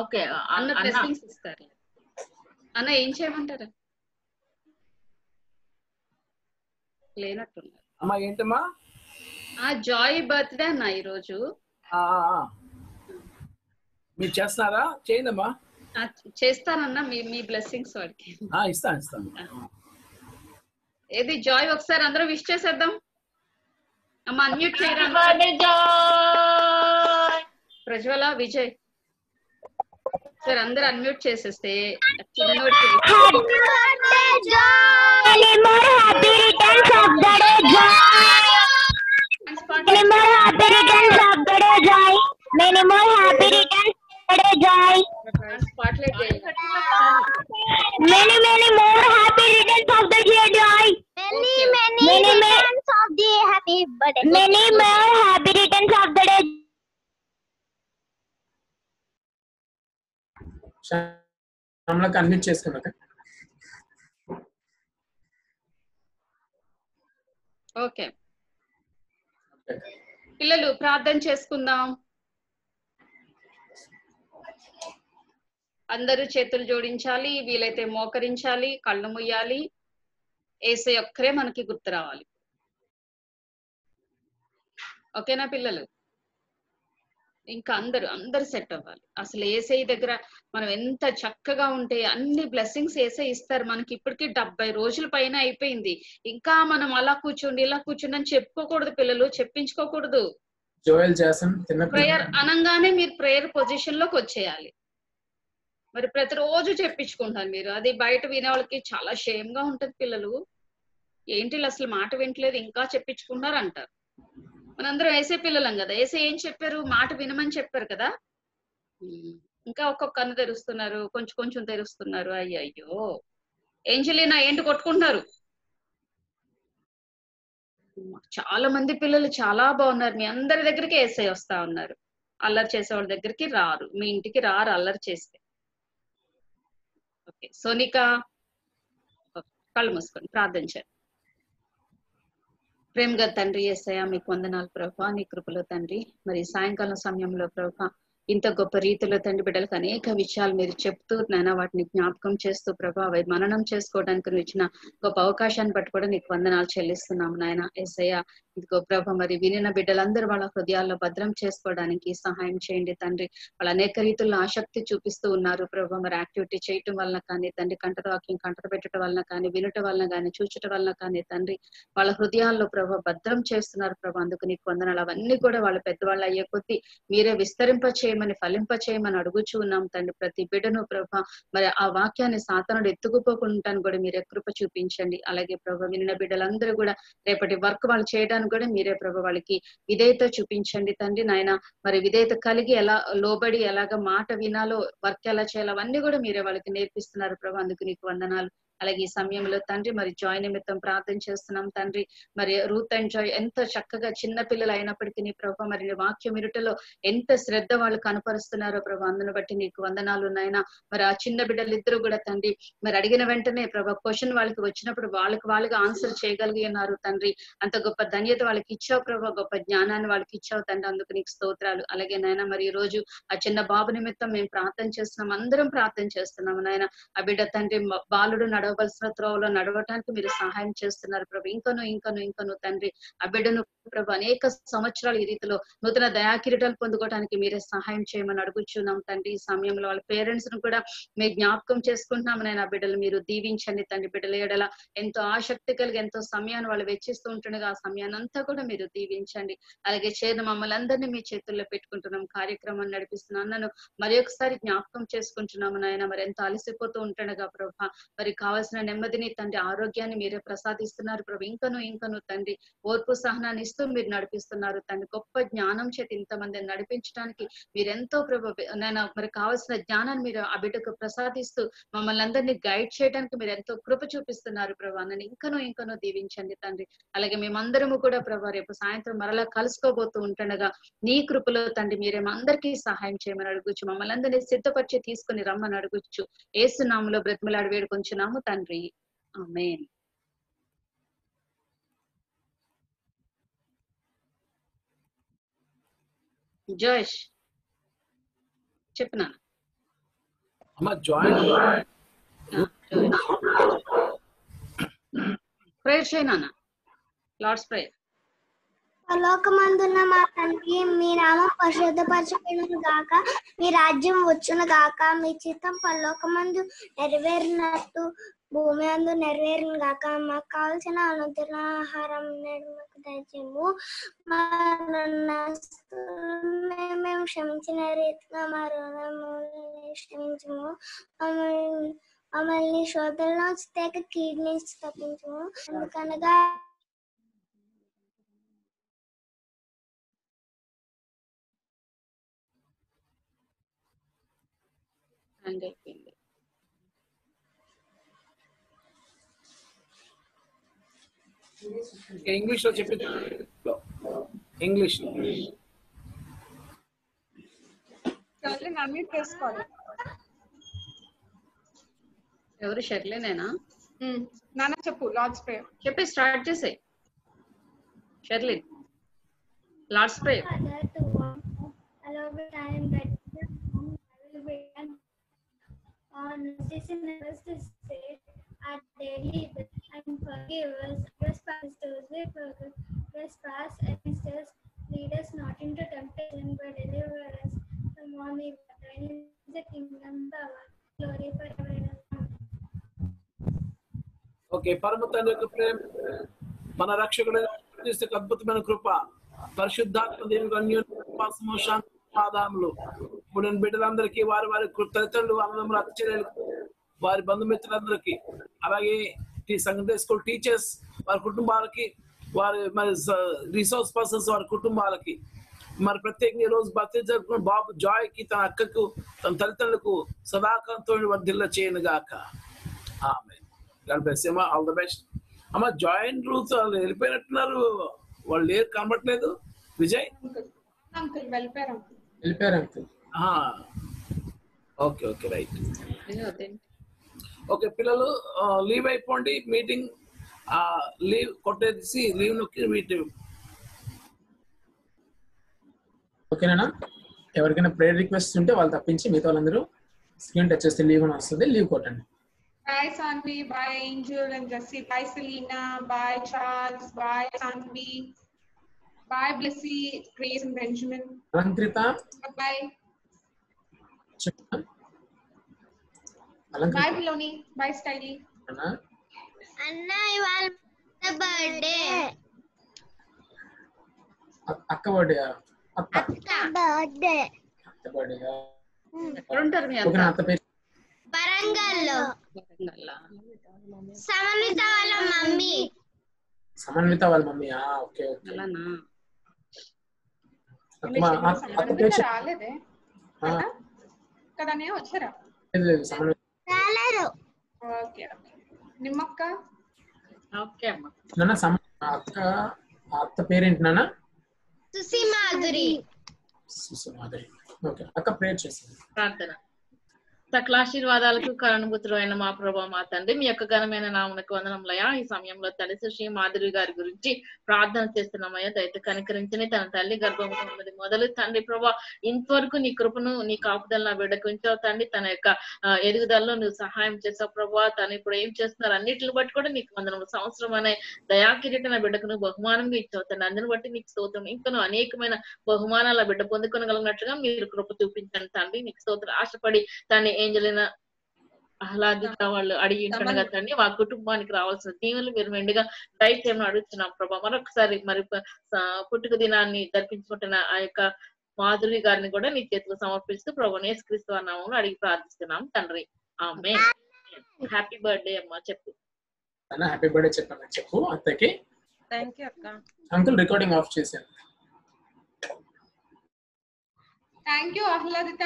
ఓకే. అన్న బ్లెస్సింగ్స్ ఇస్తారు. అన్న ఏం చేయమంటారు? లేనట్టున్నారు. అమ్మా ఏంటమ్మా? ఆ జాయ్ బర్త్డే అన్న ఈరోజు. ఆ, ఆ, ఆ. మీరు చేస్తున్నారా? చేయండి అమ్మా చేస్తానన్నా మీ మీ బ్లెస్సింగ్స్ వాడికి. ఆ, ఇస్తాను ఇస్తాను. ఏది జాయ్ ఒకసారి అందరం విష్ చేసేద్దాం. అమ్మ అన్మ్యూట్ చేయరా? ప్రజ్వల విజయ్. సార్ అందరు అన్మ్యూట్ చేసేస్తే చిన్నోడికి Many more happy returns of the day, joy. Many more happy returns. Of the day, joy. Many more happy returns of the day, joy. Many, many more happy returns of the day, joy. Many, many, Many, many- returns of the happy birthday. Many more happy returns of the day. శ్యామలకి అన్మిట్ చేసుకున్నాక okay పిల్లలు ప్రార్థన చేసుకుందాం అందరూ చేతులు జోడించాలి వీలైతే మోకరించాలి కళ్ళు ముయ్యాలి. ఏసై ఒక్కరే మనకి గుర్తు రావాలి. ఓకేనా పిల్లలు? ఇంకా అందరూ అందరు సెట్ అవ్వాలి. అసలు ఏసై దగ్గర మనం ఎంత చక్కగా ఉంటే అన్ని బ్లెస్సింగ్స్ ఏసై ఇస్తారు. మనకి ఇప్పటికీ డెబ్బై రోజుల పైన అయిపోయింది. ఇంకా మనం అలా కూర్చోండి ఇలా కూర్చోండి అని చెప్పుకోకూడదు పిల్లలు చెప్పించుకోకూడదు. ప్రేయర్ అనగానే మీరు ప్రేయర్ పొజిషన్లోకి వచ్చేయాలి. మరి ప్రతిరోజు చెప్పించుకుంటారు మీరు. అది బయట వినే వాళ్ళకి చాలా షేమ్గా ఉంటది పిల్లలు. ఏంటి అసలు మాట వింటలేదు ఇంకా చెప్పించుకుంటున్నారు అంటారు మనందరం వేసే పిల్లలం కదా. వేసే ఏం చెప్పారు? మాట వినమని చెప్పారు కదా. ఇంకా ఒక్కొక్క కన్ను తెరుస్తున్నారు కొంచెం కొంచెం తెరుస్తున్నారు. అయ్యయ్యో. ఏంజలీనా ఏంటి కొట్టుకుంటున్నారు? చాలా మంది పిల్లలు చాలా బాగున్నారు. మీ అందరి దగ్గరికి ఏసై వస్తా ఉన్నారు. అల్లరి చేసే వాళ్ళ దగ్గరికి రారు. మీ ఇంటికి రారు అల్లరి చేస్తే. ఓకే. సోనిక కళ్ళు మూసుకోండి. ప్రార్థించండి ప్రేమగా తండ్రి ఎస్ఐ మీకు వందనాలు ప్రభా. నీ కృపలో తండ్రి. మరి సాయంకాలం సమయంలో ప్రభా ఇంత గొప్ప రీతిలో తండ్రి బిడ్డలకు అనేక విషయాలు మీరు చెప్తూ నాయన వాటిని జ్ఞాపకం చేస్తూ ప్రభా అవి మననం చేసుకోవడానికి నువ్వు ఇచ్చిన గొప్ప అవకాశాన్ని బట్టి కూడా నీకు వందనాలు చెల్లిస్తున్నాం నాయన. ఎస్ఐ ఇదిగో ప్రభ మరి వినిన బిడ్డలందరూ వాళ్ళ హృదయాల్లో భద్రం చేసుకోవడానికి సహాయం చేయండి తండ్రి. వాళ్ళు అనేక రీతుల్లో ఆసక్తి చూపిస్తూ ఉన్నారు ప్రభ మరి యాక్టివిటీ చేయటం వలన కానీ తండ్రి కంటత వాక్యం కంటత పెట్టడం వలన కానీ వినటం వలన కానీ చూచటం వలన కానీ తండ్రి. వాళ్ళ హృదయాల్లో ప్రభ భద్రం చేస్తున్నారు ప్రభ. అందుకు నీకు వందనాలు. అవన్నీ కూడా వాళ్ళ పెద్దవాళ్ళు అయ్యే కొద్దీ మీరే విస్తరింప చేయమని ఫలింప చేయమని అడుగుచూ ఉన్నాం తండ్రి. ప్రతి బిడ్డను ప్రభ మరి ఆ వాక్యాన్ని సాతనుడు ఎత్తుకుపోకుండా కూడా మీరే కృప చూపించండి. అలాగే ప్రభ వినిన బిడ్డలందరూ కూడా రేపటి వర్క్ వాళ్ళు చేయడానికి కూడా మీరే ప్రభ వాళ్ళకి విధేయత చూపించండి తండ్రి నాయన. మరి విధేయత కలిగి ఎలా లోబడి ఎలాగ మాట వినాలో వర్క్ ఎలా చేయాలో అవన్నీ కూడా మీరే వాళ్ళకి నేర్పిస్తున్నారు ప్రభా. అందుకు నీకు వందనాలు. అలాగే ఈ సమయంలో తండ్రి మరి జాయ్ నిమిత్తం ప్రార్థన చేస్తున్నాం. తండ్రి మరి రూత్ అండ్ జాయ్ ఎంతో చక్కగా చిన్న పిల్లలు అయినప్పటికీ నీ ప్రభా మరి వాక్య వాక్యం ఇరుటలో ఎంత శ్రద్ధ వాళ్ళు కనపరుస్తున్నారో ప్రభా అందును బట్టి నీకు వందనాలు నాయన. మరి ఆ చిన్న బిడ్డలు ఇద్దరు కూడా తండ్రి మరి అడిగిన వెంటనే ప్రభా క్వశ్చన్ వాళ్ళకి వచ్చినప్పుడు వాళ్ళకి వాళ్ళకి ఆన్సర్ చేయగలిగి ఉన్నారు తండ్రి. అంత గొప్ప ధన్యత వాళ్ళకి ఇచ్చావు ప్రభా గొప్ప జ్ఞానాన్ని వాళ్ళకి ఇచ్చావు తండ్రి. అందుకు నీకు స్తోత్రాలు. అలాగే నాయన మరి ఈ రోజు ఆ చిన్న బాబు నిమిత్తం మేము ప్రార్థన చేస్తున్నాం. అందరం ప్రార్థన చేస్తున్నాం నాయన. ఆ బిడ్డ తండ్రి బాలుడు నడవ నడవవలసిన త్రోవలో నడవటానికి మీరు సహాయం చేస్తున్నారు ప్రభు. ఇంకను ఇంకను ఇంకను తండ్రి ఆ బిడ్డను ప్రభు అనేక సంవత్సరాలు ఈ రీతిలో నూతన దయాకిరీటాలు పొందుకోవడానికి మీరే సహాయం చేయమని అడుగుచున్నాం తండ్రి. ఈ సమయంలో వాళ్ళ పేరెంట్స్ను కూడా మేము జ్ఞాపకం చేసుకుంటున్నాం నేను ఆ బిడ్డలు. మీరు దీవించండి తండ్రి బిడ్డల ఏడల ఎంతో ఆసక్తి కలిగి ఎంతో సమయాన్ని వాళ్ళు వెచ్చిస్తూ ఉంటుండగా ఆ సమయాన్ని అంతా కూడా మీరు దీవించండి. అలాగే చేరిన మమ్మల్ని అందరినీ మీ చేతుల్లో పెట్టుకుంటున్నాం. కార్యక్రమం నడిపిస్తున్న అన్నను మరి ఒకసారి జ్ఞాపకం చేసుకుంటున్నాము నాయన. మరి ఎంతో అలసిపోతూ ఉంటుండగా ప్రభా మరి కావాల్సిన నెమ్మదిని తండ్రి ఆరోగ్యాన్ని మీరే ప్రసాదిస్తున్నారు. ప్రభు ఇంకను ఇంకను తండ్రి ఓర్పు సహనాన్ని ఇస్తూ మీరు నడిపిస్తున్నారు. తండ్రి గొప్ప జ్ఞానం చేత ఇంతమందిని నడిపించడానికి మీరెంతో ప్రభు నేను మరి కావాల్సిన జ్ఞానాన్ని మీరు ఆ బిడ్డకు ప్రసాదిస్తూ మమ్మల్ని అందరినీ గైడ్ చేయడానికి మీరు ఎంతో కృప చూపిస్తున్నారు ప్రభా. నన్ను ఇంకను ఇంకను దీవించండి తండ్రి. అలాగే మేమందరము కూడా ప్రభా రేపు సాయంత్రం మరలా కలుసుకోబోతూ ఉంటుండగా నీ కృపలో తండ్రి మీరేమో అందరికీ సహాయం చేయమని అడుగుచ్చు మమ్మల్ని అందరినీ సిద్ధపరిచి తీసుకుని రమ్మని అడుగుచ్చు ఏసునాములో బ్రతిమలాడి వేడుకొంచున్నాము తండ్రి. ఆమేన్. జోష్ చెప్పు నాన్న అమ్మ జాయిన్ ప్రేయర్ చేయి నాన్న. Lord's prayer. పరలోకమందున్న మా తండ్రి మీ నామం పరిశుద్ధపరచబడును గాక మీ రాజ్యం వచ్చును గాక మీ చిత్తం పరలోకమందు నెరవేరినట్టు భూమి అందు నెరవేరును గాక మాకు కావలసిన అనుదిన ఆహారం నేడు మాకు దయచేయము. మేము క్షమించిన రీతిగా మా రుణములను క్షమించము. మమ్మల్ని మమ్మల్ని శోధనలో తెగ కీడు తప్పించము ఎందుకనగా హ్యాంగ్ అయిపోయింది ఇంగ్లీష్లో చెప్పి ఇంగ్లీష్లో షర్లిన్ అన్మ్యూట్ చేసుకోవాలి ఎవరు షర్లేనేనా నాన్న చెప్పు లార్డ్స్ ప్రేయర్ చెప్పి స్టార్ట్ చేసేయ్ Sherlin Lord's prayer On noticing us to say our daily bread and forgive us trespasses those we forgive trespass against us. Lead us not into temptation, but deliver us from all evil. Thine is the kingdom, power, glory forever. Amen. Okay పరమ తండ్రి యొక్క ప్రేమ మన రక్షకుడు క్రీస్తు యొక్క అద్భుతమైన కృప పరిశుద్ధాత్మ దేవుని అన్యోన్యము శాంతి నేను బిడ్డలందరికీ వారి వారి తల్లిదండ్రులు అన్నదమ్ములు అక్కచెల్లెలకు వారి బంధుమిత్రులందరికీ అలాగే ఈ సంగతి స్కూల్ టీచర్స్ వారి కుటుంబాలకి వారి మరి రిసోర్స్ పర్సన్స్ వారి కుటుంబాలకి మరి ప్రత్యేకంగా ఈ రోజు బర్త్డే జరుపుకున్న బాబు జాయ్కి తన అక్కకు తన తల్లిదండ్రులకు సదాకాంతో వర్ధిల్ల చేయను గాక. ఆమె ఆల్ ద బెస్ట్ అమ్మ. జాయింట్ రూల్స్ వాళ్ళు వెళ్ళిపోయినట్టున్నారు. వాళ్ళు లేరు కనబట్లేదు విజయ్? అంకుల్ వెళ్ళిపోయారు అంకుల్. వెళ్ళిపోయారు uncle. Okay okay right okay పిల్లలు లీవ్ అయిపోండి మీటింగ్ లీవ్ కొట్టేసి లీవ్ నొక్కి మీటింగ్ ఓకేనా ఎవరికైనా ప్రేయర్ రిక్వెస్ట్ ఉంటే వాళ్ళు తప్పించి మిగతా వాళ్ళందరూ స్క్రీన్ టచ్ చేస్తే లీవ్ అని వస్తుంది లీవ్ కొట్టండి Bye, Sanvi. Bye, Angel and Jesse. Bye, Selena. Bye, Charles. Bye, Sanvi. Bye, Blissy, Grace, and Benjamin. Alankrita Bye. Alankrita Filoni. Bye, Styly. అన్నా? అన్న ఇవాళ బర్త్డే అక్క బర్త్డే అత్త బర్త్డే అత్త బర్త్డే ఎక్కడుంటారు మీ ఓకేనా అత్త? అత్త పేరు? వరంగల్లో. వరంగల్లా? సమన్విత వాళ్ళ మమ్మీ. సమన్విత వాళ్ళ మమ్మీ ఓకే ఓకే. అలానా? అత్త పేరు. రాలేదే? ఆ, కదా నేను వచ్చారా రాలేదు ఓకే ఓకే. నిమ్మక్క? ఓకే అమ్మా. నాన్న సమ అక్క ఆ అత్త పేరేంటి నాన్న? సుసి మాధురి సుమాధురి ఓకే అక్క ప్రేయర్ చేసింది ప్రార్థన. సకల ఆశీర్వాదాలకు కారణభూతులు అయిన మా ప్రభా మా తండ్రి. మీ యొక్క ఘనమైన నామునకు వందనములయ్యా ఈ సమయంలో తల్లి శ్రీ మాధురి గారి గురించి ప్రార్థన చేస్తున్నామయ్యా దయతో కనికరించని తన తల్లి గర్భంలో ఉన్నది మొదలు. తండ్రి ప్రభా ఇంతవరకు నీ కృపను నీ కాపుదల నా బిడ్డకు ఉంచావు తండ్రి. తన యొక్క ఎదుగుదలలో నువ్వు సహాయం చేసావు ప్రభా. తను ఇప్పుడు ఏం చేస్తున్నారు అన్నిటిని బట్టి కూడా నీకు వందనములు. సంవత్సరం అనే దయాకిరీట నా బిడ్డకు నువ్వు బహుమానంగా ఇచ్చావు తండ్రి. అందుని బట్టి నీకు స్తోత్రం. ఇంకా అనేకమైన బహుమానాల బిడ్డ పొందుకొనగలిగినట్లుగా మీరు కృప చూపించండి తండ్రి. నీకు స్తోత్రం. ఆశపడి తన ఏంజలిన ఆహ్లాదిత వాళ్ళు అడిగి ఉంటుండగా తండ్రి మా కుటుంబానికి రావాల్సిన దీవెనలు మీరు మెండుగా దయచేయమని అడుగుతున్నాం ప్రభా. మరొకసారి మరి పుట్టుక దినాన్ని దర్పించుకుంటున్న ఆ యొక్క మాధురి గారిని కూడా నీ చేతిలో సమర్పిస్తూ ప్రభు నేస్క్రీస్తు నామమును అడిగి ప్రార్థిస్తున్నాం. తండ్రి ఆమె హ్యాపీ బర్త్డే అమ్మా చెప్పు. అన్న హ్యాపీ బర్త్డే చెప్పండి చెప్పు అత్తకి. థ్యాంక్ యూ అక్క. అంకుల్ రికార్డింగ్ ఆఫ్ చేశాను థ్యాంక్ యూ ఆహ్లాదిత